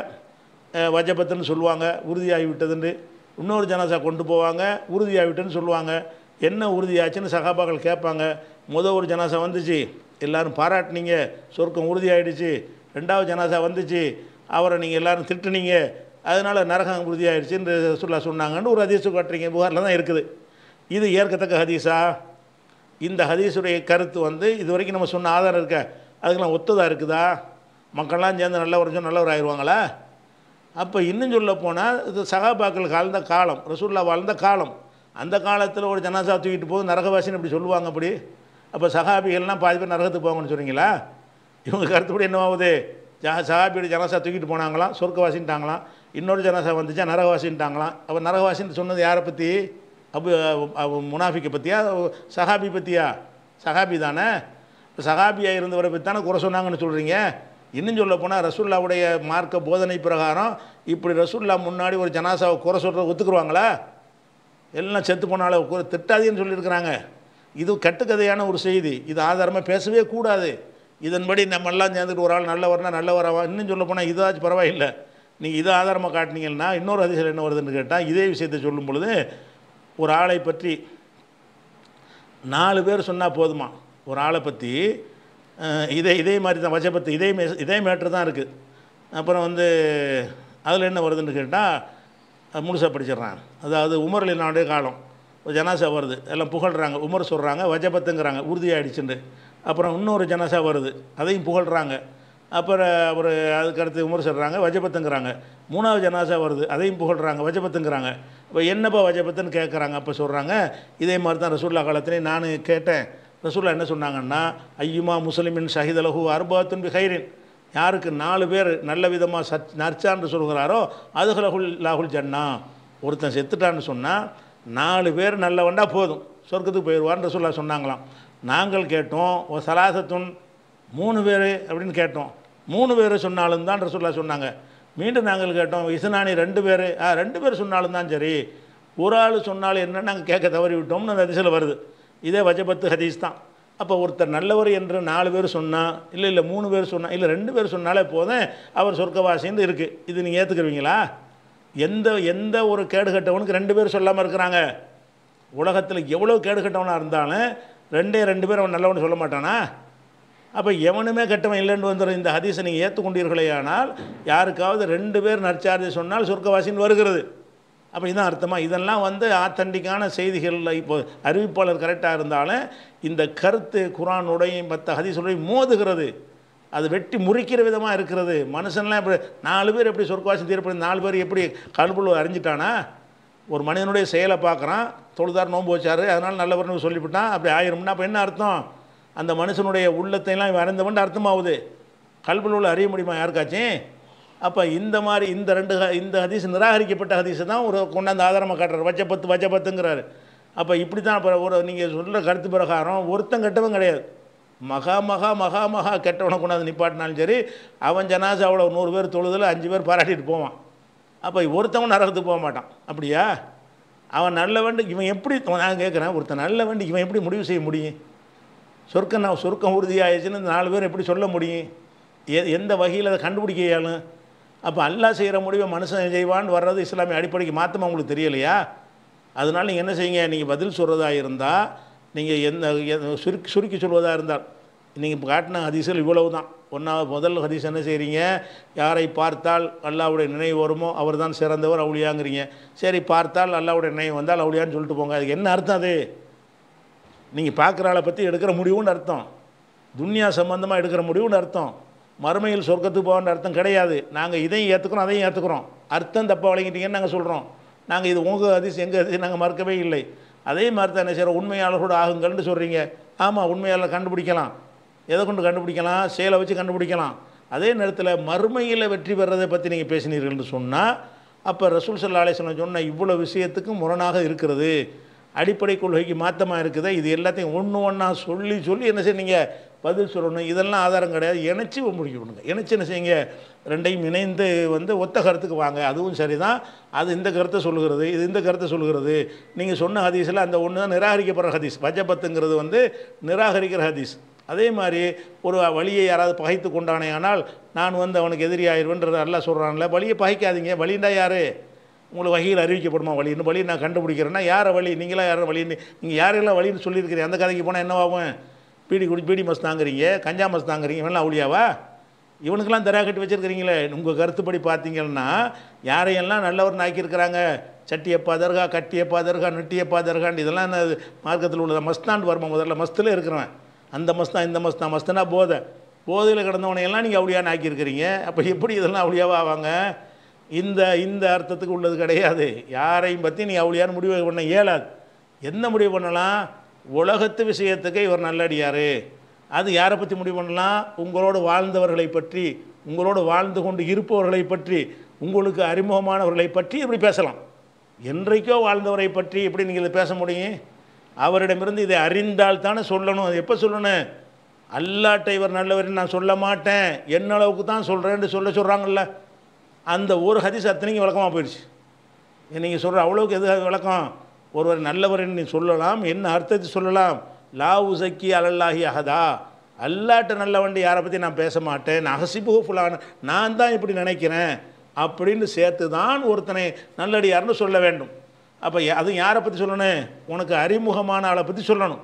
வஜபத்துன்னு சொல்லுவாங்க. உறுதியாகிவிட்டதுன்னு இன்னொரு ஜனாசா கொண்டு போவாங்க. உறுதியாகிவிட்டுன்னு சொல்லுவாங்க. என்ன உறுதியாச்சுன்னு சகாபாக்கள் கேட்பாங்க. முதல் ஒரு ஜனாசா வந்துச்சு. எல்லோரும் பாராட்டினீங்க. சொர்க்கம் உறுதியாகிடுச்சு ரெண்டாவது ஜனாசா வந்துச்சு. அவரை நீங்கள் எல்லாரும் திட்டுனீங்க. அதனால் நரகம் உறுதியாயிடுச்சுன்னு சொல்ல சொன்னாங்கன்னு ஒரு ஹதீஸு காட்டுறீங்க. புகாரில் தான் இருக்குது. இது ஏற்கத்தக்க ஹதீஸா? இந்த ஹதீஸுடைய கருத்து வந்து இது வரைக்கும் நம்ம சொன்ன ஆதாரம் இருக்க? அதுக்கெல்லாம் ஒத்ததாக இருக்குதா? மக்கள்லாம் சேர்ந்து நல்லவர் சொன்னா நல்லவர் ஆயிடுவாங்களா அப்போ இன்னும் சொல்ல போனால் இது சகாபாக்கள் வாழ்ந்த காலம் ரசூல்லா வாழ்ந்த காலம். அந்த காலத்தில் ஒரு ஜனாசா தூக்கிட்டு போது நரகவாசின்னு இப்படி சொல்லுவாங்க அப்படி. அப்போ சகாபிகள்லாம் பாதி பேர் நரகத்துக்கு போவாங்கன்னு சொல்கிறீங்களா இவங்க கருத்துப்படி என்ன ஆகுது ஜா சகாபியோட ஜனாசா தூக்கிட்டு போனாங்களாம் சொர்க்கவாசின்ட்டாங்களாம். இன்னொரு ஜனாசா வந்துச்சா? நரகவாசின்ட்டாங்களாம். அப்போ நரகவாசின்னு சொன்னது யாரை பற்றி அபு முனாஃபிக்கை பற்றியா சஹாபி பற்றியா சஹாபி தானே? இப்போ சஹாபியாக இருந்தவரை பற்றி தானே குறை சொன்னாங்கன்னு சொல்கிறீங்க இன்னும் சொல்ல போனால் ரசுல்லாவுடைய மார்க்க போதனை பிரகாரம் இப்படி ரசுல்லா முன்னாடி ஒரு ஜனாசாவை குறை சொல்கிறத ஒத்துக்குருவாங்களா? எல்லாம் செத்து போனால குறை திட்டாதீன்னு சொல்லியிருக்கிறாங்க. இது கட்டுக்கதையான ஒரு செய்தி. இது ஆதாரமாக பேசவே கூடாது. இதன்படி நம்மெல்லாம் சேர்ந்துட்டு ஒரு ஆள் நல்லவர்னா நல்லவராவா? இன்னும் சொல்ல போனால் இதாச்சும் பரவாயில்லை. நீங்கள் இதை ஆதாரமாக காட்டினீங்கன்னா இன்னொரு அதிசயம் என்ன வருதுன்னு கேட்டால் இதே விஷயத்தை சொல்லும் பொழுது ஒரு ஆளை பற்றி நாலு பேர் சொன்னால் போதுமா? ஒரு ஆளை பற்றி இதே இதே மாதிரி தான் வஜபத்து இதே மே இதே மேட்ரு தான் இருக்குது அப்புறம் வந்து அதில் என்ன வருதுன்னு கேட்டால் முழுசாக படிச்சிடுறான். அதாவது உமர் அலினாவுடைய காலம். ஜனாசா வருது. எல்லாம் புகழ்கிறாங்க உமர் சொல்கிறாங்க வஜபத்துங்கிறாங்க. உறுதியாகிடுச்சுண்டு அப்புறம் இன்னொரு ஜனாசா வருது. அதையும் புகழ்கிறாங்க அப்புறம் அவர் அதுக்கடுத்து விமர்சிடுறாங்க சொல்கிறாங்க வஜபத்துங்கிறாங்க. மூணாவது ஜனாசா வருது அதையும் புகழ்கிறாங்க வஜபத்துங்கிறாங்க. இப்போ என்னப்பா வஜபத்துன்னு கேட்குறாங்க அப்போ சொல்கிறாங்க இதே மாதிரி தான் ரசூல்லா காலத்துலேயும் நான் கேட்டேன். ரசூல்லா என்ன சொன்னாங்கன்னா ஐயுமா முஸ்லிமின் ஷஹிதலஹு அர்பாத்துன் பி ஹைரின் யாருக்கு நாலு பேர் நல்ல விதமாக சச் நற்சான்று சொல்கிறாரோ அதுகுலகுல் லாகுல் ஜன்னா. ஒருத்தன் செத்துட்டான்னு சொன்னால் நாலு பேர் நல்லவண்டா போதும் சொர்க்கத்துக்கு போயிடுவான்னு ரசூல்லா சொன்னாங்களாம். நாங்கள் கேட்டோம் ஒரு சலாசத்துன்? மூணு பேர் அப்படின்னு கேட்டோம். மூணு பேர் சொன்னாலும் தான் ரசூல்லா சொன்னாங்க. மீண்டும் நாங்கள் கேட்டோம் இசுனானி ரெண்டு பேர்? ஆ ரெண்டு பேர் சொன்னாலும் தான் சரி. ஒரு ஆள் சொன்னாலும் என்ன நாங்கள் கேட்க தவறி விட்டோம்னு அந்த அதிசயில் வருது. இதே வஜபத்து ஹதீஸ் தான். அப்போ ஒருத்தர் நல்லவர் என்று நாலு பேர் சொன்னால் இல்லை இல்லை மூணு பேர் சொன்னால் இல்லை ரெண்டு பேர் சொன்னாலே போதும் அவர் சொர்க்கவாசின்னு இருக்குது இது நீங்கள் ஏற்றுக்குருவீங்களா எந்த எந்த ஒரு கேடு கட்டவனுக்கு ரெண்டு பேர் சொல்லாமல் இருக்கிறாங்க? உலகத்தில் எவ்வளோ கேடு கட்டவனாக இருந்தாலும் ரெண்டே ரெண்டு பேர் அவன் நல்லவன் சொல்ல மாட்டானா? அப்போ எவனுமே கெட்டவன் இல்லைன்னு வந்துடும் இந்த ஹதீஸை நீங்கள் ஏற்றுக்கொண்டீர்களே ஆனால் யாருக்காவது ரெண்டு பேர் நற்சார்ஜி சொன்னால் சொர்க்கவாசின்னு வருகிறது. அப்போ இதான் அர்த்தமாக இதெல்லாம் வந்து ஆத்தண்டிக்கான செய்திகளில் இப்போ அறிவிப்பாளர் கரெக்டாக இருந்தாலும் இந்த கருத்து குரானுடையும் மற்ற ஹதீஸுடைய மோதுகிறது. அது வெட்டி முறிக்கிற விதமாக இருக்கிறது. மனுஷன்லாம் இப்படி நாலு பேர் எப்படி சொர்க்கவாசி தீர்ப்பு நாலு பேர் எப்படி கல்புள் அறிஞ்சிட்டானா? ஒரு மனிதனுடைய செயலை பார்க்குறான் தொழுதார் நோன்பு வச்சார் அதனால் நல்லவர்னு சொல்லிவிட்டான் அப்படி ஆயிரும்னா அப்போ என்ன அர்த்தம்? அந்த மனுஷனுடைய உள்ளத்தையெல்லாம் இவன் அறிந்தவன் அர்த்தமாகுது. கல்புள் உள்ள அறிய முடியுமா யாருக்காச்சும் அப்போ இந்த மாதிரி இந்த ரெண்டு இந்த ஹதீஸ் நிராகரிக்கப்பட்ட ஹதீஸை தான் ஒரு கொண்டாந்து ஆதாரமாக காட்டுறாரு. வச்ச பத்துங்கிறாரு அப்போ இப்படி தான் இப்போ ஒரு நீங்கள் சொல்கிற கருத்து பிரகாரம் ஒருத்தன் கெட்டவன் கிடையாது. மகா மகா மகா மகா கெட்டவனை கொண்டாந்து நிப்பாட்டினாலும் சரி அவன் ஜனாசாவில் நூறு பேர் தொழுதில் அஞ்சு பேர் பாராட்டிட்டு போவான். அப்போ ஒருத்தவன் நரகத்துக்கு போக மாட்டான். அப்படியா? அவன் நல்ல நல்லவன் இவன் எப்படி நான் கேட்குறேன் ஒருத்தன் நல்ல நல்லவன் இவன் எப்படி முடிவு செய்ய முடியும்? சொர்க்கம் நான் சொர்க்கம் உறுதியாயிடுச்சுன்னு இந்த நாலு பேர் எப்படி சொல்ல முடியும்? எ எந்த வகையில் அதை கண்டுபிடிக்க இயலும் அப்போ அல்லாஹ் செய்கிற முடிவை மனுஷன் செய்வான்னு வர்றது இஸ்லாமிய அடிப்படைக்கு மாற்றமாக உங்களுக்கு தெரியலையா? அதனால் நீங்கள் என்ன செய்யுங்க? நீங்கள் பதில் சொல்கிறதா இருந்தால் நீங்கள் எந்த சுருக்கி சுருக்கி சொல்வதாக இருந்தால். நீங்கள் இப்போ காட்டின ஹதீஸில் இவ்வளவு தான் ஒன்றாவது முதல் ஹதீஸ் என்ன செய்கிறீங்க யாரை பார்த்தால் அல்லாவுடைய நினைவு வருமோ? அவர் தான் சிறந்தவர் அவுளியாங்கிறீங்க. சரி பார்த்தால் அல்லாவுடைய நினைவு வந்தால் அவுளியான்னு சொல்லிட்டு போங்க. அதுக்கு என்ன அர்த்தம் அது? நீங்கள் பார்க்குற ஆளை பற்றி எடுக்கிற முடிவுன்னு அர்த்தம். துன்யா சம்பந்தமாக எடுக்கிற முடிவுன்னு அர்த்தம். மறுமையில் சொர்க்கத்துக்கு போகன்ற அர்த்தம் கிடையாது. நாங்கள் இதையும் ஏற்றுக்கிறோம் அதையும் ஏற்றுக்கிறோம் அர்த்தம் தப்பாக வழங்கிட்டீங்கன்னு நாங்கள் சொல்கிறோம் நாங்கள் இது உங்கள் அதிசயம் எங்கள் அதிசயம் நாங்கள் மறுக்கவே இல்லை. அதே மாதிரி தான் என்ன செய்கிற உண்மையாளர்களோட ஆகுங்கள்னு சொல்கிறீங்க ஆமாம் உண்மையாளர் கண்டுபிடிக்கலாம். எதை கொண்டு கண்டுபிடிக்கலாம்? செயலை வச்சு கண்டுபிடிக்கலாம். அதே நேரத்தில் மறுமையில் வெற்றி பெறதை பற்றி நீங்கள் பேசினீர்கள்னு சொன்னால் அப்போ ரசூல் சல்லா அலிஸ்லாம் சொன்ன இவ்வளோ விஷயத்துக்கும் முரணாக இருக்கிறது. அடிப்படை கொள்கைக்கு மாற்றமாக இருக்குதா? இது எல்லாத்தையும் ஒன்று ஒன்றா சொல்லி சொல்லி என்ன செய்யுங்க பதில் சொல்லணும். இதெல்லாம் ஆதாரம் கிடையாது. இணைச்சி விடுங்க. இணைச்சி என்ன செய்யுங்க? ரெண்டையும் இணைந்து வந்து ஒத்த கருத்துக்கு வாங்க. அதுவும் சரி தான் அது இந்த கருத்தை சொல்லுகிறது இது இந்த கருத்தை சொல்லுகிறது. நீங்கள் சொன்ன ஹதீஸில் அந்த ஒன்று தான் நிராகரிக்கப்படுற ஹதீஸ். பஜபத்துங்கிறது வந்து நிராகரிக்கிற ஹதீஸ். அதே மாதிரி ஒரு வழியை யாராவது பகைத்து கொண்டானே ஆனால் நான் வந்து அவனுக்கு எதிரி ஆயிடுவேன்றது நல்லா சொல்கிறான்ல வழியை பகைக்காதீங்க. வழிண்டா யார்? உங்களுக்கு வகையில் அறிவிக்கப்படுமா வழின்னு வழி நான் கண்டுபிடிக்கிறேன்னா யாரை வழி? நீங்களாம் யாரை வழின்னு? நீங்கள் யாரெல்லாம் வழின்னு சொல்லியிருக்கிறீங்க? அந்த கதைக்கு போனால் என்னவாகும் பீடி குடி பீடி மஸ் தாங்குறீங்க கஞ்சா மஸ் தாங்குறீங்க இவன்லாம் அவளியாவா? இவனுக்கெல்லாம் தரா கட்டி வச்சுருக்கிறீங்களே. உங்கள் கருத்துப்படி பார்த்தீங்கன்னா யாரையெல்லாம் நல்லவர் ஆக்கியிருக்கிறாங்க? சட்டியப்பா தர்கா கட்டியப்பா தர்கா நெட்டியப்பா தர்கான் இதெல்லாம் என்ன மார்க்கத்தில் உள்ளது? மஸ்தான் வருமா முதல்ல? மஸ்தில் இருக்கிறவன். அந்த மஸ்தான் இந்த மஸ்தான் மஸ்தனா போதை. போதையில் கிடந்தவனையெல்லாம் நீங்கள் அவளியான்னு ஆக்கியிருக்கிறீங்க. அப்போ எப்படி இதெல்லாம் அவளியாவா ஆவாங்க? இந்த இந்த அர்த்தத்துக்கு உள்ளது கிடையாது. யாரையும் பற்றி நீ அவளியான்னு முடிவு பண்ண இயலாது. என்ன முடிவு பண்ணலாம்? உலகத்து விஷயத்துக்கு இவர் நல்லடியார். அது யாரை பற்றி முடிவு பண்ணலாம்? உங்களோடு வாழ்ந்தவர்களை பற்றி உங்களோடு வாழ்ந்து கொண்டு இருப்பவர்களை பற்றி உங்களுக்கு அறிமுகமானவர்களை பற்றி இப்படி பேசலாம். என்றைக்கோ வாழ்ந்தவரை பற்றி எப்படி நீங்கள் இதை பேச முடியும்? அவரிடமிருந்து இதை அறிந்தால் தானே சொல்லணும். அது எப்போ சொல்லணும்? அல்லாட்ட இவர் நல்லவர் நான் சொல்ல மாட்டேன். என்ன அளவுக்கு தான் சொல்கிறேன்னு சொல்ல சொல்கிறாங்கல்ல அந்த ஒரு ஹதீஸ் அத்தனைக்கும் விளக்கமாக போயிடுச்சு. நீங்கள் சொல்கிற அவ்வளோக்கு எது விளக்கம்? ஒருவர் நல்லவர் நீ சொல்லலாம். என்ன அர்த்தத்தை சொல்லலாம்? லா உசக்கி அலல்லாஹி அஹதா. அல்லாட்ட நல்லவண்டி யாரை பற்றி நான் பேச மாட்டேன். அகசிபு ஃபுலான நான் தான் இப்படி நினைக்கிறேன். அப்படின்னு சேர்த்து தான் ஒருத்தனை நல்லடியார்னு சொல்ல வேண்டும். அப்போ அது யாரை பற்றி சொல்லணும்? உனக்கு அறிமுகமான ஆளை பற்றி சொல்லணும்.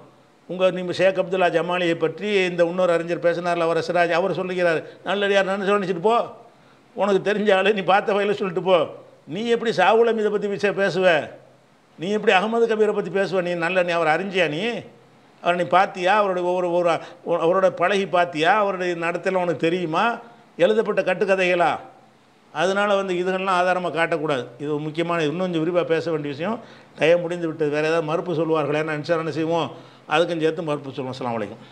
உங்கள் நீங்கள் ஷேக் அப்துல்லா ஜமாலியை பற்றி இந்த இன்னொரு அறிஞர் பேசினார்ல அவர் சிராஜ் அவர் சொல்லுகிறார் நல்லடியார் நான் நினச்சிட்டு போ. உனக்கு தெரிஞ்ச ஆளு நீ பார்த்த வகையில் சொல்லிட்டு போ. நீ எப்படி சாவுலம் இதை பற்றி விஷயம் பேசுவ? நீ எப்படி அகமது கபீரை பற்றி பேசுவ? நீ நல்ல நீ அவர் அறிஞ்சியா நீ? அவரை நீ பார்த்தியா அவருடைய ஒவ்வொரு ஒரு அவரோட பழகி பார்த்தியா அவருடைய நடத்தல உனக்கு தெரியுமா? எழுதப்பட்ட கட்டுக்கதைகளா? அதனால் வந்து இதுகள்லாம் ஆதாரமாக காட்டக்கூடாது. இது முக்கியமான இன்னும் கொஞ்சம் விரிவாக பேச வேண்டிய விஷயம். டைம் முடிந்து விட்டது. வேறு ஏதாவது மறுப்பு சொல்லுவார்களே என்ன நினச்சா என்ன செய்வோம்? அதுக்கும் சேர்த்து மறுப்பு சொல்லுவோம். அலாம் அலைக்கும்.